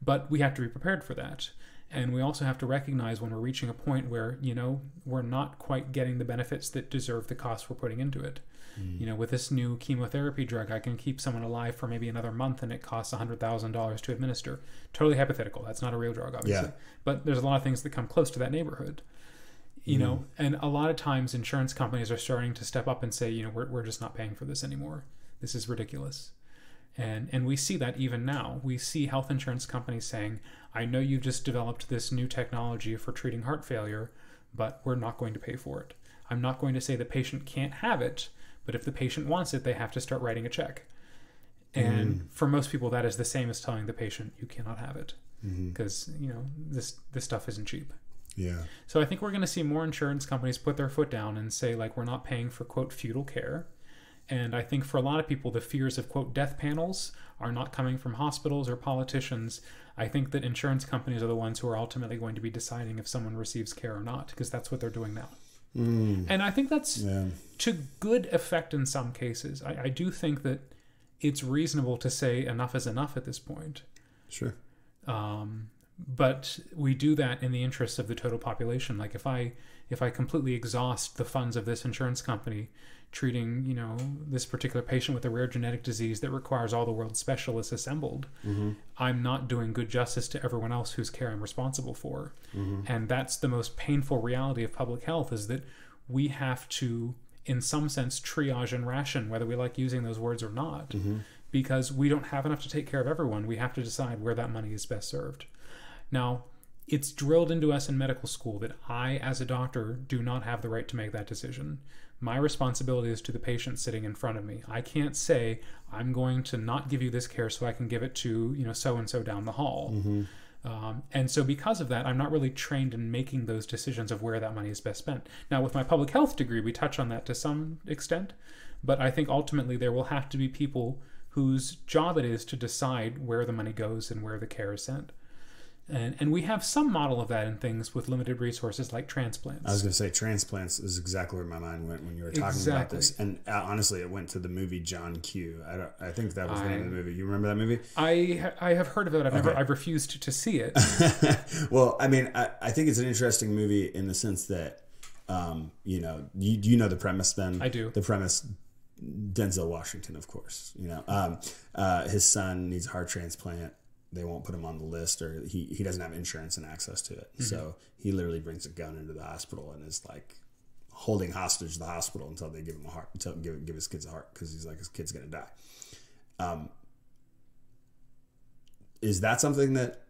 But we have to be prepared for that. And we also have to recognize when we're reaching a point where, you know, we're not quite getting the benefits that deserve the costs we're putting into it. Mm. You know, with this new chemotherapy drug, I can keep someone alive for maybe another month and it costs $100,000 to administer. Totally hypothetical. That's not a real drug, obviously. Yeah. But there's a lot of things that come close to that neighborhood. You know, mm. and a lot of times insurance companies are starting to step up and say, you know, we're, we're just not paying for this anymore. This is ridiculous. And, and we see that even now. We see health insurance companies saying, I know you've just developed this new technology for treating heart failure, but we're not going to pay for it. I'm not going to say the patient can't have it, but if the patient wants it, they have to start writing a check. And mm. for most people, that is the same as telling the patient you cannot have it mm-hmm. because you know this this stuff isn't cheap. Yeah. So I think we're going to see more insurance companies put their foot down and say like we're not paying for quote futile care. And I think for a lot of people the fears of quote death panels are not coming from hospitals or politicians. I think that insurance companies are the ones who are ultimately going to be deciding if someone receives care or not because that's what they're doing now. And I think that's Yeah. to good effect in some cases. I, I do think that it's reasonable to say enough is enough at this point. Sure. Um, but we do that in the interests of the total population. Like if I if I completely exhaust the funds of this insurance company treating you know this particular patient with a rare genetic disease that requires all the world's specialists assembled, mm-hmm. I'm not doing good justice to everyone else whose care I'm responsible for. Mm-hmm. And that's the most painful reality of public health is that we have to in some sense triage and ration whether we like using those words or not mm-hmm. because we don't have enough to take care of everyone. We have to decide where that money is best served. Now it's drilled into us in medical school that i as a doctor do not have the right to make that decision my responsibility is to the patient sitting in front of me i can't say i'm going to not give you this care so i can give it to you know so and so down the hall um, and so, because of that, I'm not really trained in making those decisions of where that money is best spent. Now, with my public health degree, we touch on that to some extent, but I think ultimately there will have to be people whose job it is to decide where the money goes and where the care is sent. And, and we have some model of that in things with limited resources like transplants. I was going to say transplants is exactly where my mind went when you were talking about this. And uh, honestly, it went to the movie John Q. I don't. I think that was the name of the movie. You remember that movie? I I have heard of it. I've never I've refused to see it. well, I mean, I, I think it's an interesting movie in the sense that, um, you know, you you know the premise. Then I do. The premise, Denzel Washington, of course. You know, um, uh, his son needs a heart transplant. They won't put him on the list, or he he doesn't have insurance and access to it. Mm-hmm. So he literally brings a gun into the hospital and is like holding hostage the hospital until they give him a heart, until give give his kids a heart because he's like his kid's gonna die. Um, is that something that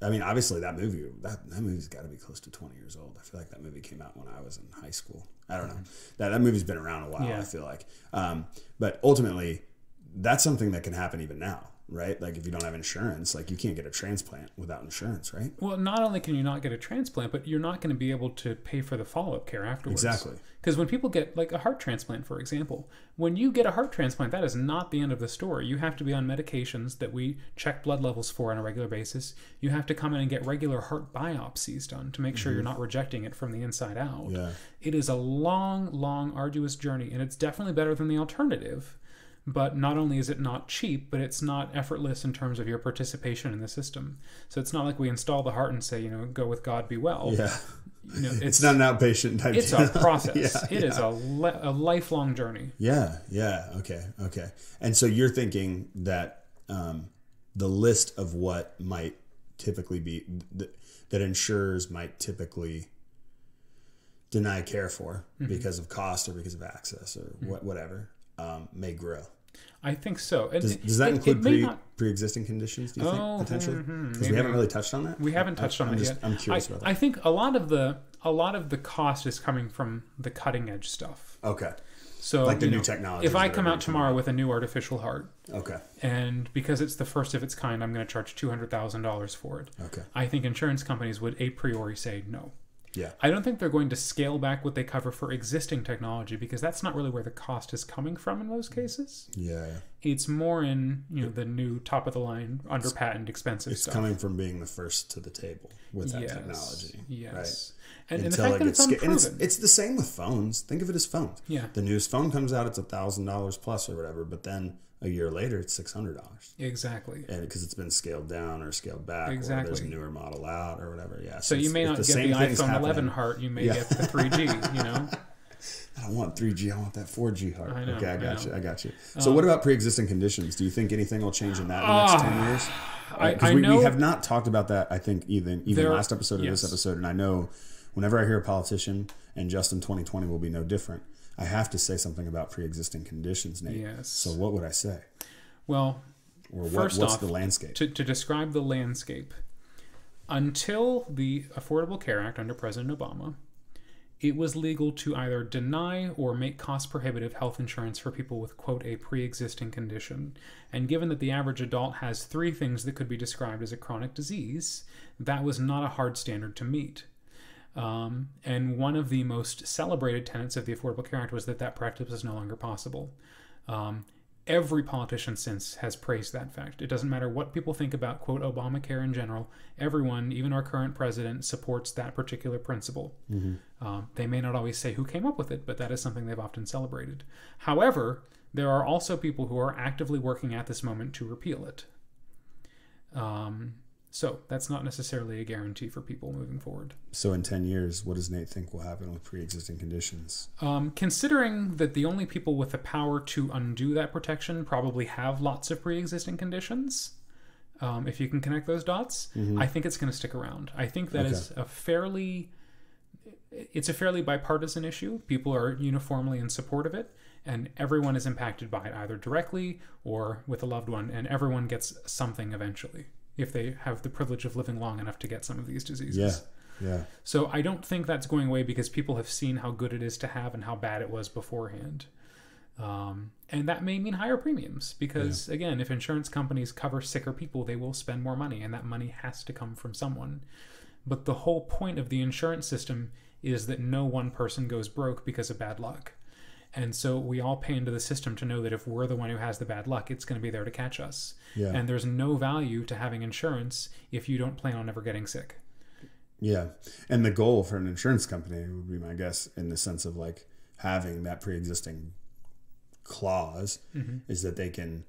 I mean, obviously that movie that that movie's got to be close to twenty years old. I feel like that movie came out when I was in high school. I don't know that that movie's been around a while. Yeah. I feel like, um, but ultimately, that's something that can happen even now, right? Like if you don't have insurance, like you can't get a transplant without insurance, right? Well, not only can you not get a transplant, but you're not going to be able to pay for the follow up care afterwards. Exactly. Because when people get like a heart transplant, for example, when you get a heart transplant, that is not the end of the story. You have to be on medications that we check blood levels for on a regular basis. You have to come in and get regular heart biopsies done to make sure you're mm-hmm. not rejecting it from the inside out. Yeah. It is a long, long, arduous journey, and it's definitely better than the alternative. But not only is it not cheap, but it's not effortless in terms of your participation in the system. So it's not like we install the heart and say, you know, go with God, be well. Yeah, You know, it's, it's not an outpatient type. it's a process. yeah, It yeah. is a, le- a lifelong journey. Yeah, yeah, okay, okay. And so you're thinking that um, the list of what might typically be th- that insurers might typically deny care for Mm-hmm. because of cost or because of access or what, whatever um, may grow. I think so. And Does, does that it- include pre not- pre-existing conditions? Do you think Oh, potentially? Hmm, hmm, because we haven't really touched on that. we haven't I- touched on I'm it just- yet. I'm curious I, about that. I think a lot of the a lot of the cost is coming from the cutting edge stuff. okay, So Like the new know, technologies If I come out tomorrow with a new artificial heart, okay, and because it's the first of its kind, I'm going to charge two hundred thousand dollars for it. okay. I think insurance companies would a priori say no. Yeah. I don't think they're going to scale back what they cover for existing technology because that's not really where the cost is coming from in most cases. Yeah. It's more in you know the new top of the line, under patent, expensive It's stuff. coming from being the first to the table with that yes. technology. Yes. Right. And, and the Until fact it gets it's and it's, it's the same with phones. Think of it as phones. Yeah. The newest phone comes out, it's a thousand dollars plus or whatever, but then a year later, it's six hundred dollars, exactly. and because it's been scaled down or scaled back, or there's a newer model out or whatever. Yeah. So you it's- may not get same the iPhone 11 heart. You may Yeah. get the 3G. You know. I don't want 3G. I want that 4G heart. I know, okay, I I got. Um, you. I got you. So, what about pre-existing conditions? Do you think anything will change in that in the next ten years? I, Because I we, know. we have not talked about that. I think even even There- last episode or yes. this episode, and I know whenever I hear a politician, and Justin 2020 will be no different. I have to say something about pre-existing conditions, Nate. Yes. So what would I say, well, or what, First what's off, the landscape? to, to describe the landscape, until the Affordable Care Act under President Obama, it was legal to either deny or make cost prohibitive health insurance for people with, quote, a pre existing condition. And given that the average adult has three things that could be described as a chronic disease, that was not a hard standard to meet. Um, and one of the most celebrated tenets of the Affordable Care Act was that that practice is no longer possible. Um, every politician since has praised that fact. It doesn't matter what people think about, quote, Obamacare in general. Everyone, even our current president, supports that particular principle. Um, they may not always say who came up with it, but that is something they've often celebrated. However, there are also people who are actively working at this moment to repeal it. Um, so that's not necessarily a guarantee for people moving forward. so in 10 years, what does Nate think will happen with pre-existing conditions? Um, considering that the only people with the power to undo that protection probably have lots of pre-existing conditions, um, if you can connect those dots, I think it's going to stick around. I think that is a fairly, it's a fairly bipartisan issue. People are uniformly in support of it, and everyone is impacted by it either directly or with a loved one, and everyone gets something eventually if they have the privilege of living long enough to get some of these diseases. Yeah. Yeah. So I don't think that's going away because people have seen how good it is to have and how bad it was beforehand. Um, and that may mean higher premiums because, again, if insurance companies cover sicker people, they will spend more money, and that money has to come from someone. But the whole point of the insurance system is that no one person goes broke because of bad luck. And so we all pay into the system to know that if we're the one who has the bad luck, it's going to be there to catch us. Yeah. And there's no value to having insurance if you don't plan on ever getting sick. Yeah. And the goal for an insurance company would be my guess in the sense of like having that pre-existing clause mm-hmm. is that they can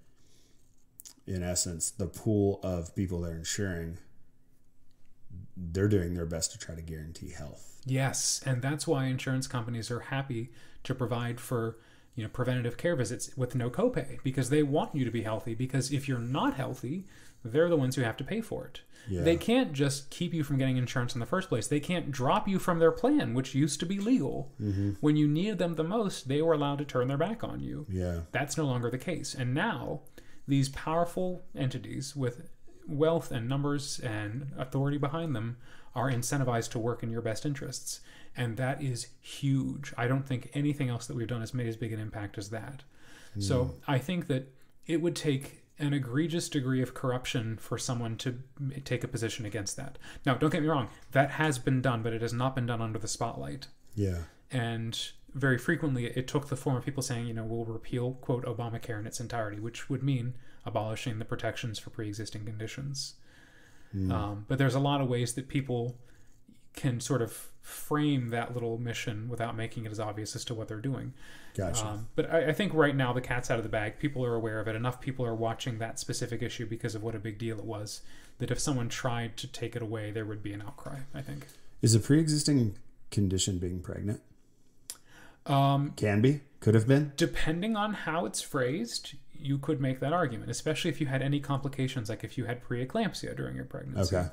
in essence the pool of people they're insuring they're doing their best to try to guarantee health. Yes, and that's why insurance companies are happy to provide for you know preventative care visits with no copay because they want you to be healthy because if you're not healthy, they're the ones who have to pay for it. Yeah. They can't just keep you from getting insurance in the first place. They can't drop you from their plan, which used to be legal. Mm-hmm. When you needed them the most, they were allowed to turn their back on you. Yeah. That's no longer the case. And now, these powerful entities with wealth and numbers and authority behind them are incentivized to work in your best interests. And that is huge. I don't think anything else that we've done has made as big an impact as that. So I think that it would take an egregious degree of corruption for someone to take a position against that. Now, don't get me wrong, that has been done, but it has not been done under the spotlight Yeah. and very frequently it took the form of people saying, you know, we'll repeal quote Obamacare in its entirety, which would mean abolishing the protections for pre-existing conditions. Um, but there's a lot of ways that people can sort of frame that little mission without making it as obvious as to what they're doing. Gotcha. Um, but I, I think right now the cat's out of the bag. People are aware of it. Enough people are watching that specific issue because of what a big deal it was. That if someone tried to take it away, there would be an outcry. I think. Is a pre-existing condition being pregnant? Um, Can be. Could have been. depending on how it's phrased, you could make that argument, especially if you had any complications, like if you had preeclampsia during your pregnancy, Okay.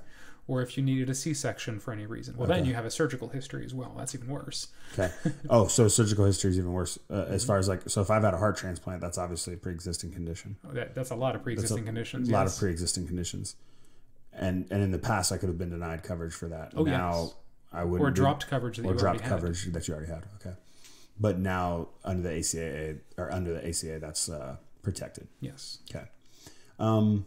Or if you needed a C-section for any reason. Well, then you have a surgical history as well. That's even worse. Okay. Oh, so surgical history is even worse uh, as far as like. So if I've had a heart transplant, that's obviously a pre-existing condition. That, that's a lot of pre-existing conditions. A lot yes. of pre-existing conditions, and and in the past I could have been denied coverage for that. Oh, now yes. I would or dropped coverage that or you dropped already had. coverage that you already had. Okay, but now under the ACA or under the ACA that's uh, protected. Yes. Okay. Um,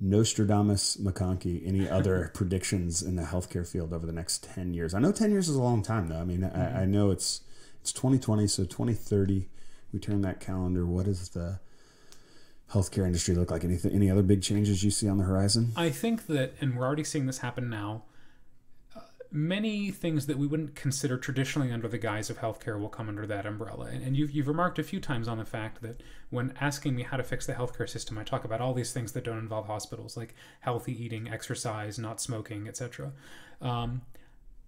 Nostradamus McConkey, any other predictions in the healthcare field over the next 10 years? I know 10 years is a long time, though. I mean, I, mm-hmm. I know it's it's 2020, so 2030, we turn that calendar. What does the healthcare industry look like? Anything, any other big changes you see on the horizon? I think that, and we're already seeing this happen now. Many things that we wouldn't consider traditionally under the guise of healthcare will come under that umbrella. And, and you've, you've remarked a few times on the fact that when asking me how to fix the healthcare system, I talk about all these things that don't involve hospitals, like healthy eating, exercise, not smoking, etc. Um,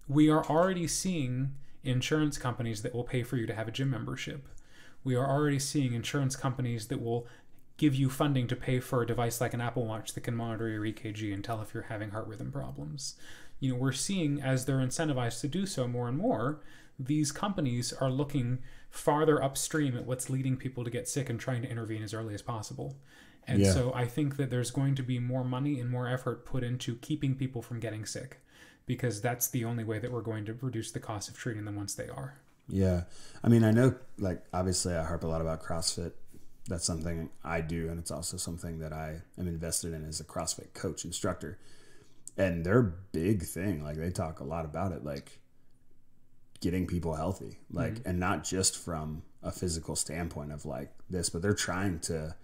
we are already seeing insurance companies that will pay for you to have a gym membership. We are already seeing insurance companies that will give you funding to pay for a device like an Apple Watch that can monitor your EKG and tell if you're having heart rhythm problems. You know, we're seeing as they're incentivized to do so more and more, these companies are looking farther upstream at what's leading people to get sick and trying to intervene as early as possible. And Yeah. so I think that there's going to be more money and more effort put into keeping people from getting sick because that's the only way that we're going to reduce the cost of treating them once they are. Yeah. I mean, I know, like, obviously, I harp a lot about CrossFit. That's something I do, and it's also something that I am invested in as a CrossFit coach instructor. And their big thing, like, they talk a lot about it, like, getting people healthy, like, and not just from a physical standpoint of like this, but they're trying to,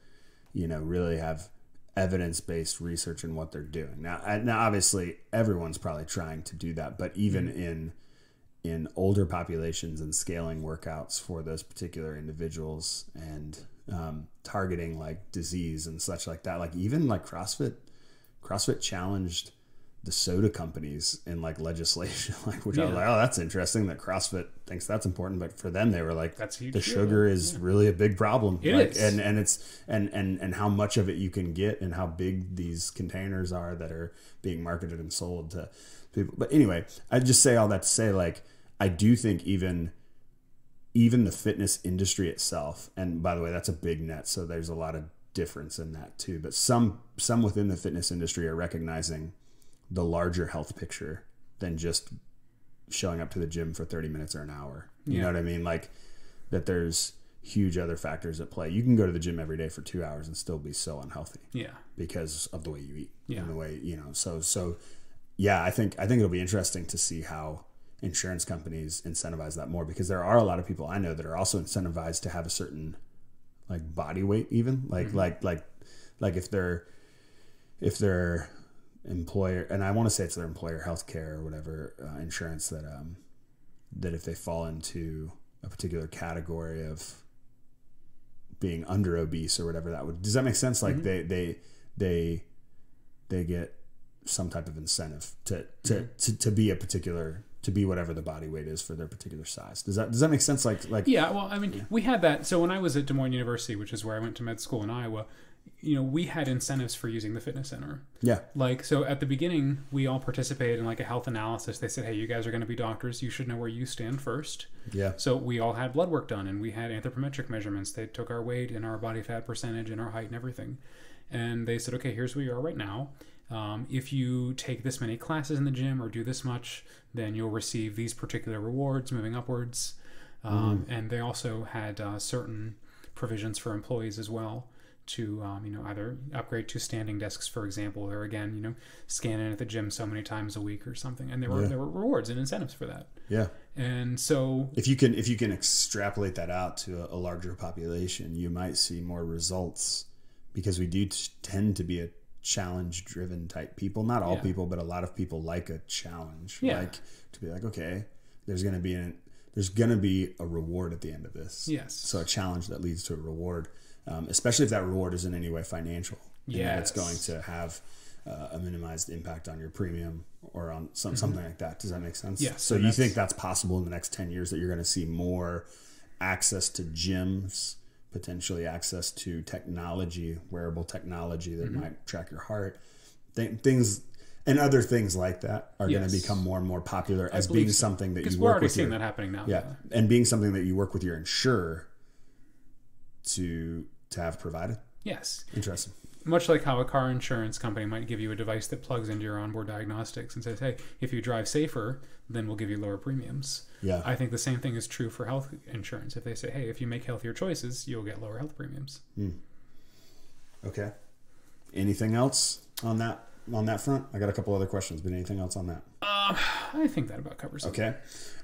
you know, really have evidence based research in what they're doing. Now, now, obviously, everyone's probably trying to do that, but even in in older populations and scaling workouts for those particular individuals and um, targeting like disease and such like that. Like even like CrossFit, CrossFit challenged the soda companies in like legislation, like which I was like, oh, that's interesting that CrossFit thinks that's important, but for them they were like, That's huge the sugar is really a big problem. It like, is. and and it's and and and how much of it you can get and how big these containers are that are being marketed and sold to people. But anyway, I just say all that to say like I do think even even the fitness industry itself, and by the way, that's a big net, so there's a lot of difference in that too. But some some within the fitness industry are recognizing the larger health picture than just showing up to the gym for 30 minutes or an hour. You Yeah. know what I mean? Like that there's huge other factors at play. You can go to the gym every day for 2 hours and still be so unhealthy Yeah. because of the way you eat Yeah. and the way you know so so yeah i think i think it'll be interesting to see how insurance companies incentivize that more because there are a lot of people i know that are also incentivized to have a certain like body weight even like Mm-hmm. like like like if they're if their employer and i want to say it's their employer health care or whatever uh, insurance that um that if they fall into a particular category of being under obese or whatever that would does that make sense like Mm-hmm. they they they they get some type of incentive to to, Mm-hmm. to to be a particular to be whatever the body weight is for their particular size does that does that make sense like like Yeah, well, I mean, we had that. So when I was at Des Moines University, which is where I went to med school in Iowa, you know, we had incentives for using the fitness center. yeah Like, so at the beginning, we all participated in like a health analysis. They said, hey, you guys are going to be doctors. You should know where you stand first. yeah So we all had blood work done and we had anthropometric measurements. They took our weight and our body fat percentage and our height and everything. And they said, okay, here's where you are right now. Um, if you take this many classes in the gym or do this much, then you'll receive these particular rewards moving upwards. Um, And they also had uh, certain provisions for employees as well to um, you know either upgrade to standing desks for example or again you know scan in at the gym so many times a week or something and there were Yeah. there were rewards and incentives for that yeah and so if you can if you can extrapolate that out to a, a larger population you might see more results because we do t- tend to be a challenge driven type people not all Yeah. people but a lot of people like a challenge Yeah. like to be like okay there's going to be an there's going to be a reward at the end of this Yes. so a challenge that leads to a reward um, especially if that reward is in any way financial. Yeah it's going to have uh, a minimized impact on your premium or on some, something like that. Does that make sense? Yes, so and you think that's possible in the next 10 years that you're going to see more access to gyms potentially access to technology wearable technology that Mm-hmm. might track your heart? Th- things and other things like that are going to become more and more popular as being so. something that because you we're work already with seeing your, that happening now. Yeah and being something that you work with your insurer to to have provided? Yes. Interesting. Much like how a car insurance company might give you a device that plugs into your onboard diagnostics and says hey if you drive safer then we'll give you lower premiums. Yeah. I think the same thing is true for health insurance. If they say hey if you make healthier choices you'll get lower health premiums. Okay. Anything else on that on that front? I got a couple other questions, but anything else on that? Uh, I think that about covers it. Okay.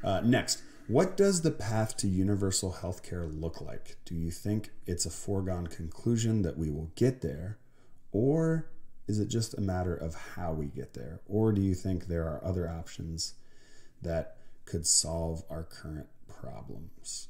Uh, next, what does the path to universal health care look like? Do you think it's a foregone conclusion that we will get there, or is it just a matter of how we get there? Or do you think there are other options that could solve our current problems?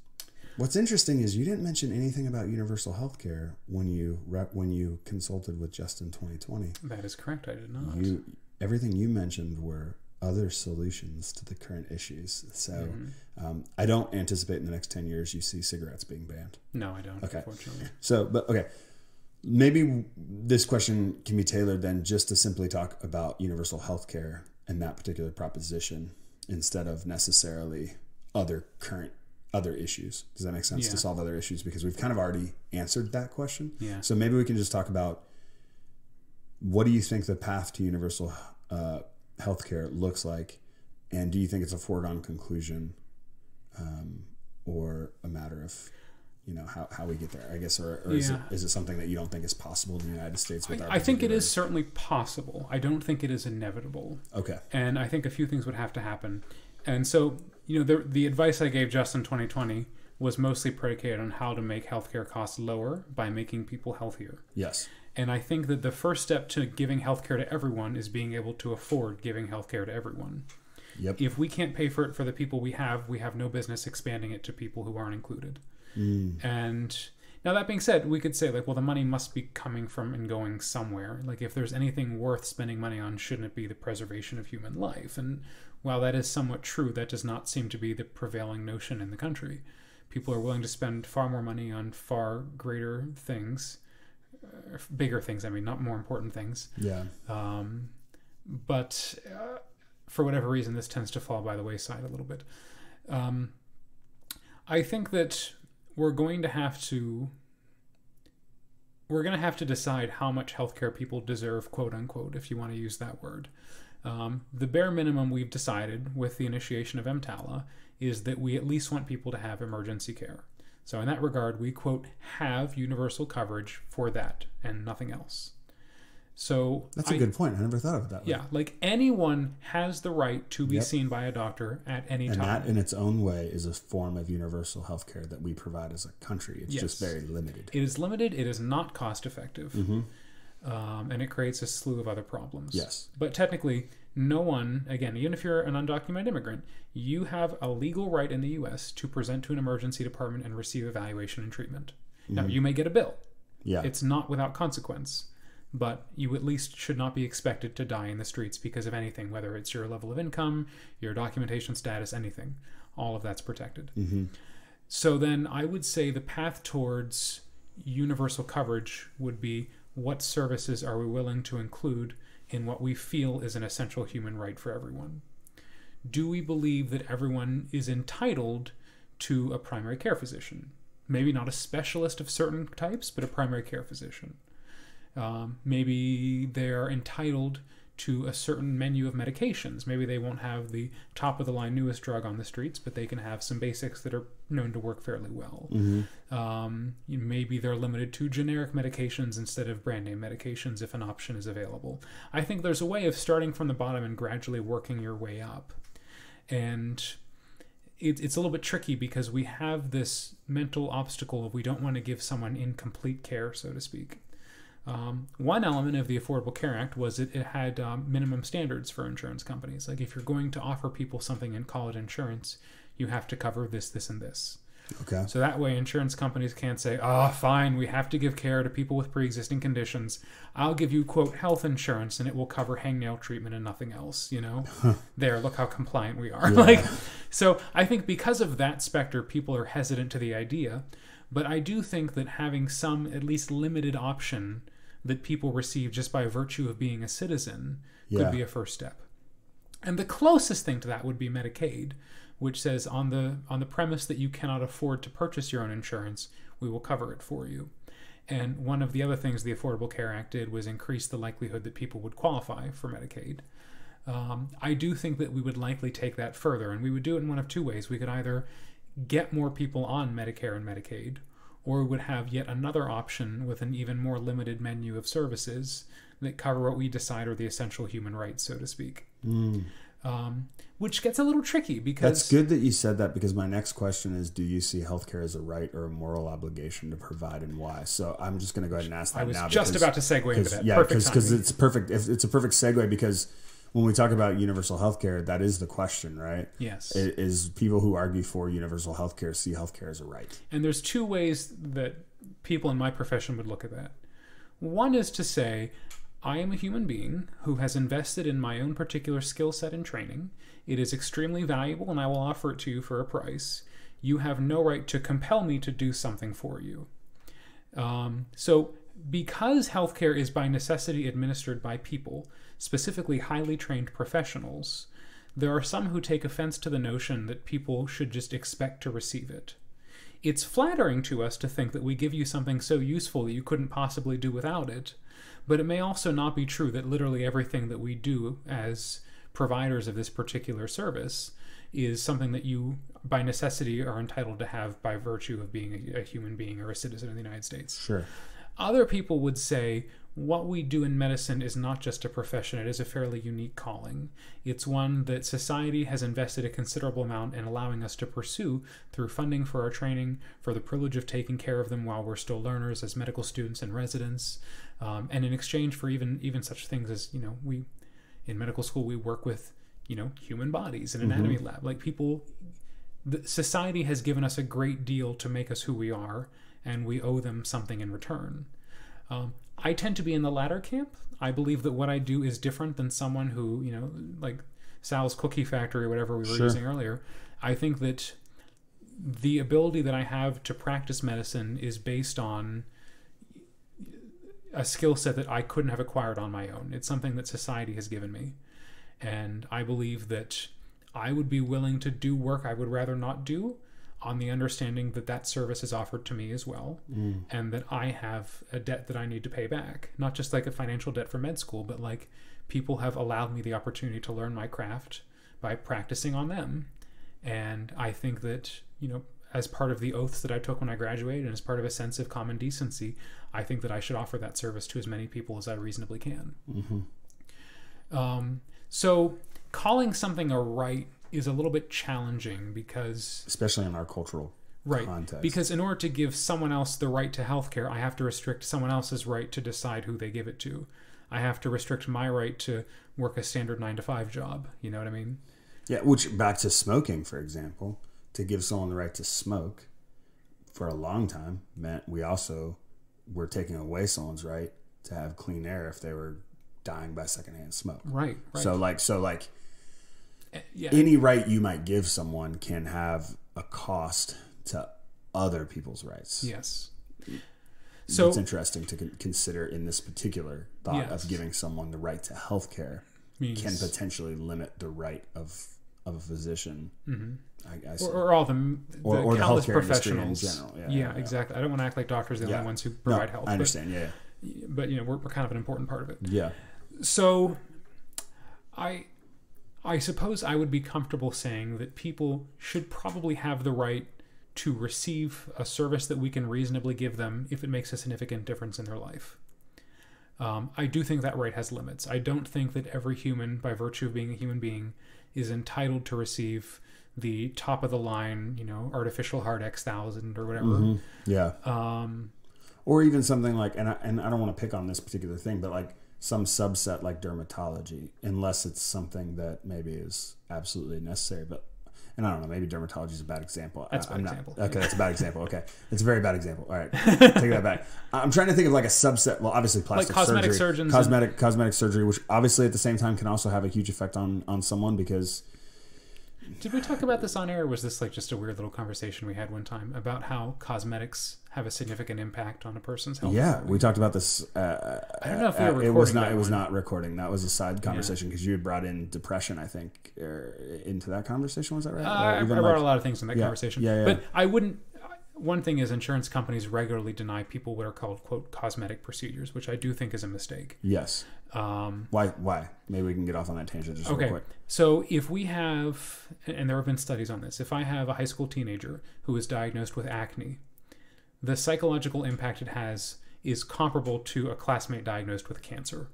What's interesting is you didn't mention anything about universal health care when you rep, when you consulted with Justin 2020. That is correct. I did not. You everything you mentioned were other solutions to the current issues. So Mm-hmm. um, I don't anticipate in the next 10 years you see cigarettes being banned. no, I don't. Okay. Unfortunately. So, but okay, maybe this question can be tailored then just to simply talk about universal health care and that particular proposition instead of necessarily other current other issues. Does that make sense Yeah. to solve other issues? Because we've kind of already answered that question. Yeah. So maybe we can just talk about what do you think the path to universal uh, healthcare looks like, and do you think it's a foregone conclusion, um, or a matter of you know how, how we get there? I guess, or, or is, it, Yeah. is it something that you don't think is possible in the United States? With I, I think it is certainly possible. I don't think it is inevitable. Okay. and I think a few things would have to happen. And so, you know, the the advice I gave Justin 2020 was mostly predicated on how to make healthcare costs lower by making people healthier. Yes. And I think that the first step to giving healthcare to everyone is being able to afford giving healthcare to everyone. Yep. If we can't pay for it for the people we have, we have no business expanding it to people who aren't included. Mm. And now that being said, we could say like, well, the money must be coming from and going somewhere. Like, if there's anything worth spending money on, shouldn't it be the preservation of human life? And while that is somewhat true, that does not seem to be the prevailing notion in the country. People are willing to spend far more money on far greater things, bigger things. I mean, not more important things. Yeah. Um, but uh, for whatever reason, this tends to fall by the wayside a little bit. Um, I think that we're going to have to we're going to have to decide how much healthcare people deserve, quote unquote, if you want to use that word. Um, the bare minimum we've decided with the initiation of EMTALA is that we at least want people to have emergency care. So, in that regard, we, quote, have universal coverage for that and nothing else. So, That's a I- good point. I never thought of it that way. yeah, like anyone has the right to be Yep. seen by a doctor at any And time. that, in its own way, is a form of universal health care that we provide as a country. It's just very limited. It is limited. It is not cost effective, Mm-hmm. um, and it creates a slew of other problems. Yes. But technically, no one, again, even if you're an undocumented immigrant, you have a legal right in the U.S. to present to an emergency department and receive evaluation and treatment. Now, you may get a bill. Yeah. It's not without consequence, but you at least should not be expected to die in the streets because of anything, whether it's your level of income, your documentation status, anything. All of that's protected. mm-hmm. So then I would say the path towards universal coverage would be what services are we willing to include in what we feel is an essential human right for everyone? Do we believe that everyone is entitled to a primary care physician? Maybe not a specialist of certain types, but a primary care physician. Um, maybe they're entitled to a certain menu of medications. Maybe they won't have the top of the line newest drug on the streets, but they can have some basics that are known to work fairly well. Mm-hmm. Um, maybe they're limited to generic medications instead of brand name medications if an option is available. I think there's a way of starting from the bottom and gradually working your way up. And it, it's a little bit tricky because we have this mental obstacle of we don't want to give someone incomplete care, so to speak. Um, one element of the Affordable Care Act was it, it had um, minimum standards for insurance companies. Like if you're going to offer people something and call it insurance, you have to cover this, this, and this. Okay. So that way, insurance companies can't say, "Oh, fine, we have to give care to people with pre-existing conditions. I'll give you quote health insurance, and it will cover hangnail treatment and nothing else." You know, there, look how compliant we are. like, so I think because of that specter, people are hesitant to the idea. But I do think that having some at least limited option that people receive just by virtue of being a citizen Yeah. could be a first step. And the closest thing to that would be Medicaid, which says on the on the premise that you cannot afford to purchase your own insurance, we will cover it for you. And one of the other things the Affordable Care Act did was increase the likelihood that people would qualify for Medicaid. Um, I do think that we would likely take that further, and we would do it in one of two ways. We could either get more people on Medicare and Medicaid, or would have yet another option with an even more limited menu of services that cover what we decide are the essential human rights, so to speak. Mm. Um, which gets a little tricky because That's good that you said that because my next question is do you see healthcare as a right or a moral obligation to provide and why? So I'm just going to go ahead and ask that I was now. just because- about to segue into that. Yeah, because it's perfect. It's it's a perfect segue because when we talk about universal healthcare, that is the question, right? yes. I- Is people who argue for universal healthcare see healthcare as a right? And there's two ways that people in my profession would look at that. One is to say, I am a human being who has invested in my own particular skill set and training. It is extremely valuable and I will offer it to you for a price. You have no right to compel me to do something for you. Um, so, because healthcare is by necessity administered by people, specifically highly trained professionals, there are some who take offense to the notion that people should just expect to receive it. It's flattering to us to think that we give you something so useful that you couldn't possibly do without it, but it may also not be true that literally everything that we do as providers of this particular service is something that you, by necessity, are entitled to have by virtue of being a, human being or a citizen of the United States. Sure. Other people would say what we do in medicine is not just a profession, it is a fairly unique calling. It's one that society has invested a considerable amount in allowing us to pursue through funding for our training, for the privilege of taking care of them while we're still learners as medical students and residents, um, and in exchange for even even such things as you know we in medical school we work with you know human bodies in an anatomy lab like people the, society has given us a great deal to make us who we are, and we owe them something in return. Um, I tend to be in the latter camp. I believe that what I do is different than someone who, you know, like Sal's Cookie Factory or whatever we were Sure. using earlier. I think that the ability that I have to practice medicine is based on a skill set that I couldn't have acquired on my own. It's something that society has given me. And I believe that I would be willing to do work I would rather not do on the understanding that that service is offered to me as well and that I have a debt that I need to pay back. Not just like a financial debt for med school, but like people have allowed me the opportunity to learn my craft by practicing on them. And I think that, you know, as part of the oaths that I took when I graduated and as part of a sense of common decency, I think that I should offer that service to as many people as I reasonably can. Um, so calling something a right is a little bit challenging because Especially in our cultural right context. because in order to give someone else the right to healthcare, I have to restrict someone else's right to decide who they give it to. I have to restrict my right to work a standard 9 to 5 job, you know what I mean? Yeah, which back to smoking, for example, to give someone the right to smoke for a long time meant we also were taking away someone's right to have clean air if they were dying by secondhand smoke. Right, right. So like so like yeah. any right you might give someone can have a cost to other people's rights. yes. So it's interesting to consider in this particular thought Yes. of giving someone the right to health care can potentially limit the right of of a physician. I, I. Mm-hmm. or, or all the, the Or- or the countless healthcare industry in professionals. general. Yeah, Yeah, yeah. exactly. I don't want to act like doctors are the Yeah. only ones who No, provide health. I understand. yeah, But, but you know, we're, we're kind of an important part of it. yeah. So, I, I suppose I would be comfortable saying that people should probably have the right to receive a service that we can reasonably give them if it makes a significant difference in their life. Um, I do think that right has limits. I don't think that every human, by virtue of being a human being, is entitled to receive the top of the line, you know, artificial heart X thousand or whatever. Mm-hmm. Yeah. Um, Or even something like, and I, and I don't want to pick on this particular thing, but like some subset like dermatology, unless it's something that maybe is absolutely necessary. But and I don't know, maybe dermatology is a bad example. That's a bad I'm not- example. Okay, that's a bad example. Okay, it's a very bad example. All right, take that back. I'm trying to think of like a subset. Well, obviously plastic cosmetic surgery, surgeons cosmetic cosmetic surgery, which obviously at the same time can also have a huge effect on on someone because Did we talk about this on air? Or was this like just a weird little conversation we had one time about how cosmetics have a significant impact on a person's health? Yeah, we talked about this. Uh, I don't know if we uh, were it was recording not. It was one. not recording. That was a side conversation because you had brought in depression. I think er, into that conversation. Was that right? Uh, I, I brought like- a lot of things in that Yeah, conversation. yeah, yeah. But I wouldn't. One thing is, insurance companies regularly deny people what are called "quote cosmetic procedures," which I do think is a mistake. yes. Um, Why? Why? Maybe we can get off on that tangent just real okay, quick. so if we have, and there have been studies on this, if I have a high school teenager who is diagnosed with acne, the psychological impact it has is comparable to a classmate diagnosed with cancer.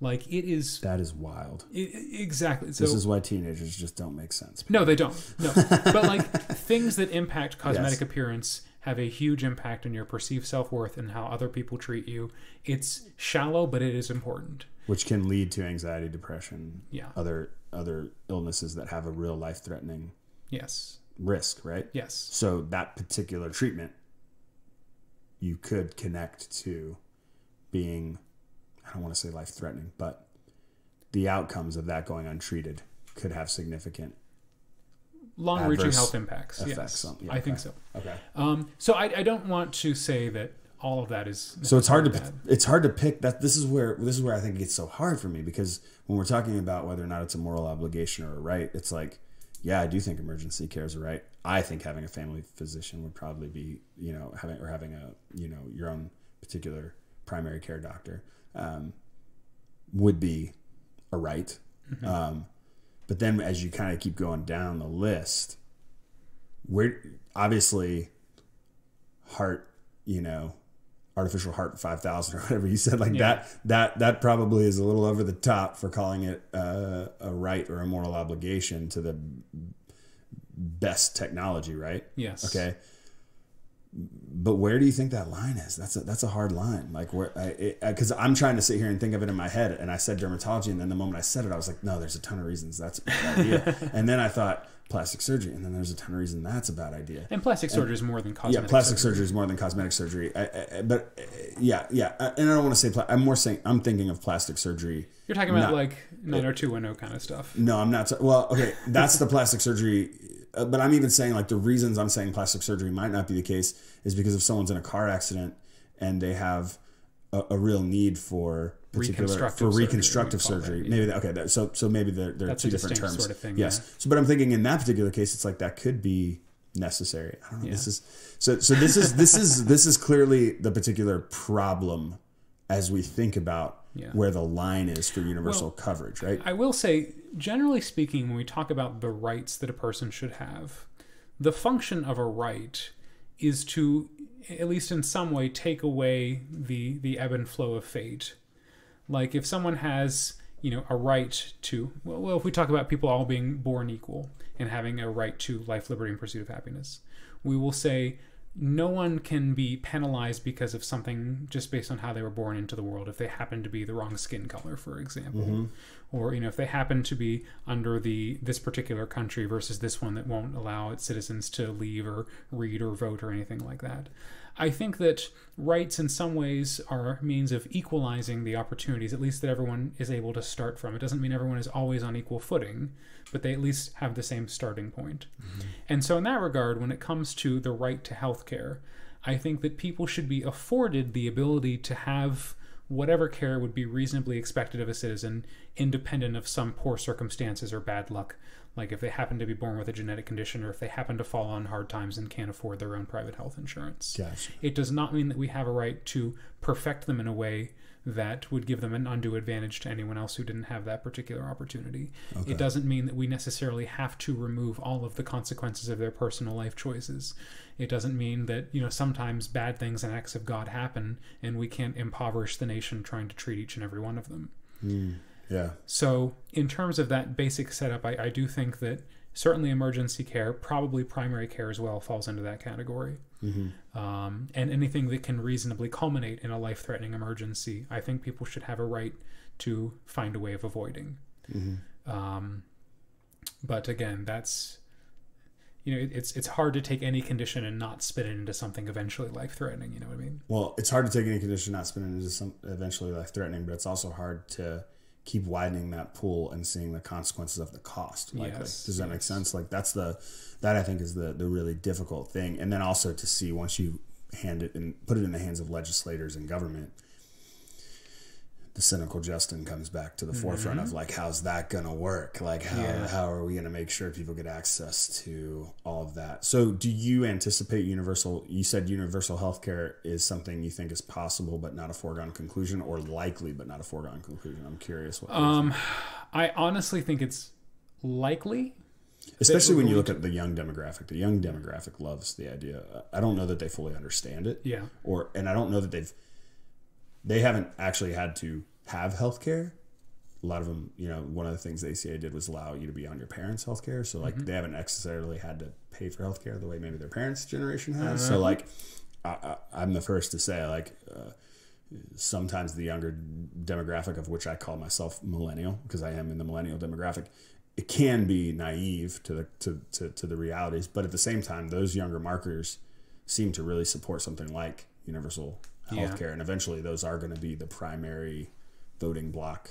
Like it is That is wild. i i- exactly. So This is why teenagers just don't make sense. no, they don't. No, but like things that impact cosmetic Yes. appearance have a huge impact on your perceived self worth and how other people treat you. It's shallow, but it is important. Which can lead to anxiety, depression, Yeah. other other illnesses that have a real life threatening Yes. risk, right? Yes. So that particular treatment you could connect to being I don't want to say life threatening, but the outcomes of that going untreated could have significant Long-reaching health impacts. effects yes, yeah, I think so. Okay. Um, so I, I don't want to say that all of that is So it's hard to bad. it's hard to pick that this is where this is where I think it gets so hard for me because when we're talking about whether or not it's a moral obligation or a right, it's like, yeah, I do think emergency care is a right. I think having a family physician would probably be, you know, having or having a, you know, your own particular primary care doctor um, would be a right. Um, but then as you kind of keep going down the list, where obviously heart, you know, artificial heart 5000 or whatever you said like Yeah. that that that probably is a little over the top for calling it uh, a right or a moral obligation to the best technology right Yes. okay but where do you think that line is that's a that's a hard line like where i because i'm trying to sit here and think of it in my head and i said dermatology and then the moment i said it i was like no there's a ton of reasons that's a bad idea and then i thought plastic surgery and then there's a ton of reasons that's a bad idea And plastic surgery is more than cosmetic. yeah, plastic surgery. is more than cosmetic surgery. I, I, but uh, yeah, yeah, and I don't want to say. Pla- I'm more saying I'm thinking of plastic surgery. You're talking about Not- like 90210 kind of stuff. No, I'm not. Well, okay, that's the plastic surgery. Uh, but I'm even saying like the reasons I'm saying plastic surgery might not be the case is because if someone's in a car accident and they have a, a real need for particular Reconstructive for reconstructive that, surgery. Maybe that, okay. That, so so maybe they're, two different terms. sort of thing, Yes. So, but I'm thinking in that particular case, it's like that could be necessary. I don't know. This is so. So this is this is this is clearly the particular problem as we think about Yeah. where the line is for universal Well, coverage, right? I will say, generally speaking, when we talk about the rights that a person should have, the function of a right is to, at least in some way, take away the the ebb and flow of fate. Like if someone has, you know, a right to, well, well, if we talk about people all being born equal and having a right to life, liberty, and pursuit of happiness, we will say no one can be penalized because of something just based on how they were born into the world. If they happen to be the wrong skin color for example mm-hmm. or you know if they happen to be under the this particular country versus this one that won't allow its citizens to leave or read or vote or anything like that i think that rights in some ways are means of equalizing the opportunities at least that everyone is able to start from. It doesn't mean everyone is always on equal footing but they at least have the same starting point. point and so, in that regard, when it comes to the right to health care, I think that people should be afforded the ability to have whatever care would be reasonably expected of a citizen, independent of some poor circumstances or bad luck, like if they happen to be born with a genetic condition or if they happen to fall on hard times and can't afford their own private health insurance. Gotcha. It does not mean that we have a right to perfect them in a way that would give them an undue advantage to anyone else who didn't have that particular opportunity. It doesn't mean that we necessarily have to remove all of the consequences of their personal life choices. It doesn't mean that, you know, sometimes bad things and acts of God happen and we can't impoverish the nation trying to treat each and every one of them. Hmm. Yeah. So, in terms of that basic setup, I, I do think that certainly emergency care, probably primary care as well, falls into that category. Um, and anything that can reasonably culminate in a life threatening emergency, I think people should have a right to find a way of avoiding. Um, but again, that's. You know, it, it's it's hard to take any condition and not spin it into something eventually life threatening. You know what I mean? Well, it's hard to take any condition not spin it into some eventually life threatening, but it's also hard to keep widening that pool and seeing the consequences of the cost. Likely. Yes, Does that make sense? Like that's the that I think is the the really difficult thing, and then also to see once you hand it and put it in the hands of legislators and government. The cynical Justin comes back to the forefront of like, how's that gonna work? Like, how Yeah. how are we gonna make sure people get access to all of that? So, do you anticipate universal? You said universal healthcare is something you think is possible, but not a foregone conclusion, or likely, but not a foregone conclusion. I'm curious what, Um, I honestly think it's likely. especially when you look at the young demographic. The young demographic loves the idea. I don't know that they fully understand it. Yeah. or and I don't know that they've they haven't actually had to have health care a lot of them, you know, one of the things the ACA did was allow you to be on your parents' health care. So, like, they haven't necessarily had to pay for health care the way maybe their parents' generation has. So, like, I, I, I'm the first to say, like, uh, sometimes the younger demographic, of which I call myself millennial, because I am in the millennial demographic, it can be naive to the to, to, to the realities. But at the same time, those younger markers seem to really support something like universal Yeah. health care. And eventually those are going to be the primary voting block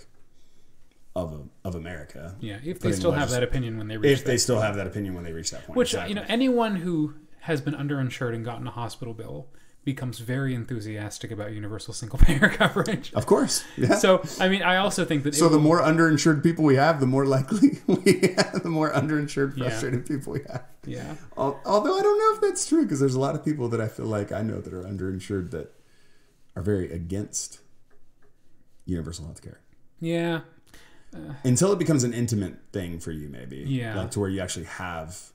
of of America. Yeah, if they still have that opinion when they reach If they still have that opinion when they reach that point. Which Exactly. you know, anyone who has been underinsured and gotten a hospital bill becomes very enthusiastic about universal single payer coverage. Of course. Yeah. So, So, I mean, I also think that it the will- more underinsured people we have, the more likely we have, the more underinsured, Yeah. frustrated people we have. yeah, Although I don't know if that's true because there's a lot of people that I feel like I know that are underinsured that are very against universal health care. yeah, Until it becomes an intimate thing for you, maybe. Yeah. Like to where you actually have.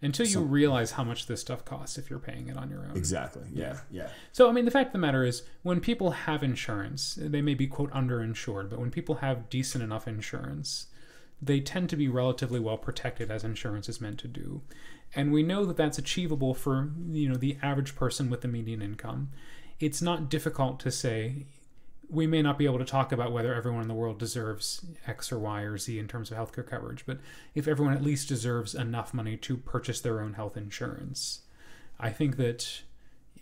until you realize how much this stuff costs if you're paying it on your own. Exactly. Yeah. Yeah. So, I mean, the fact of the matter is, when people have insurance, they may be, quote, underinsured, but when people have decent enough insurance, they tend to be relatively well protected as insurance is meant to do. And we know that that's achievable for, you know, the average person with the median income. It's not difficult to say, we may not be able to talk about whether everyone in the world deserves X or Y or Z in terms of healthcare coverage, but if everyone at least deserves enough money to purchase their own health insurance, I think that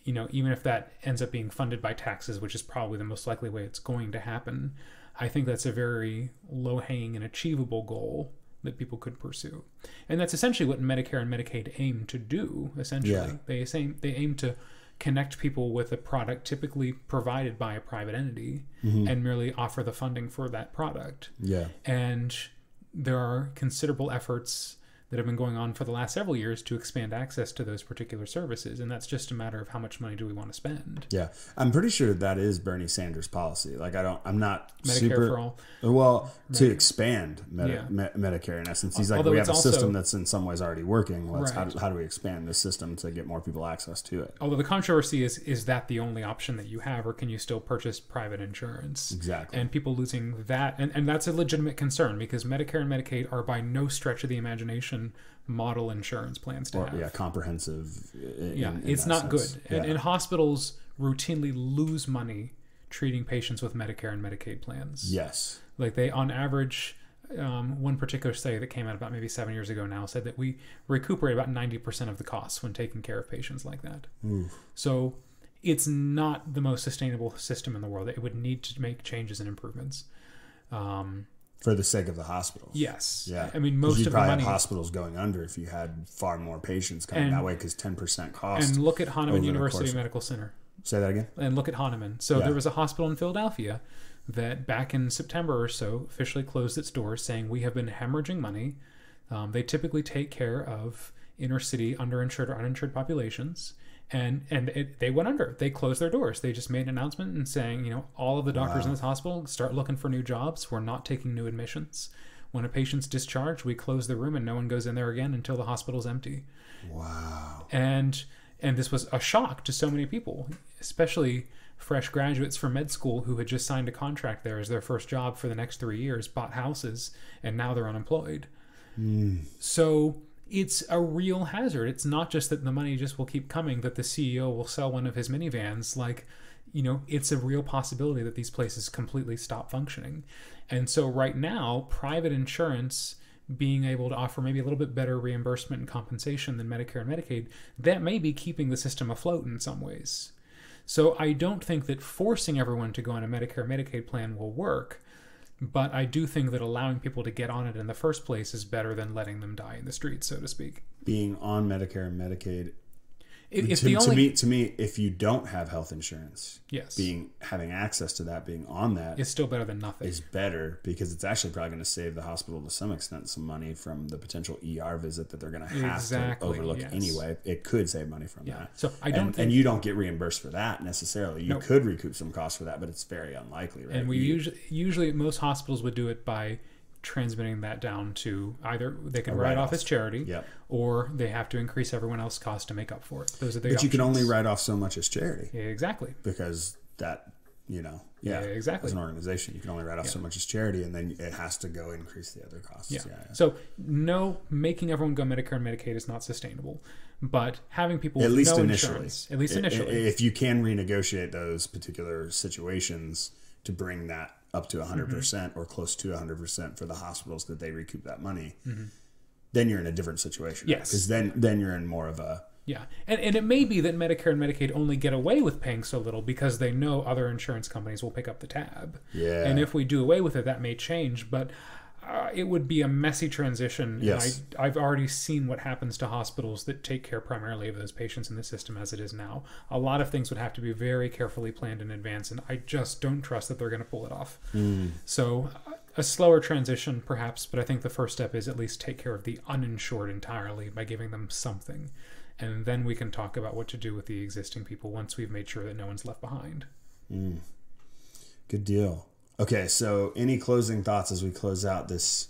you know, even if that ends up being funded by taxes, which is probably the most likely way it's going to happen, I think that's a very low hanging and achievable goal that people could pursue. And that's essentially what Medicare and Medicaid aim to do, essentially. Yeah. They aim, they aim to connect people with a product typically provided by a private entity mm-hmm. and merely offer the funding for that product Yeah. and there are considerable efforts that have been going on for the last several years to expand access to those particular services and that's just a matter of how much money do we want to spend Yeah. I'm pretty sure that is Bernie Sanders' policy. Like, I don't, I'm not medicare super. for all Well, to expand Medi- Yeah. Me- Medicare, in essence, he's like, Although we have a system also- that's in some ways already working. Let's how, Right. how do we expand this system to get more people access to it? although the controversy is is that the only option that you have or can you still purchase private insurance Exactly. and people losing that and, and that's a legitimate concern because medicare and medicaid are by no stretch of the imagination model insurance plans to or, have yeah, comprehensive. i- yeah in- in it's not sense. good and, Yeah. and hospitals routinely lose money treating patients with medicare and medicaid plans yes. like they on average um, one particular study that came out about maybe seven years ago now said that we recuperate about 90% of the costs when taking care of patients like that so it's not the most sustainable system in the world it would need to make changes and improvements um, For the sake of the hospitals. yes Yeah. i mean most you'd of the probably money have hospitals going under if you had far more patients coming And- that way because 10% cost. and look at hahnemann university medical center Say that again? and look at Hahnemann. So Yeah. there was a hospital in Philadelphia that back in September or so officially closed its doors, saying we have been hemorrhaging money. Um, they typically take care of inner city underinsured or uninsured populations, and and it, they went under. They closed their doors. They just made an announcement and saying, you know, all of the doctors in this hospital start looking for new jobs. We're not taking new admissions. When a patient's discharged, we close the room and no one goes in there again until the hospital's empty Wow. and and this was a shock to so many people especially fresh graduates from med school who had just signed a contract there as their first job for the next three years bought houses and now they're unemployed mm. so it's a real hazard. It's not just that the money just will keep coming that the ceo will sell one of his minivans. Like you know it's a real possibility that these places completely stop functioning. And so right now private insurance being able to offer maybe a little bit better reimbursement and compensation than Medicare and Medicaid, that may be keeping the system afloat in some ways. So I don't think that forcing everyone to go on a Medicare Medicaid plan will work, but I do think that allowing people to get on it in the first place is better than letting them die in the streets, so to speak. Being on Medicare and Medicaid. If, to, the to me, to me, if you don't have health insurance, yes, being having access to that, being on that is still better than nothing. is better because it's actually probably going to save the hospital to some extent some money from the potential ER visit that they're going to have Exactly, to overlook yes. anyway. It could save money from Yeah. that. So I don't and, think- and you don't get reimbursed for that necessarily. You Nope. could recoup some costs for that, but it's very unlikely, right? and we You- usually usually most hospitals would do it by transmitting that down to either they can write off as charity Yep. or they have to increase everyone else's cost to make up for it. Those are the but you can only write off so much as charity Yeah, exactly. because that you know, yeah, Yeah, exactly. As an organization, you can only write off so much as charity, and then it has to go increase the other costs. Yeah. Yeah, yeah. So no, making everyone go Medicare and Medicaid is not sustainable. But having people at least no initially, insurance, at least initially, if you can renegotiate those particular situations to bring that up to 100% Mm-hmm. or close to 100% for the hospitals that they recoup that money, Mm-hmm. then you're in a different situation. Yes. Because then, then you're in more of a, Yeah, and, and it may be that Medicare and Medicaid only get away with paying so little because they know other insurance companies will pick up the tab. Yeah. And if we do away with it, that may change, but uh, it would be a messy transition. Yes. I, I've already seen what happens to hospitals that take care primarily of those patients in the system as it is now. A lot of things would have to be very carefully planned in advance, and I just don't trust that they're going to pull it off. So. uh, A slower transition, perhaps, but I think the first step is at least take care of the uninsured entirely by giving them something and then we can talk about what to do with the existing people once we've made sure that no one's left behind. Good deal. Okay, so any closing thoughts as we close out this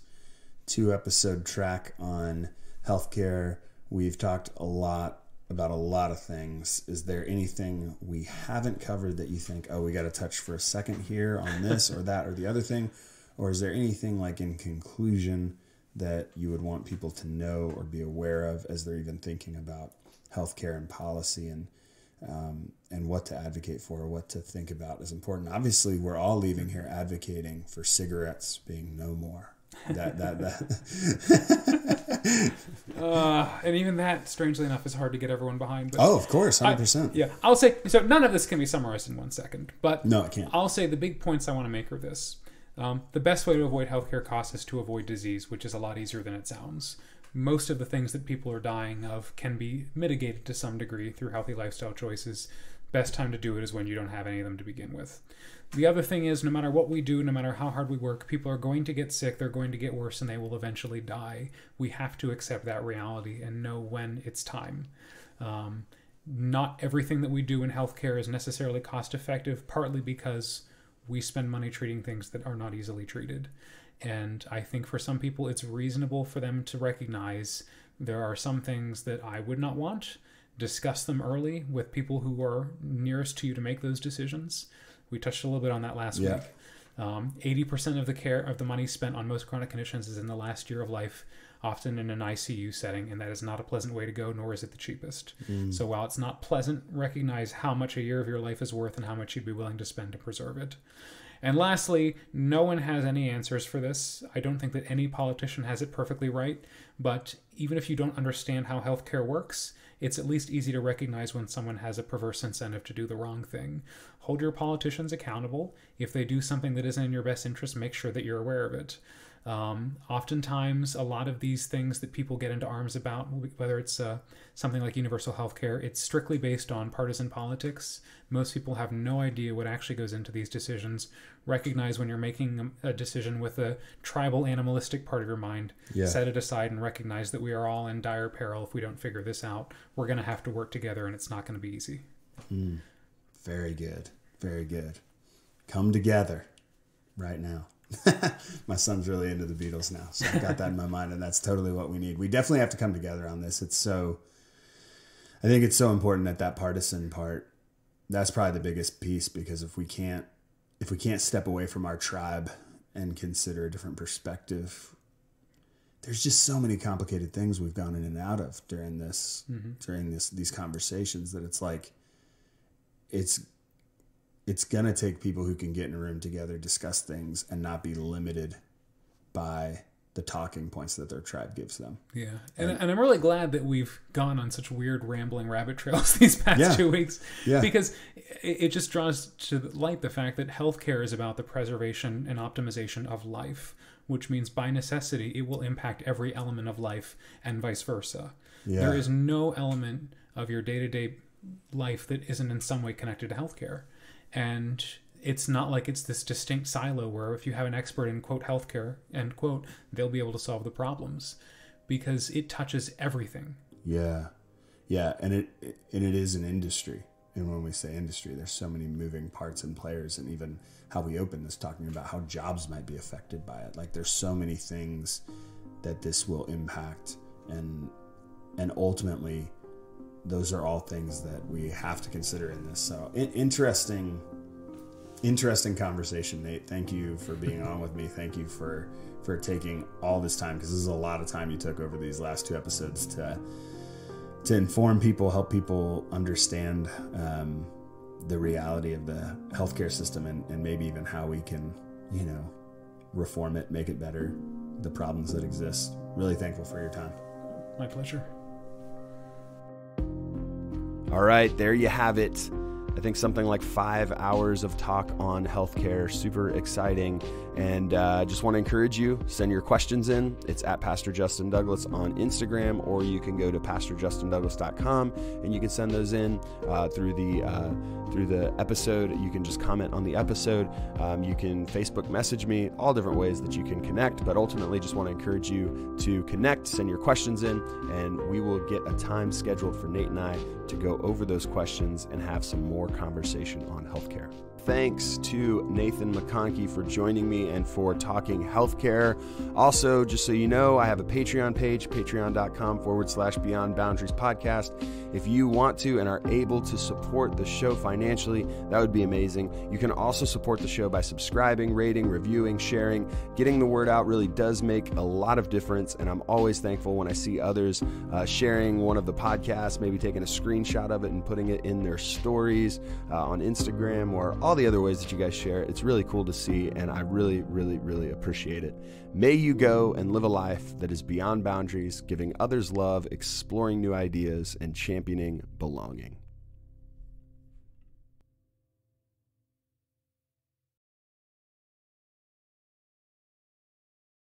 two episode track on healthcare? We've talked a lot about a lot of things. Is there anything we haven't covered that you think, oh, we got to touch for a second here on this or that or the other thing? Or is there anything like in conclusion that you would want people to know or be aware of as they're even thinking about healthcare and policy and um, and what to advocate for, what to think about is important. Obviously, we're all leaving here advocating for cigarettes being no more. That that that. Uh, and even that, strangely enough, is hard to get everyone behind. But oh, of course, hundred percent. yeah, I'll say so. None of this can be summarized in one second, but No, it can't. I'll say the big points I want to make are this: um, the best way to avoid healthcare costs is to avoid disease, which is a lot easier than it sounds. Most of the things that people are dying of can be mitigated to some degree through healthy lifestyle choices. Best time to do it is when you don't have any of them to begin with. The other thing is, no matter what we do, no matter how hard we work, people are going to get sick, they're going to get worse, and they will eventually die. We have to accept that reality and know when it's time. Um, not everything that we do in healthcare is necessarily cost effective, partly because we spend money treating things that are not easily treated. And I think for some people, it's reasonable for them to recognize there are some things that I would not want. Discuss them early with people who are nearest to you to make those decisions. We touched a little bit on that last Yeah. week. Um, 80% of the care of the money spent on most chronic conditions is in the last year of life, often in an ICU setting, and that is not a pleasant way to go, nor is it the cheapest. So while it's not pleasant, recognize how much a year of your life is worth and how much you'd be willing to spend to preserve it. And lastly, no one has any answers for this. I don't think that any politician has it perfectly right, but even if you don't understand how healthcare works, it's at least easy to recognize when someone has a perverse incentive to do the wrong thing. Hold your politicians accountable. If they do something that isn't in your best interest, make sure that you're aware of it. Um, oftentimes, a lot of these things that people get into arms about, whether it's uh, something like universal health care, it's strictly based on partisan politics. Most people have no idea what actually goes into these decisions. Recognize when you're making a decision with a tribal, animalistic part of your mind. Yeah. Set it aside and recognize that we are all in dire peril if we don't figure this out. We're going to have to work together, and it's not going to be easy. Very good. Very good. Come together right now. my son's really into the Beatles now, so I've got that in my mind, and that's totally what we need. We definitely have to come together on this. It's so, I think it's so important that that partisan part, that's probably the biggest piece because if we can't, if we can't step away from our tribe and consider a different perspective, there's just so many complicated things we've gone in and out of during this, mm-hmm. during this, these conversations that it's like, it's it's gonna take people who can get in a room together, discuss things, and not be limited by the talking points that their tribe gives them. Yeah, and, and I'm really glad that we've gone on such weird rambling rabbit trails these past Yeah. two weeks. Yeah. because it, it just draws to light the fact that healthcare is about the preservation and optimization of life, which means by necessity it will impact every element of life and vice versa. Yeah. There is no element of your day to day life that isn't in some way connected to healthcare, and it's not like it's this distinct silo where if you have an expert in quote healthcare end quote they'll be able to solve the problems because it touches everything Yeah, yeah, and it and it is an industry. And when we say industry, there's so many moving parts and players, and even how we open this talking about how jobs might be affected by it. Like there's so many things that this will impact, and and ultimately, those are all things that we have to consider in this. So in, interesting interesting conversation, Nate. Thank you for being on with me. Thank you for for taking all this time because this is a lot of time you took over these last two episodes to to inform people, help people understand um, the reality of the healthcare system, and, and maybe even how we can, you know, reform it, make it better, the problems that exist. Really thankful for your time. My pleasure. All right, there you have it. I think something like five hours of talk on healthcare. Super exciting. And uh, just want to encourage you, send your questions in. It's at Pastor Justin Douglas on Instagram, or you can go to pastorjustindouglas.com and you can send those in uh, through the uh, through the episode. You can just comment on the episode. Um, you can Facebook message me, all different ways that you can connect. But ultimately, just want to encourage you to connect, send your questions in, and we will get a time scheduled for Nate and I to go over those questions and have some more conversation on healthcare. Thanks to Nathan McConkey for joining me and for talking healthcare. Also, just so you know, I have a Patreon page, patreon.com forward slash beyond boundaries podcast. If you want to and are able to support the show financially, that would be amazing. You can also support the show by subscribing, rating, reviewing, sharing. Getting the word out really does make a lot of difference, and I'm always thankful when I see others uh, sharing one of the podcasts, maybe taking a screenshot of it and putting it in their stories uh, on Instagram or all the other ways that you guys share. It's really cool to see, and I really, really, really appreciate it. May you go and live a life that is beyond boundaries, giving others love, exploring new ideas, and championing belonging.